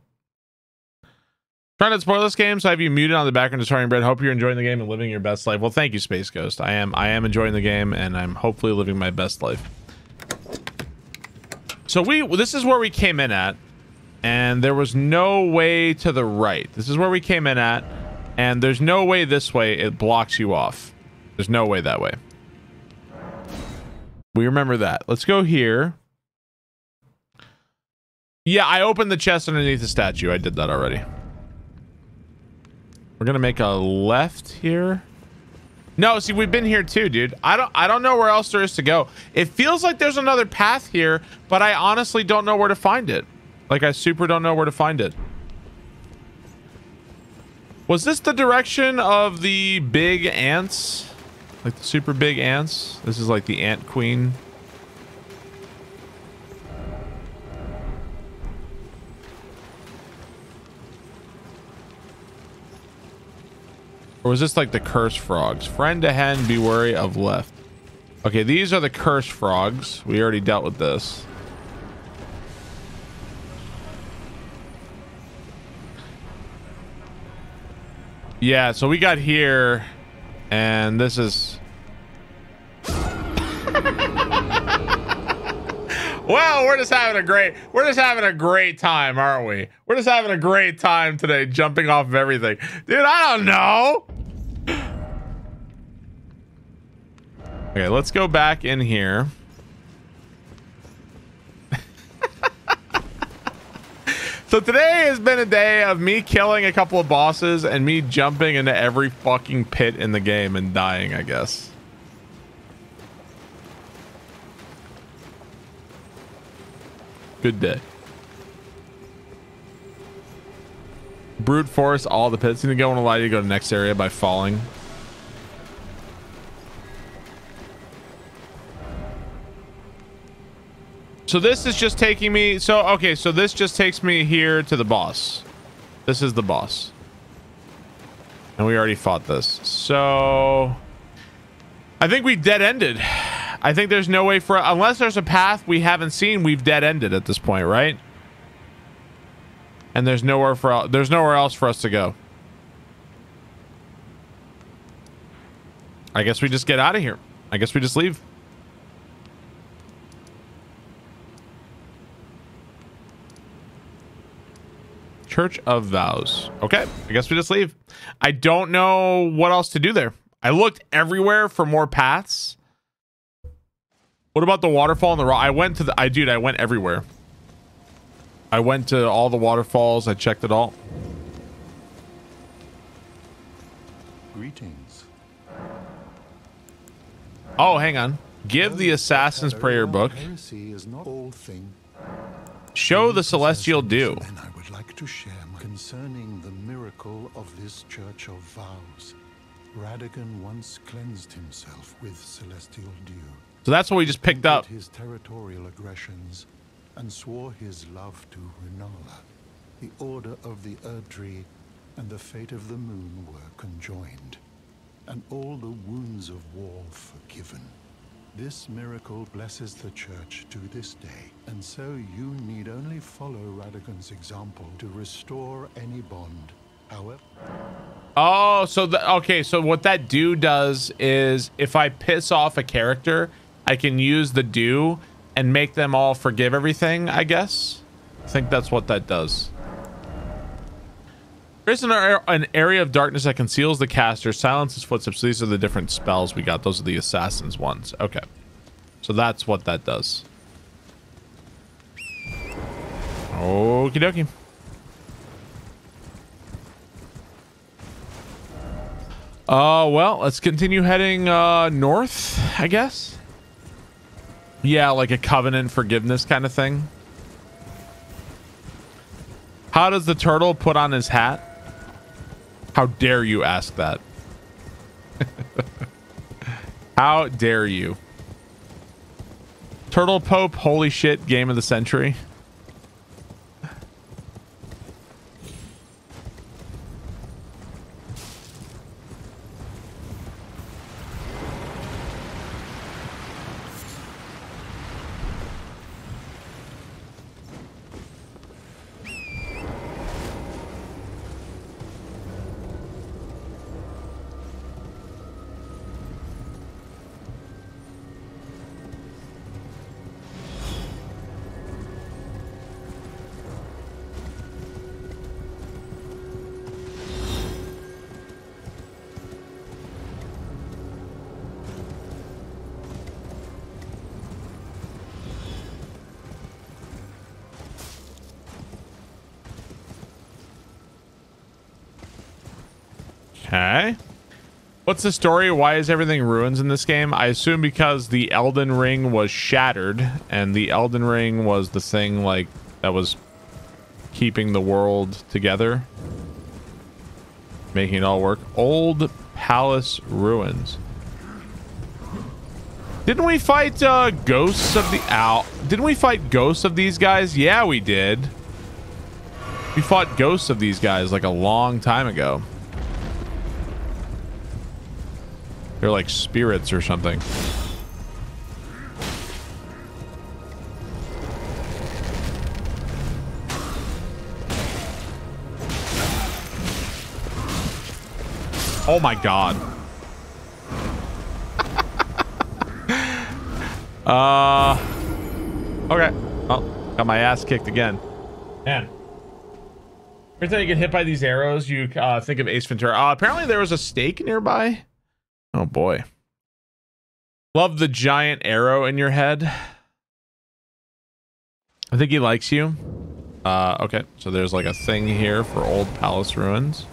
Trying to spoil this game, so I have you muted on the background to starting bread. Hope you're enjoying the game and living your best life. Well, thank you, Space Ghost. I am I am enjoying the game and I'm hopefully living my best life. So we this is where we came in at, and there was no way to the right. This is where we came in at, and there's no way this way. It blocks you off. There's no way that way. We remember that. Let's go here. Yeah, I opened the chest underneath the statue. I did that already. We're gonna make a left here. No, see, we've been here too, dude. I don't I don't know where else there is to go. It feels like there's another path here, but I honestly don't know where to find it. Like I super don't know where to find it. Was this the direction of the big ants? Like the super big ants? This is like the ant queen. Or was this like the curse frogs? Friend to hen, be wary of left. Okay, these are the curse frogs. We already dealt with this. Yeah, so we got here, and this is... Well, we're just having a great we're just having a great time, aren't we? We're just having a great time today, jumping off of everything. Dude, I don't know. Okay, let's go back in here. so today has been a day of me killing a couple of bosses and me jumping into every fucking pit in the game and dying, I guess. Good day. Brute force all the pits. Gonna go and allow you to go to the next area by falling. So this is just taking me. So okay, so this just takes me here to the boss. This is the boss, and we already fought this. So I think we dead ended. I think there's no way for unless there's a path we haven't seen. We've dead ended at this point, right? And there's nowhere for there's nowhere else for us to go. I guess we just get out of here. I guess we just leave. Church of Vows. Okay, I guess we just leave. I don't know what else to do there. I looked everywhere for more paths. What about the waterfall and the rock? I went to the I dude, I went everywhere. I went to all the waterfalls. I checked it all. Greetings. Oh, hang on. Give the Assassin's Prayer book. Heresy is not all thing. Show the Celestial Dew. And I would like to share my concerning the miracle of this Church of Vows. Radagon once cleansed himself with celestial dew. So that's what we just picked up. His territorial aggressions and swore his love to Rennala. The order of the Erdtree and the fate of the moon were conjoined, and all the wounds of war forgiven. This miracle blesses the church to this day, and so you need only follow Radagon's example to restore any bond. However, Oh, so the, okay, so what that dew does is if I piss off a character, I can use the dew and make them all forgive everything, I guess. I think that's what that does. There's an, an area of darkness that conceals the caster, silences footsteps. These are the different spells we got. Those are the assassin's ones. Okay. So that's what that does. Okie dokie. Uh, well, let's continue heading uh, north, I guess. Yeah, like a covenant forgiveness kind of thing. How does the turtle put on his hat? How dare you ask that? How dare you? Turtle Pope, holy shit, game of the century. What's the story? Why is everything ruins in this game? I assume because the Elden Ring was shattered, and the Elden Ring was the thing like that was keeping the world together, making it all work. Old Palace ruins. Didn't we fight uh, ghosts of the owl? Didn't we fight ghosts of these guys? Yeah, we did. We fought ghosts of these guys like a long time ago. They're like spirits or something. Oh my god. uh Okay. Well, got my ass kicked again. Man. Every time you get hit by these arrows, you uh, think of Ace Ventura. Uh, apparently, there was a stake nearby. Oh boy. Love the giant arrow in your head. I think he likes you. Uh, okay, so there's like a thing here for old palace ruins.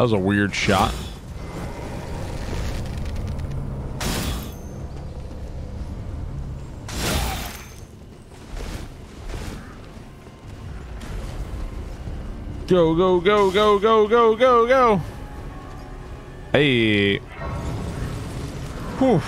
That was a weird shot. Go, go, go, go, go, go, go, go. Hey. Whew.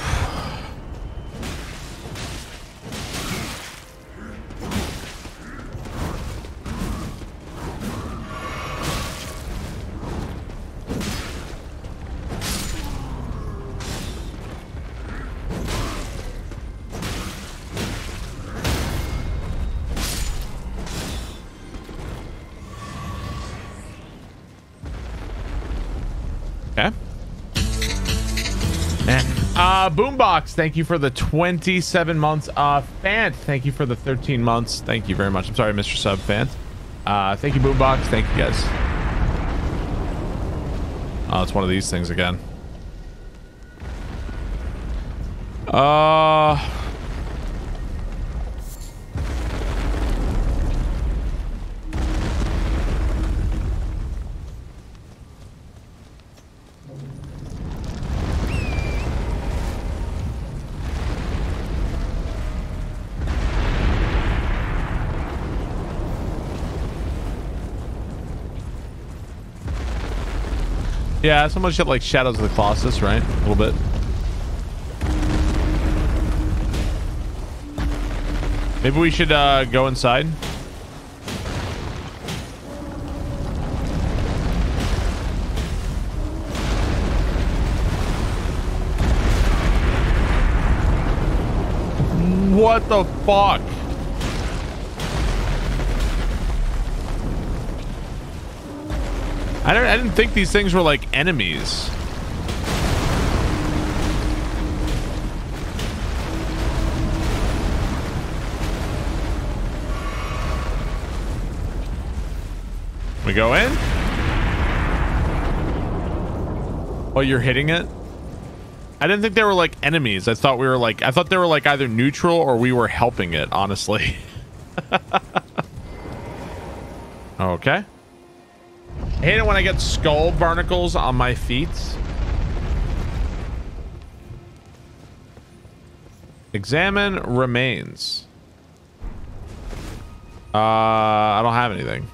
Okay. Uh Boombox, thank you for the 27 months. Uh Fant, thank you for the 13 months. Thank you very much. I'm sorry, Mr. Sub Fant. Uh thank you, Boombox. Thank you guys. Oh, it's one of these things again. Uh Yeah, so much like Shadows of the Colossus, right? A little bit. Maybe we should uh, go inside. What the fuck? I I didn't think these things were like enemies. We go in? Oh, you're hitting it? I didn't think they were like enemies. I thought we were like I thought they were like either neutral or we were helping it, honestly. okay. I hate it when I get skull barnacles on my feet. Examine remains. Uh, I don't have anything.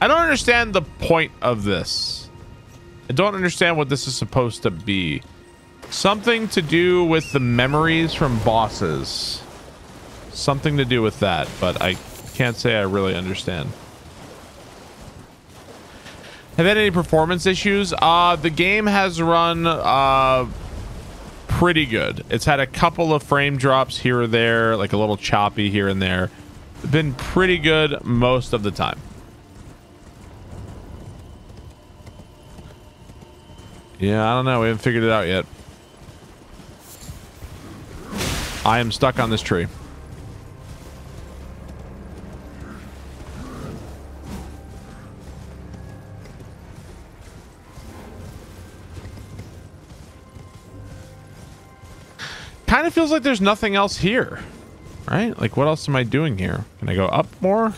I don't understand the point of this. I don't understand what this is supposed to be. Something to do with the memories from bosses. Something to do with that, but I can't say I really understand. Have had any performance issues? Uh, the game has run uh, pretty good. It's had a couple of frame drops here or there, like a little choppy here and there. Been pretty good most of the time. Yeah, I don't know. We haven't figured it out yet. I am stuck on this tree. Kind of feels like there's nothing else here. Right? Like, what else am I doing here? Can I go up more?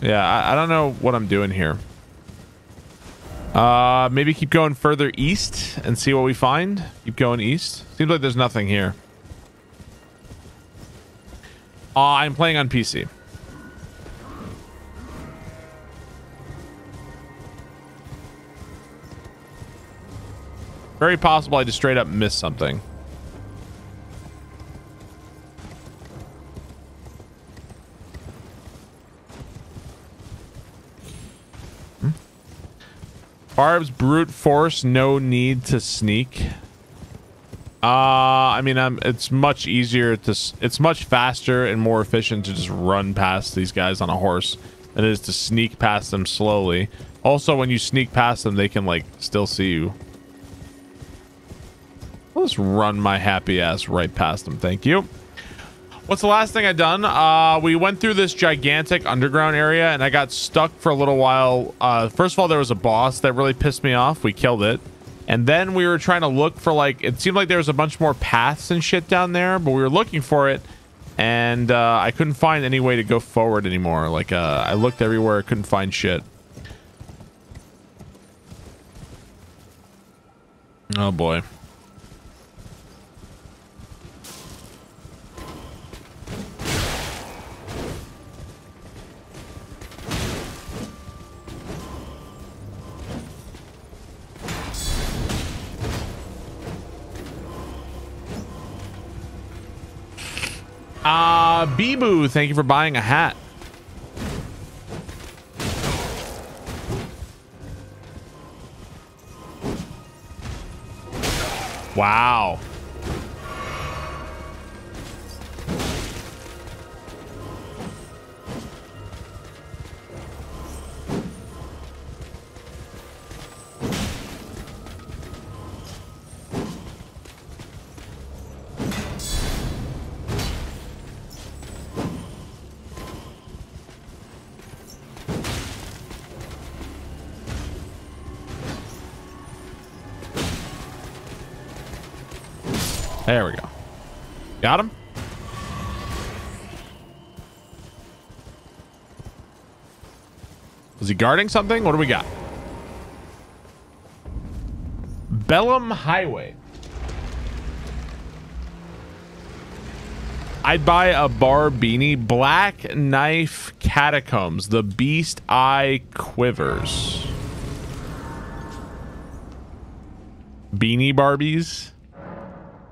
Yeah, I, I don't know what I'm doing here. Uh, maybe keep going further east and see what we find. Keep going east. Seems like there's nothing here. Uh, I'm playing on PC. Very possible I just straight up missed something. Hmm? Barb's brute force, no need to sneak. Uh, I mean, um, it's much easier to, it's much faster and more efficient to just run past these guys on a horse than it is to sneak past them slowly. Also, when you sneak past them, they can like still see you. I'll just run my happy ass right past them. Thank you. What's the last thing I done? Uh, we went through this gigantic underground area and I got stuck for a little while. Uh, first of all, there was a boss that really pissed me off. We killed it. And then we were trying to look for like, it seemed like there was a bunch more paths and shit down there, but we were looking for it. And uh, I couldn't find any way to go forward anymore. Like, uh, I looked everywhere, couldn't find shit. Oh boy. Uh, Bibu, thank you for buying a hat. Wow. There we go. Got him? Was he guarding something? What do we got? Bellum Highway. I'd buy a bar beanie. Black Knife Catacombs. The Beast Eye Quivers. Beanie Barbies.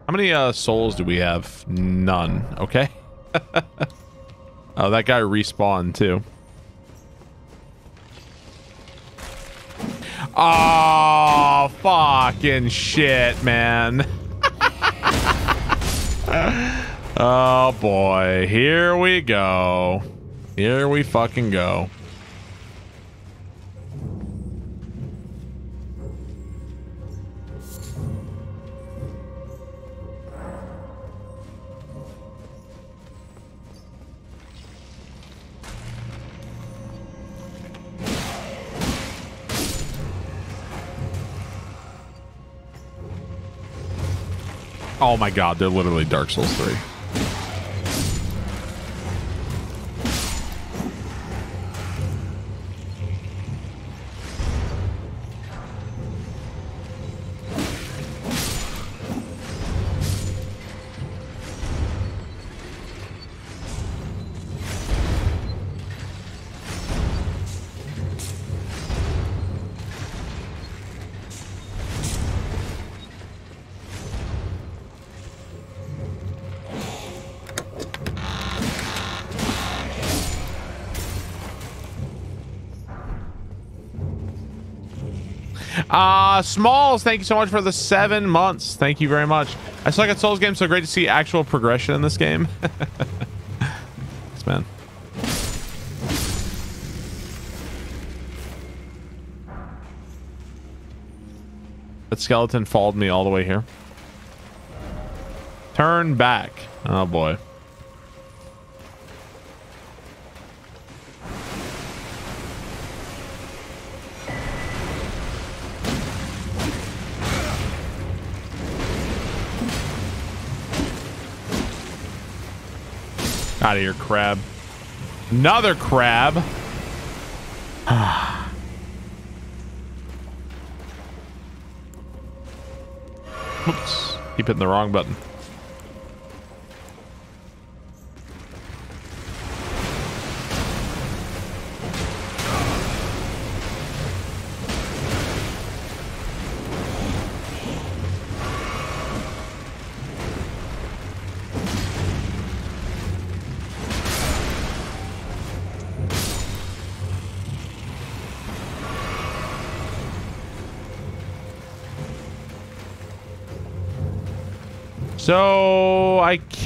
How many uh, souls do we have? None. Okay. oh, that guy respawned too. Oh, fucking shit, man. oh, boy. Here we go. Here we fucking go. Oh my god, they're literally Dark Souls 3. Smalls, thank you so much for the seven months. Thank you very much. I suck at Souls games, so great to see actual progression in this game. Thanks, man. That skeleton followed me all the way here. Turn back. Oh, boy. Out of here, crab. Another crab. Oops. Keep hitting the wrong button.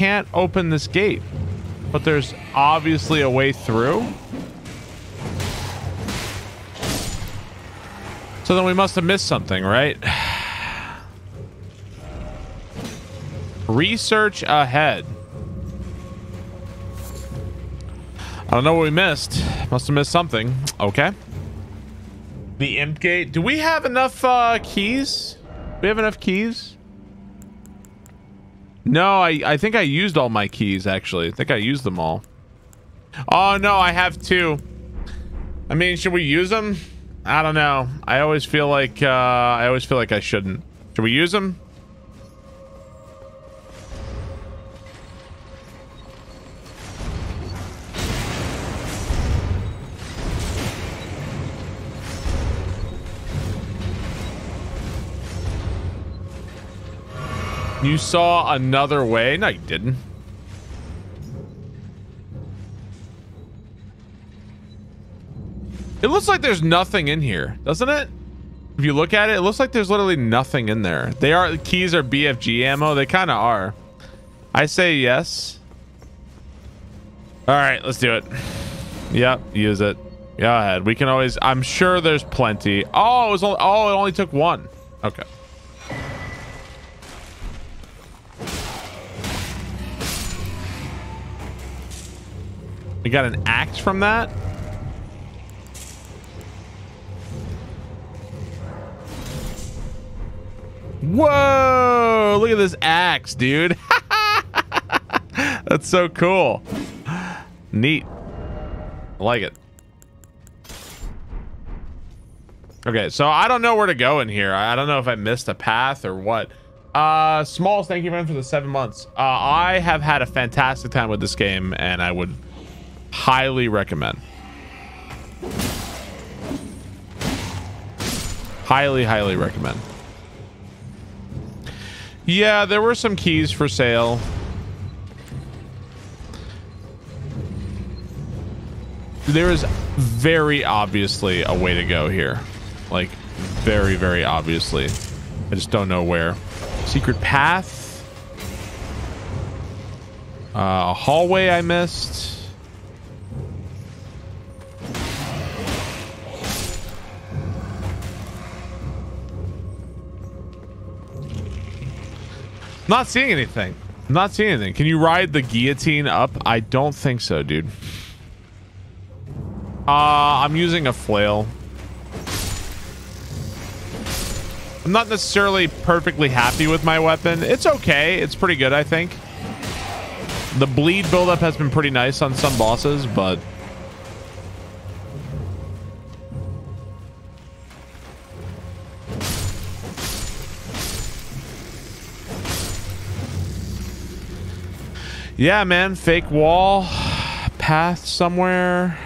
Can't open this gate, but there's obviously a way through. So then we must have missed something, right? Research ahead. I don't know what we missed. Must have missed something. Okay. The imp gate. Do we have enough uh, keys? We have enough keys? No, I, I think I used all my keys, actually. I think I used them all. Oh, no, I have two. I mean, should we use them? I don't know. I always feel like, uh, I always feel like I shouldn't. Should we use them? You saw another way? No, you didn't. It looks like there's nothing in here, doesn't it? If you look at it, it looks like there's literally nothing in there. They are keys are BFG ammo. They kind of are. I say yes. All right, let's do it. Yep, use it. Go ahead. We can always. I'm sure there's plenty. Oh, it was only. Oh, it only took one. Okay. We got an axe from that. Whoa! Look at this axe, dude. That's so cool. Neat. I like it. Okay, so I don't know where to go in here. I don't know if I missed a path or what. Uh, Smalls, thank you, man, for the seven months. Uh, I have had a fantastic time with this game, and I would highly recommend. Highly, highly recommend. Yeah, there were some keys for sale. There is very obviously a way to go here. Like, very, very obviously. I just don't know where. Secret path. Uh, a hallway I missed. Not seeing anything. Not seeing anything. Can you ride the guillotine up? I don't think so, dude. Uh, I'm using a flail. I'm not necessarily perfectly happy with my weapon. It's okay. It's pretty good, I think. The bleed buildup has been pretty nice on some bosses, but... Yeah, man. Fake wall. Path somewhere.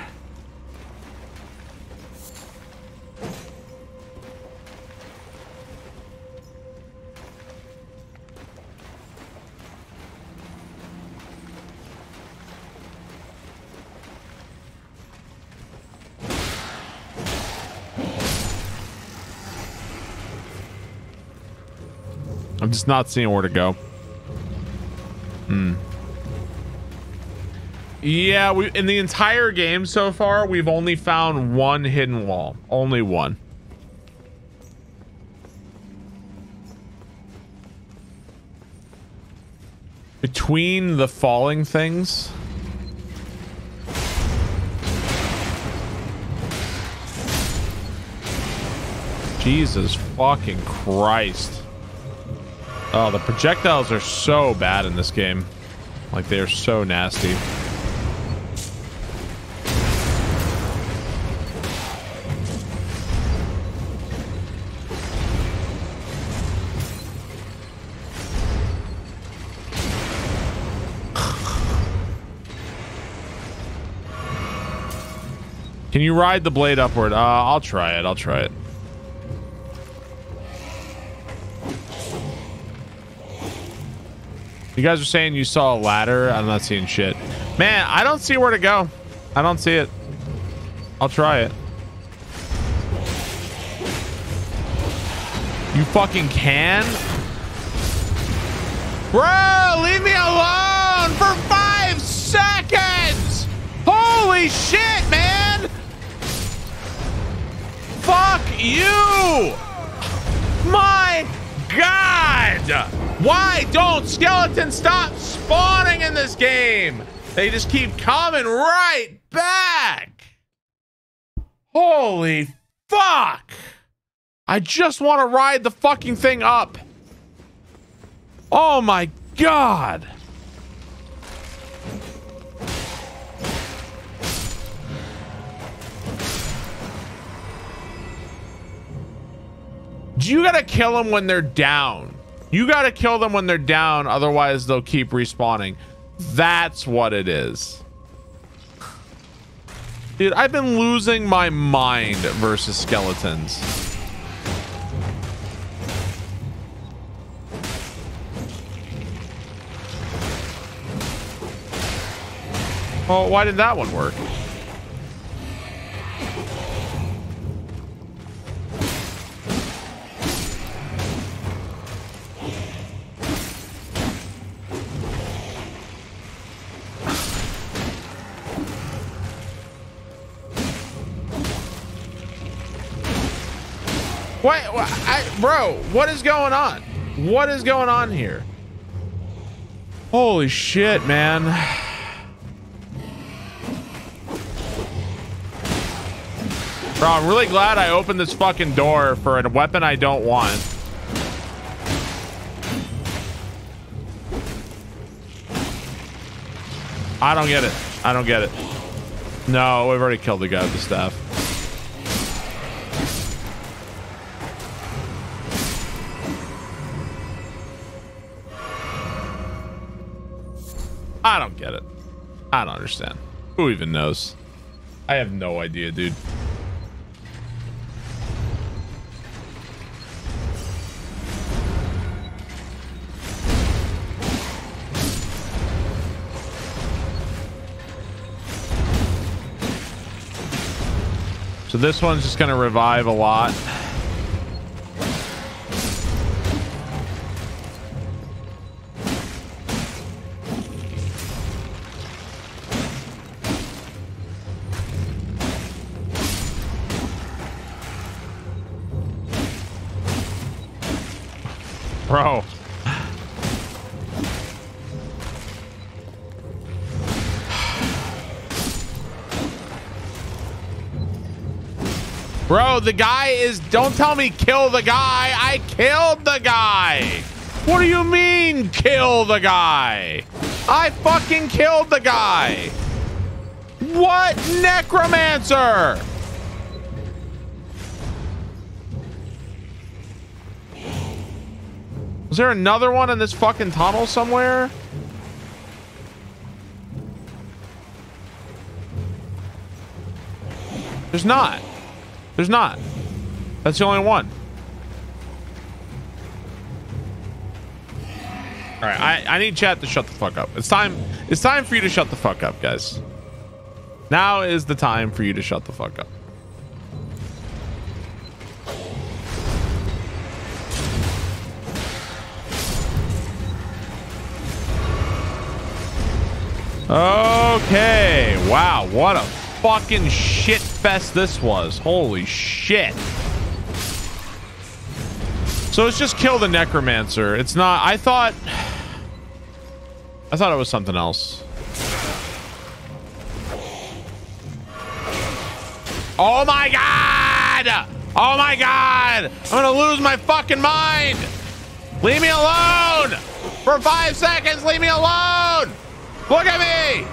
I'm just not seeing where to go. Hmm. Yeah, we in the entire game so far, we've only found one hidden wall. Only one. Between the falling things. Jesus fucking Christ. Oh, the projectiles are so bad in this game. Like, they're so nasty. Can you ride the blade upward? Uh, I'll try it. I'll try it. You guys are saying you saw a ladder. I'm not seeing shit. Man, I don't see where to go. I don't see it. I'll try it. You fucking can? Bro, leave me alone for five seconds. Holy shit, man. Fuck you. My God. Why don't skeletons stop spawning in this game? They just keep coming right back. Holy fuck. I just want to ride the fucking thing up. Oh my god. You gotta kill them when they're down. You gotta kill them when they're down, otherwise they'll keep respawning. That's what it is. Dude, I've been losing my mind versus skeletons. Oh, why did that one work? What, I, bro, what is going on? What is going on here? Holy shit, man. Bro, I'm really glad I opened this fucking door for a weapon I don't want. I don't get it. I don't get it. No, we've already killed the guy with the staff. I don't get it. I don't understand. Who even knows? I have no idea, dude. So this one's just going to revive a lot. Bro. Bro, the guy is... Don't tell me kill the guy. I killed the guy. What do you mean kill the guy? I fucking killed the guy. What necromancer? Was there another one in this fucking tunnel somewhere? There's not. There's not. That's the only one. All right, I, I need chat to shut the fuck up. It's time. It's time for you to shut the fuck up, guys. Now is the time for you to shut the fuck up. Okay. Wow. What a fucking shit fest this was. Holy shit. So it's just kill the necromancer. It's not. I thought. I thought it was something else. Oh my god! Oh my god! I'm gonna lose my fucking mind! Leave me alone! For five seconds, leave me alone! Look at me!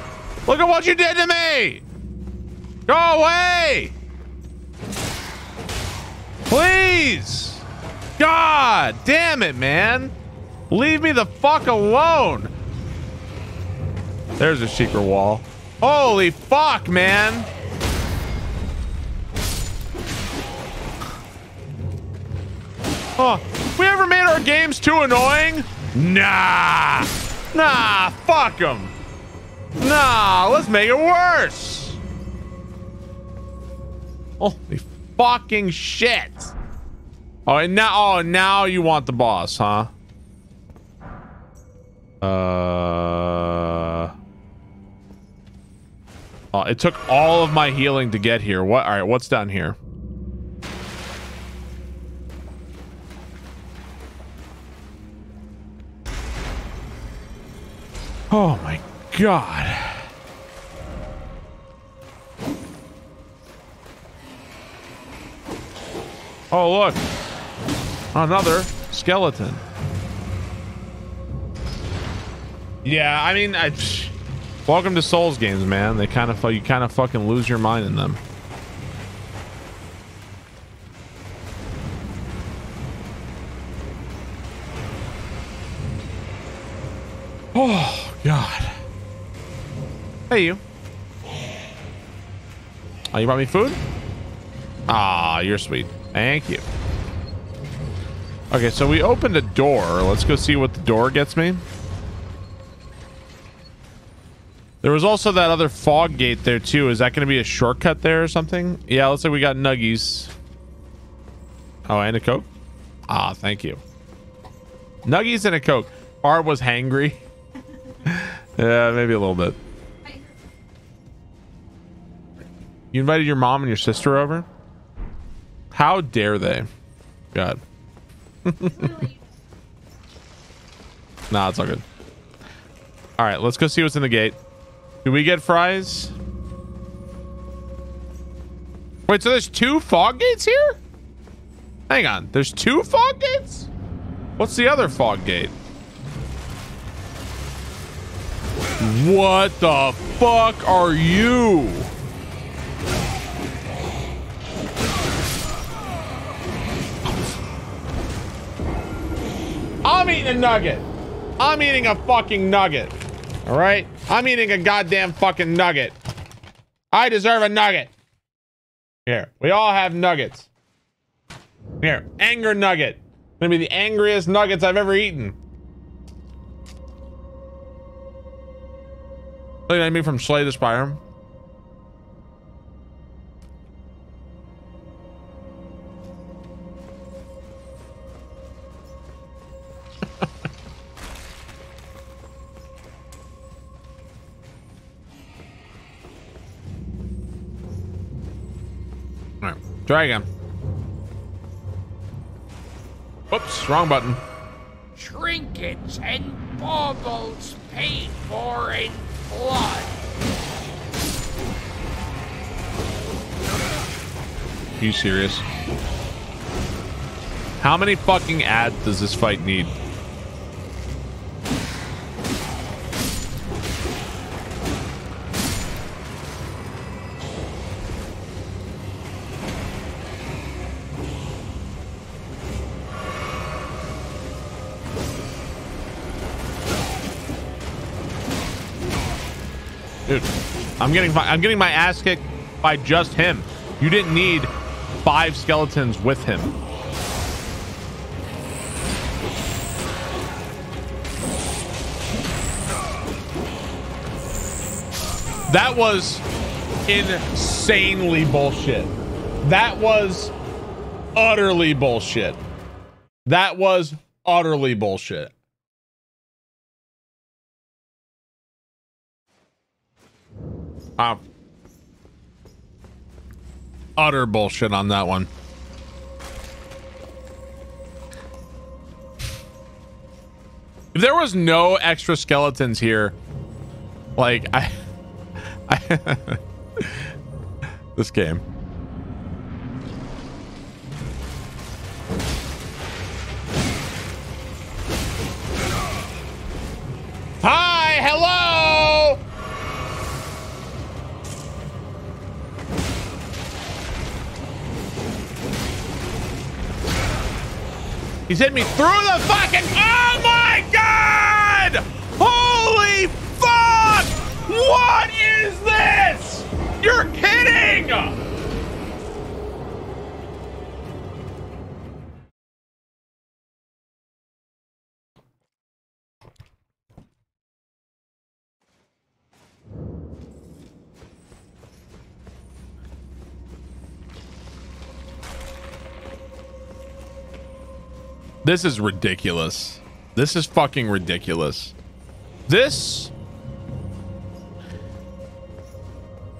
Look at what you did to me! Go away! Please! God damn it, man! Leave me the fuck alone! There's a secret wall. Holy fuck, man! Oh, we ever made our games too annoying? Nah! Nah, fuck them! Nah, let's make it worse. Holy fucking shit. Oh, and now, oh, now you want the boss, huh? Uh. Oh, it took all of my healing to get here. What? All right, what's down here? Oh my god. Oh, look. Another skeleton. Yeah, I mean, I, welcome to Souls games, man. They kind of you kind of fucking lose your mind in them. Oh God. Hey you. Oh, you brought me food? Ah, you're sweet. Thank you. Okay, so we opened a door. Let's go see what the door gets me. There was also that other fog gate there too. Is that going to be a shortcut there or something? Yeah, looks like we got nuggies. Oh, and a Coke? Ah, thank you. Nuggies and a Coke. Barb was hangry. yeah, maybe a little bit. You invited your mom and your sister over? How dare they? God. nah, it's all good. All right, let's go see what's in the gate. Do we get fries? Wait, so there's two fog gates here? Hang on, there's two fog gates? What's the other fog gate? What the fuck are you? Eating a nugget. I'm eating a fucking nugget. All right? I'm eating a goddamn fucking nugget. I deserve a nugget. Here, we all have nuggets. Here, anger nugget. Gonna be the angriest nuggets I've ever eaten. Look at me from Slay the Spire. Try again. Whoops, wrong button. Trinkets and baubles paid for in blood. Are you serious? How many fucking ads does this fight need? I'm getting my, I'm getting my ass kicked by just him. You didn't need five skeletons with him. That was insanely bullshit. That was utterly bullshit. That was utterly bullshit. Utter bullshit on that one. If there was no extra skeletons here, like I, I this game. Hi, hello. He's hit me through the fucking. Oh my god! Holy fuck! What is this? You're kidding! This is ridiculous. This is fucking ridiculous. This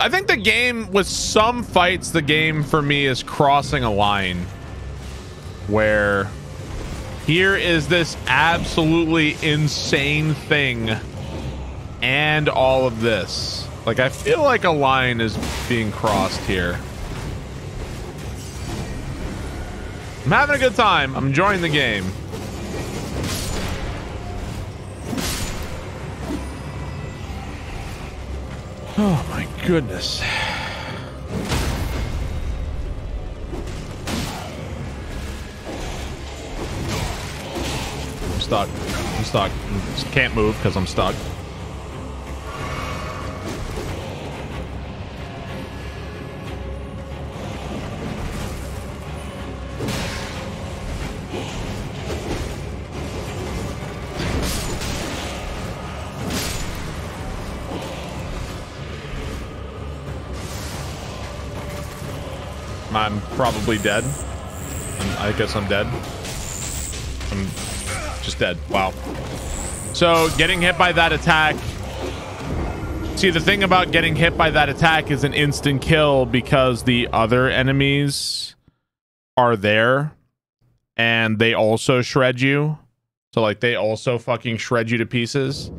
I think the game with some fights the game for me is crossing a line where here is this absolutely insane thing and all of this. Like I feel like a line is being crossed here. I'm having a good time. I'm enjoying the game. Oh my goodness. I'm stuck. I'm stuck. I can't move because I'm stuck. Probably dead. I'm, I guess I'm dead. I'm just dead. Wow. So getting hit by that attack. See, the thing about getting hit by that attack is an instant kill because the other enemies are there and they also shred you. So like they also fucking shred you to pieces.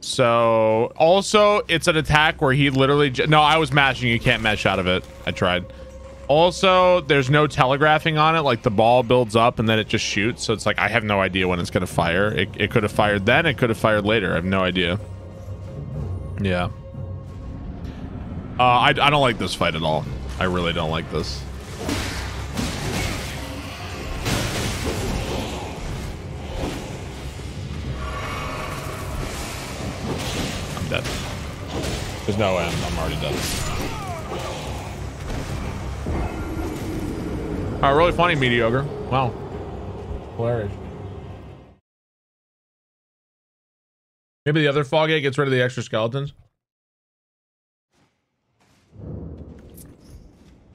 So also it's an attack where he literally no, I was mashing. You can't mesh out of it. I tried. Also, there's no telegraphing on it. Like the ball builds up and then it just shoots. So it's like I have no idea when it's gonna fire. It, it could have fired then. It could have fired later. I have no idea. Yeah. Uh, I, I don't like this fight at all. I really don't like this. I'm dead. There's no I'm, I'm already dead. Oh, really funny, mediocre. Wow. Hilarious. Maybe the other fog gets rid of the extra skeletons.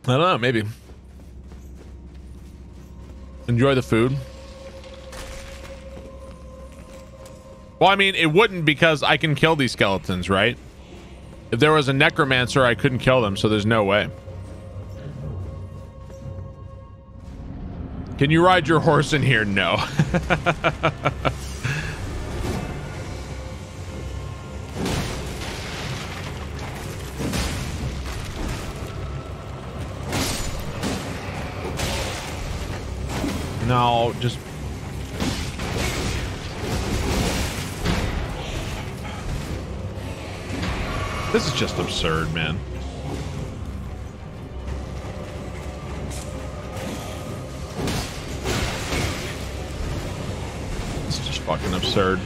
I don't know, maybe. Enjoy the food. Well, I mean, it wouldn't because I can kill these skeletons, right? If there was a necromancer, I couldn't kill them, so there's no way. Can you ride your horse in here? No. no, just... This is just absurd, man. Fucking absurd.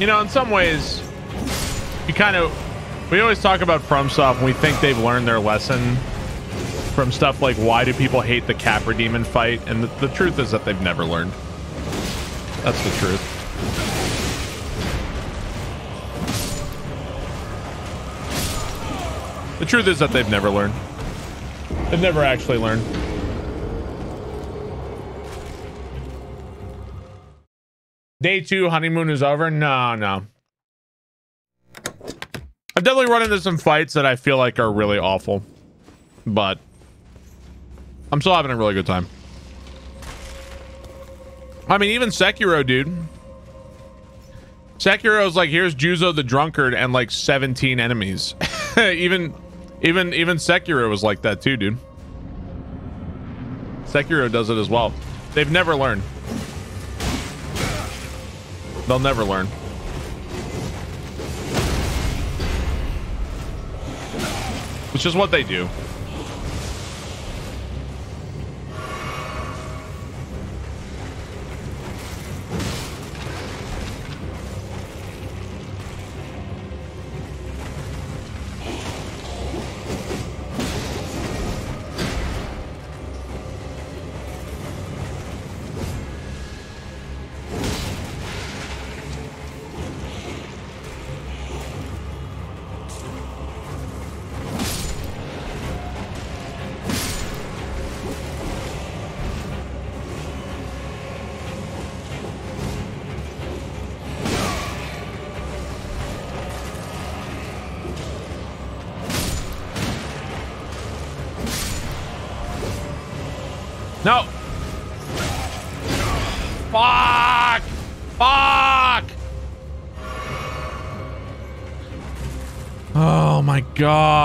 You know, in some ways, you kind of... We always talk about FromSoft and we think they've learned their lesson from stuff like why do people hate the Capra Demon fight? And the, the truth is that they've never learned. That's the truth. Truth is that they've never learned. They've never actually learned. Day two, honeymoon is over. No, no. I've definitely run into some fights that I feel like are really awful. But I'm still having a really good time. I mean, even Sekiro, dude. Sekiro's like, here's Juzo the drunkard and like 17 enemies. even, even, even Sekiro was like that too, dude. Sekiro does it as well. They've never learned. They'll never learn. Which is what they do. God.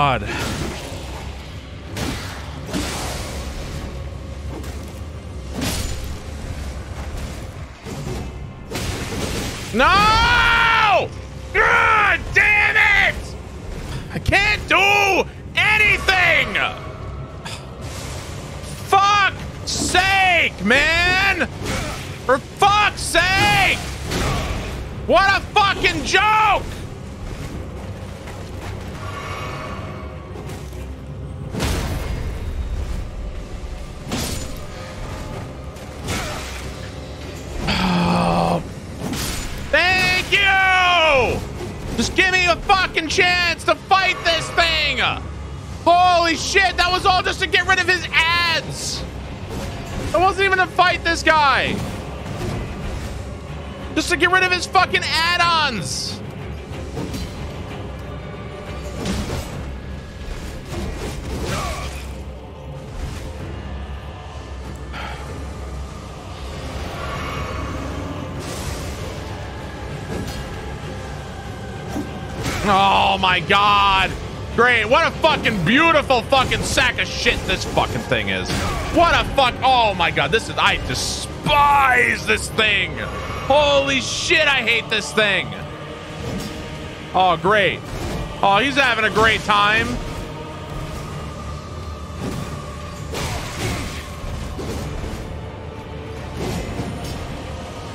God! Great, what a fucking beautiful fucking sack of shit this fucking thing is. What a fuck, oh my god, this is, I despise this thing. Holy shit, I hate this thing. Oh, great. Oh, he's having a great time.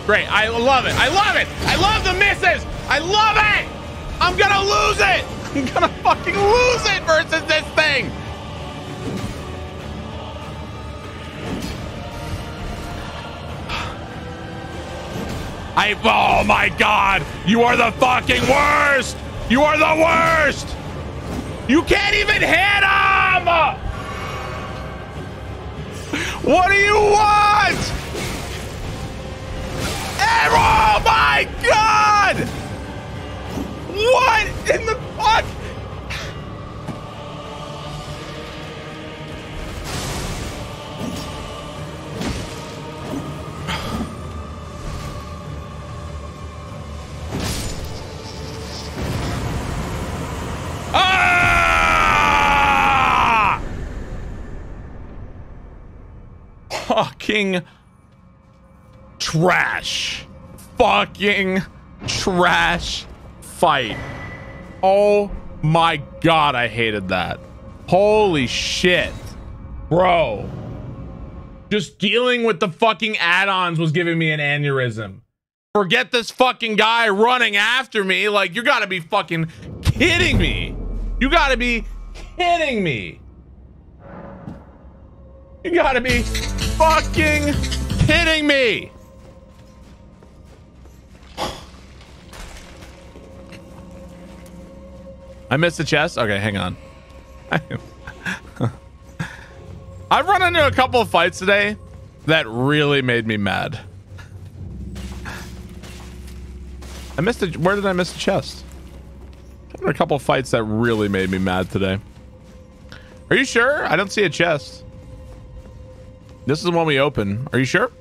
Great, I love it. I love it. I love the misses. I love it. I'm gonna lose it. I'm gonna fucking lose it versus this thing. I, oh my God, you are the fucking worst. You are the worst. You can't even hit him. What do you want? Eh, oh my God. What in the Fucking trash. Fucking trash fight. Oh my god, I hated that. Holy shit. Bro. Just dealing with the fucking add-ons was giving me an aneurysm. Forget this fucking guy running after me. Like, you gotta be fucking kidding me. You gotta be kidding me. You gotta be fucking kidding me. I missed the chest? Okay, hang on. I've run into a couple of fights today that really made me mad. I missed it. Where did I miss the chest? There a couple of fights that really made me mad today. Are you sure? I don't see a chest. This is the one we open. Are you sure?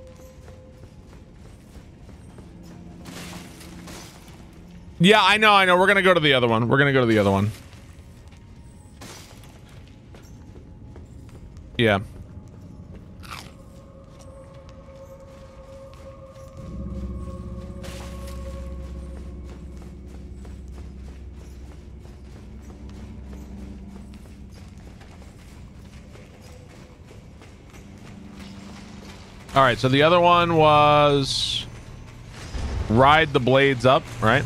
Yeah, I know, I know. We're gonna go to the other one. We're gonna go to the other one. Yeah. All right, so the other one was ride the blades up, right?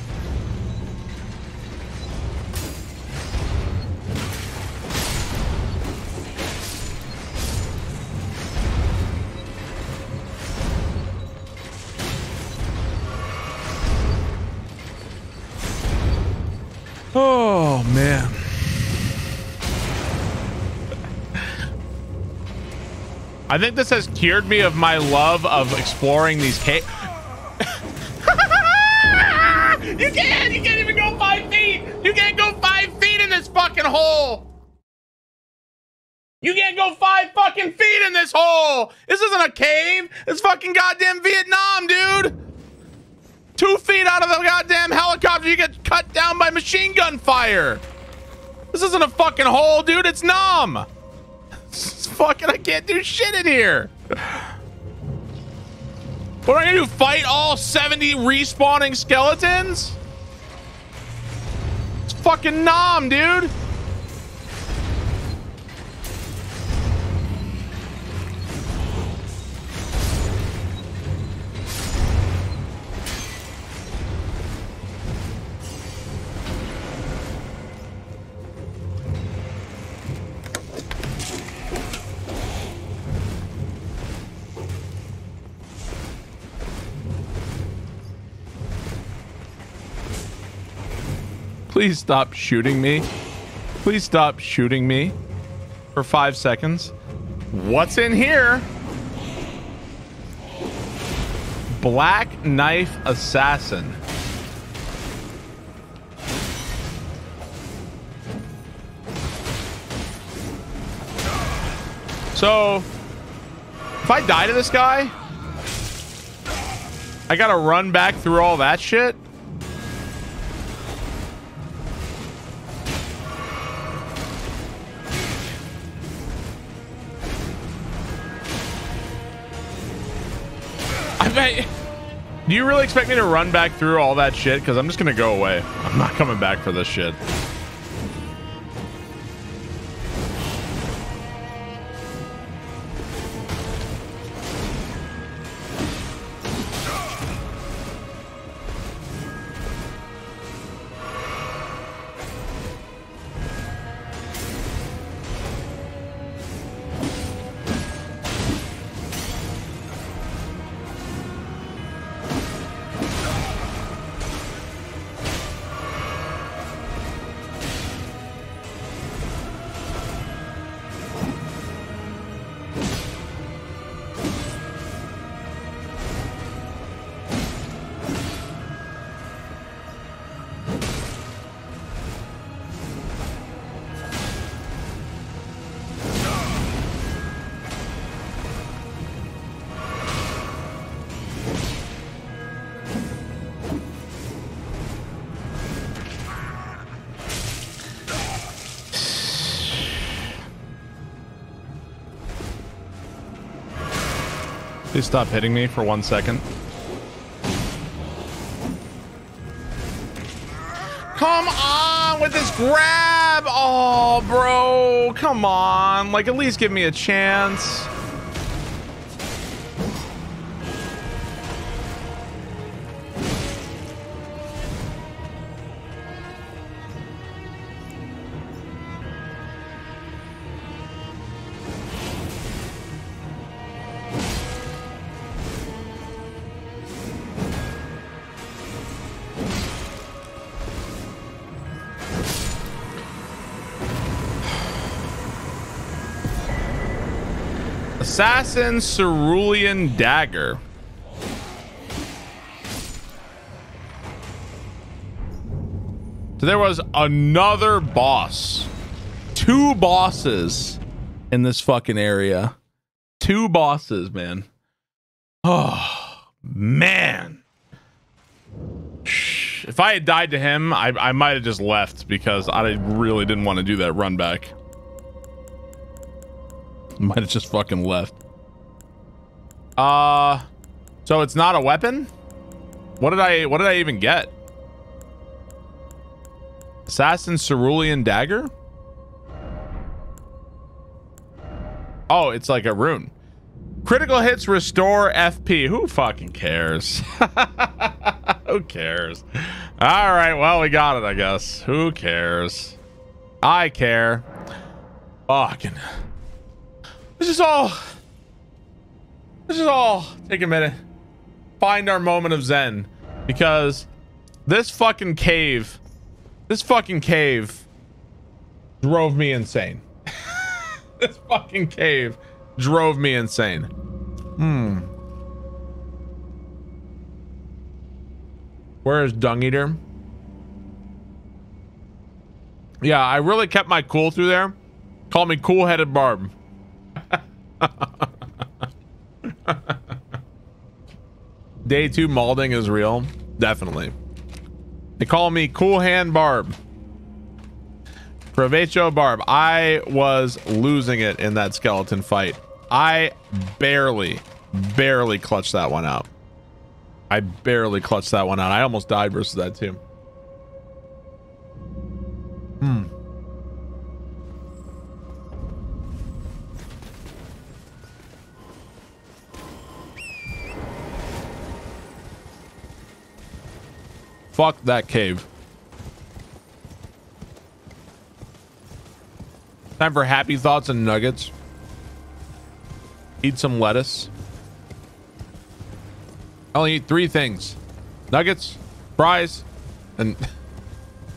I think this has cured me of my love of exploring these caves. you can't! You can't even go five feet! You can't go five feet in this fucking hole! You can't go five fucking feet in this hole. This isn't a cave. It's fucking goddamn Vietnam, dude. Two feet out of the goddamn helicopter, you get cut down by machine gun fire. This isn't a fucking hole, dude. It's Nam. Fucking, I can't do shit in here. What am I gonna do? Fight all 70 respawning skeletons? It's fucking Nam, dude. Please stop shooting me. Please stop shooting me for five seconds. What's in here? Black Knife Assassin. So, if I die to this guy, I gotta run back through all that shit. Do you really expect me to run back through all that shit? Because I'm just gonna go away. I'm not coming back for this shit. Stop hitting me for one second. Come on with this grab. Oh, bro. Come on. Like, at least give me a chance. Assassin Cerulean Dagger. So there was another boss. Two bosses in this fucking area. Two bosses, man. Oh, man. If I had died to him, I, I might have just left because I really didn't want to do that run back. Might have just fucking left. Uh, so it's not a weapon? What did I, what did I even get? Assassin Cerulean Dagger? Oh, it's like a rune. Critical hits restore FP. Who fucking cares? Who cares? All right, well, we got it, I guess. Who cares? I care. Fucking. Let's just all. This is all take a minute. Find our moment of zen. Because this fucking cave. This fucking cave drove me insane. this fucking cave drove me insane. Hmm. Where is Dung Eater? Yeah, I really kept my cool through there. Call me cool-headed Barb. Day two malding is real. Definitely. They call me Cool Hand Barb. Provecho Barb. I was losing it in that skeleton fight. I barely, barely clutched that one out. I barely clutched that one out. I almost died versus that too. Hmm. Fuck that cave. Time for happy thoughts and nuggets. Eat some lettuce. I only eat three things. Nuggets, fries, and...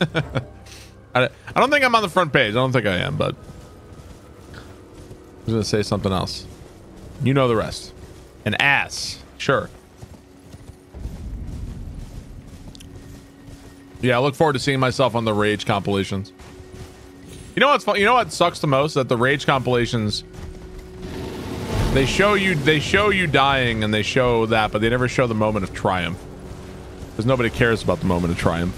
I, don't think I'm on the front page. I don't think I am, but... I was going to say something else. You know the rest. An ass. Sure. Yeah, I look forward to seeing myself on the Rage compilations. You know what's fun? You know what sucks the most? That the Rage compilations they show you they show you dying and they show that, but they never show the moment of triumph. Because nobody cares about the moment of triumph.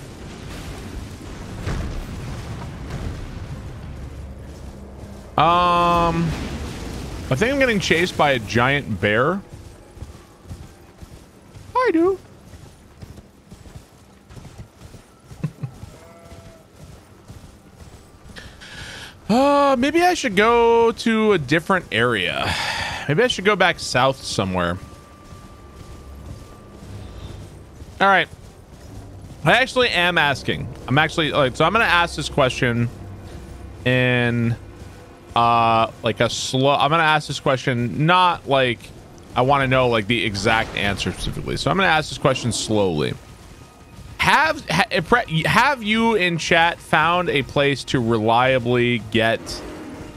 Um I think I'm getting chased by a giant bear. I do. Uh, maybe I should go to a different area. Maybe I should go back south somewhere. All right. I actually am asking. I'm actually like so I'm going to ask this question in uh like a slow I'm going to ask this question not like I want to know like the exact answer specifically. So I'm going to ask this question slowly. Have eh, have you in chat found a place to reliably get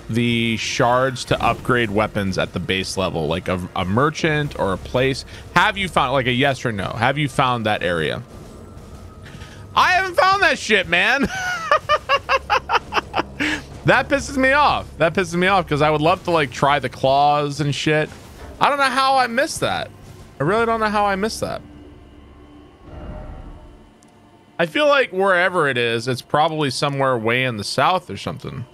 the shards to upgrade weapons at the base level, like a, a merchant or a place? Have you found like a yes or no? Have you found that area? I haven't found that shit, man. that pisses me off. That pisses me off because I would love to like try the claws and shit. I don't know how I missed that. I really don't know how I missed that. I feel like wherever it is, it's probably somewhere way in the south or something.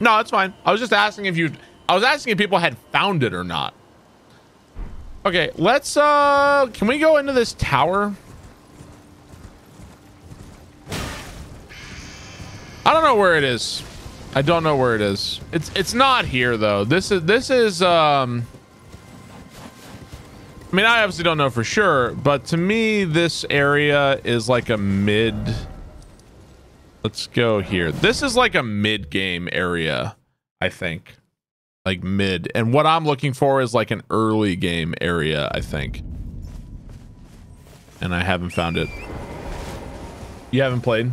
No, it's fine. I was just asking if you I was asking if people had found it or not. Okay, let's uh can we go into this tower? I don't know where it is. I don't know where it is. It's it's not here though. This is this is um mean, I obviously don't know for sure, but to me, this area is like a mid. Let's go here. This is like a mid game area, I think. Like mid. And what I'm looking for is like an early game area, I think. And I haven't found it. You haven't played?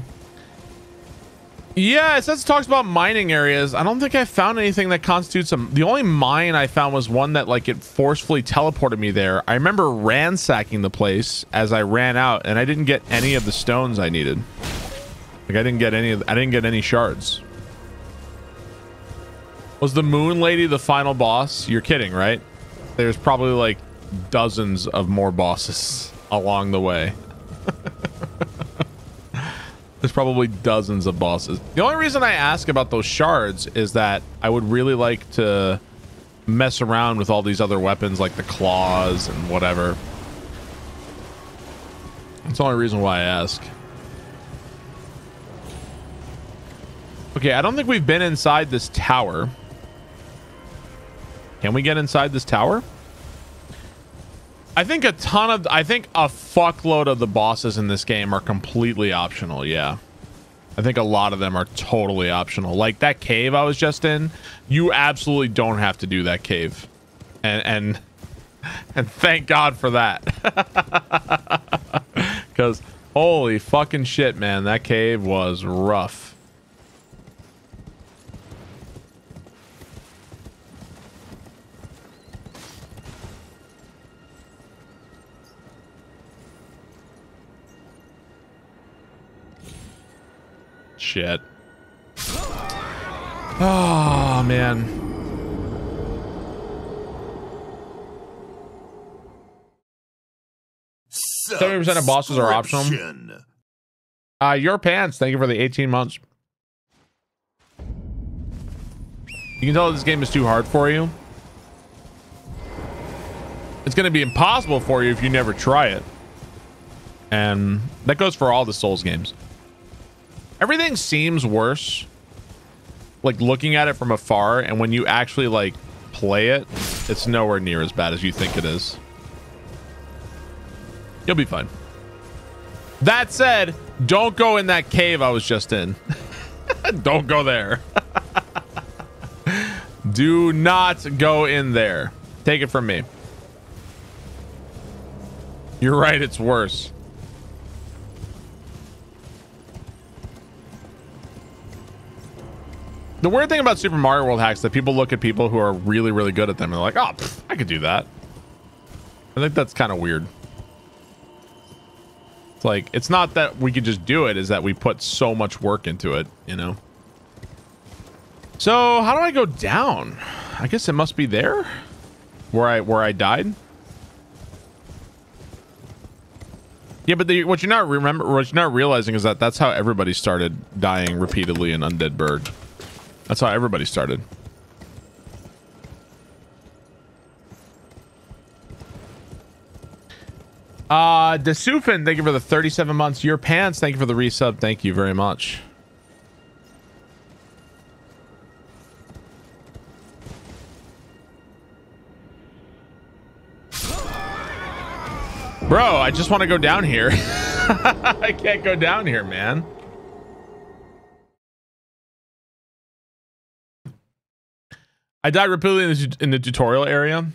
Yeah, it says it talks about mining areas. I don't think I found anything that constitutes them. The only mine I found was one that like it forcefully teleported me there. I remember ransacking the place as I ran out, and I didn't get any of the stones I needed. Like I didn't get any. Of, I didn't get any shards. Was the Moon Lady the final boss? You're kidding, right? There's probably like dozens of more bosses along the way. There's probably dozens of bosses. The only reason I ask about those shards is that I would really like to mess around with all these other weapons like the claws and whatever. That's the only reason why I ask. Okay, I don't think we've been inside this tower. Can we get inside this tower? I think a ton of, I think a fuckload of the bosses in this game are completely optional. Yeah. I think a lot of them are totally optional. Like that cave I was just in, you absolutely don't have to do that cave. And, and, and thank God for that. Because holy fucking shit, man. That cave was rough. Shit. Oh man. Seventy percent of bosses are optional. Uh, your pants. Thank you for the 18 months. You can tell this game is too hard for you. It's going to be impossible for you if you never try it. And that goes for all the Souls games. Everything seems worse. Like looking at it from afar. And when you actually like play it, it's nowhere near as bad as you think it is. You'll be fine. That said, don't go in that cave I was just in. don't go there. Do not go in there. Take it from me. You're right, it's worse. The weird thing about Super Mario World hacks that people look at people who are really, really good at them and they're like, oh, pff, I could do that. I think that's kind of weird. It's like, it's not that we could just do it, is that we put so much work into it, you know? So how do I go down? I guess it must be there where I, where I died. Yeah, but the, what you're not remember, what you're not realizing is that that's how everybody started dying repeatedly in Undead Burg. That's how everybody started. Uh, Desufin, thank you for the 37 months. Your pants, thank you for the resub. Thank you very much. Bro, I just want to go down here. I can't go down here, man. I died repeatedly in the, in the tutorial area.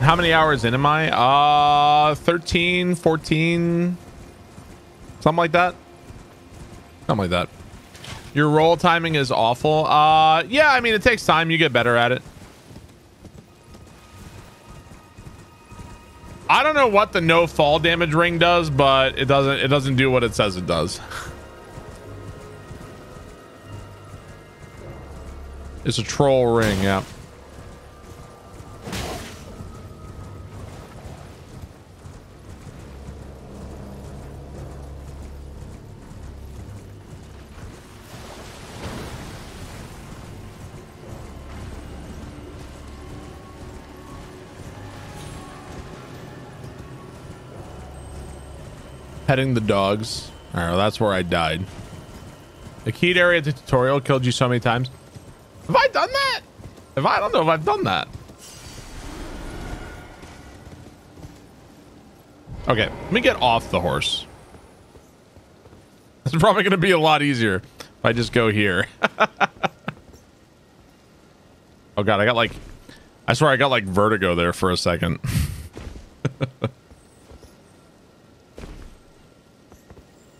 How many hours in am I? Uh, 13, 14, something like that. Something like that. Your roll timing is awful. Uh, yeah, I mean, it takes time. You get better at it. I don't know what the no fall damage ring does, but it doesn't it doesn't do what it says it does. It's a troll ring, yeah. Petting the dogs. All right, well, that's where I died. The keyed area of the tutorial killed you so many times. Have I done that? If I, I don't know if I've done that. Okay, let me get off the horse. It's probably going to be a lot easier if I just go here. oh god, I got like, I swear I got like vertigo there for a second.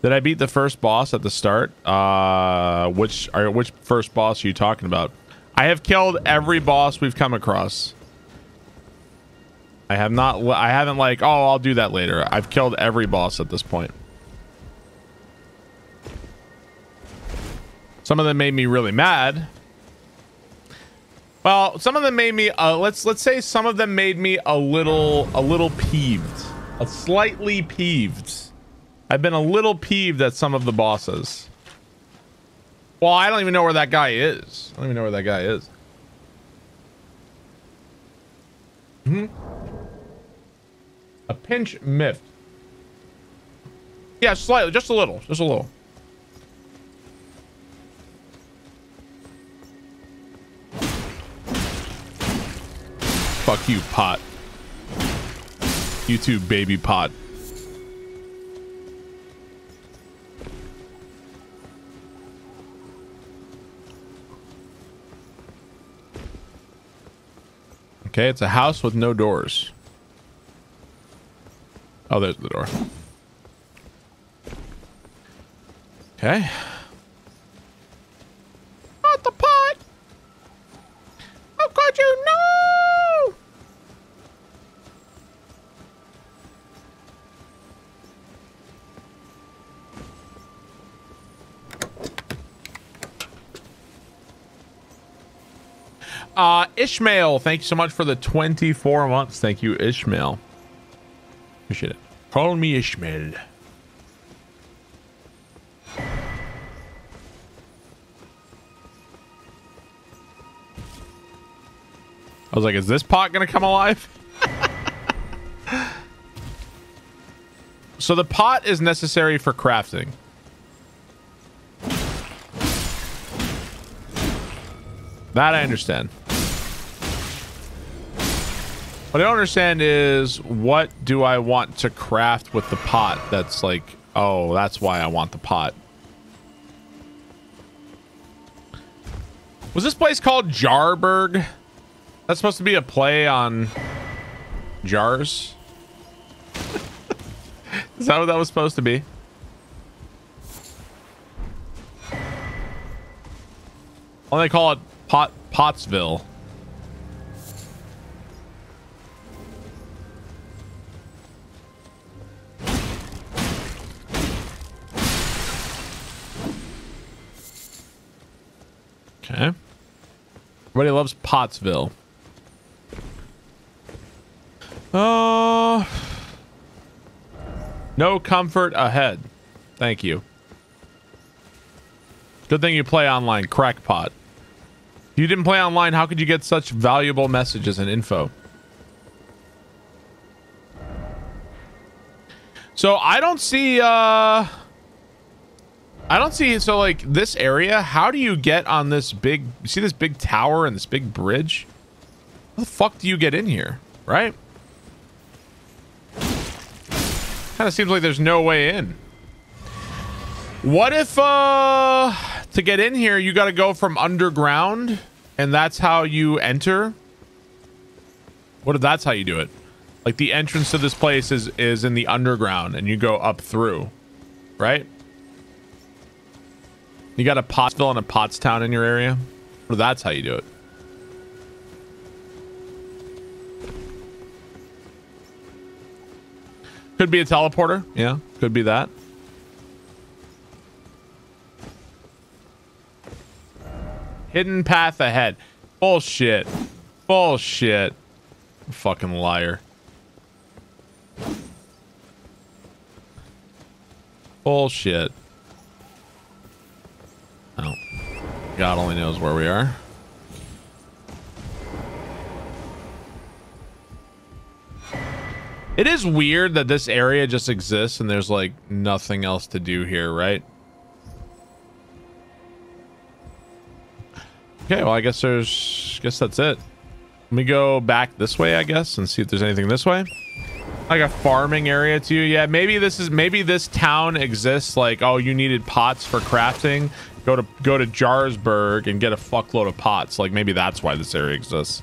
Did I beat the first boss at the start? Uh, which are which first boss are you talking about? I have killed every boss we've come across. I have not. I haven't like. Oh, I'll do that later. I've killed every boss at this point. Some of them made me really mad. Well, some of them made me. Uh, let's let's say some of them made me a little a little peeved, a slightly peeved. I've been a little peeved at some of the bosses. Well, I don't even know where that guy is. I don't even know where that guy is. Hmm. A pinch miffed. Yeah, slightly, just a little, just a little. Fuck you, pot. You too, baby pot. Okay, it's a house with no doors. Oh, there's the door. Okay. Not the pot! How could you know? Uh, Ishmael, thank you so much for the 24 months. Thank you, Ishmael. Appreciate it. Call me Ishmael. I was like, is this pot going to come alive? so the pot is necessary for crafting. That I understand. What I don't understand is what do I want to craft with the pot that's like, oh, that's why I want the pot. Was this place called Jarburg? That's supposed to be a play on jars? Is that what that was supposed to be? Well, they call it Pot Pottsville. Okay. Everybody loves Pottsville. Uh, no comfort ahead. Thank you. Good thing you play online, crackpot. If you didn't play online, how could you get such valuable messages and info? So I don't see, uh... I don't see, so like this area, how do you get on this big, you see this big tower and this big bridge? How the fuck do you get in here, right? Kind of seems like there's no way in. What if, uh, to get in here, you got to go from underground and that's how you enter? What if that's how you do it? Like the entrance to this place is, is in the underground and you go up through, right? You got a Pottsville and a Pottstown in your area? Or that's how you do it. Could be a teleporter. Yeah, could be that. Hidden path ahead. Bullshit. Bullshit. Fucking liar. Bullshit. Oh. God only knows where we are. It is weird that this area just exists and there's like nothing else to do here, right? Okay, well, I guess there's, guess that's it. Let me go back this way, I guess, and see if there's anything this way. Like a farming area too. Yeah, maybe this is, maybe this town exists like, oh, you needed pots for crafting. Go to, go to Jarsburg and get a fuckload of pots. Like maybe that's why this area exists.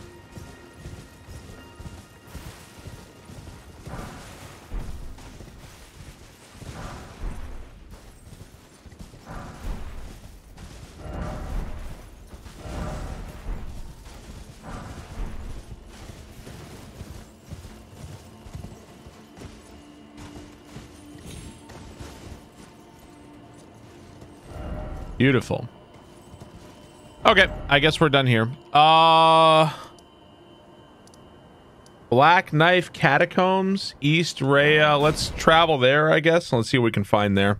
Beautiful. Okay, I guess we're done here. Uh Black Knife Catacombs, East Raya. Let's travel there, I guess. Let's see what we can find there.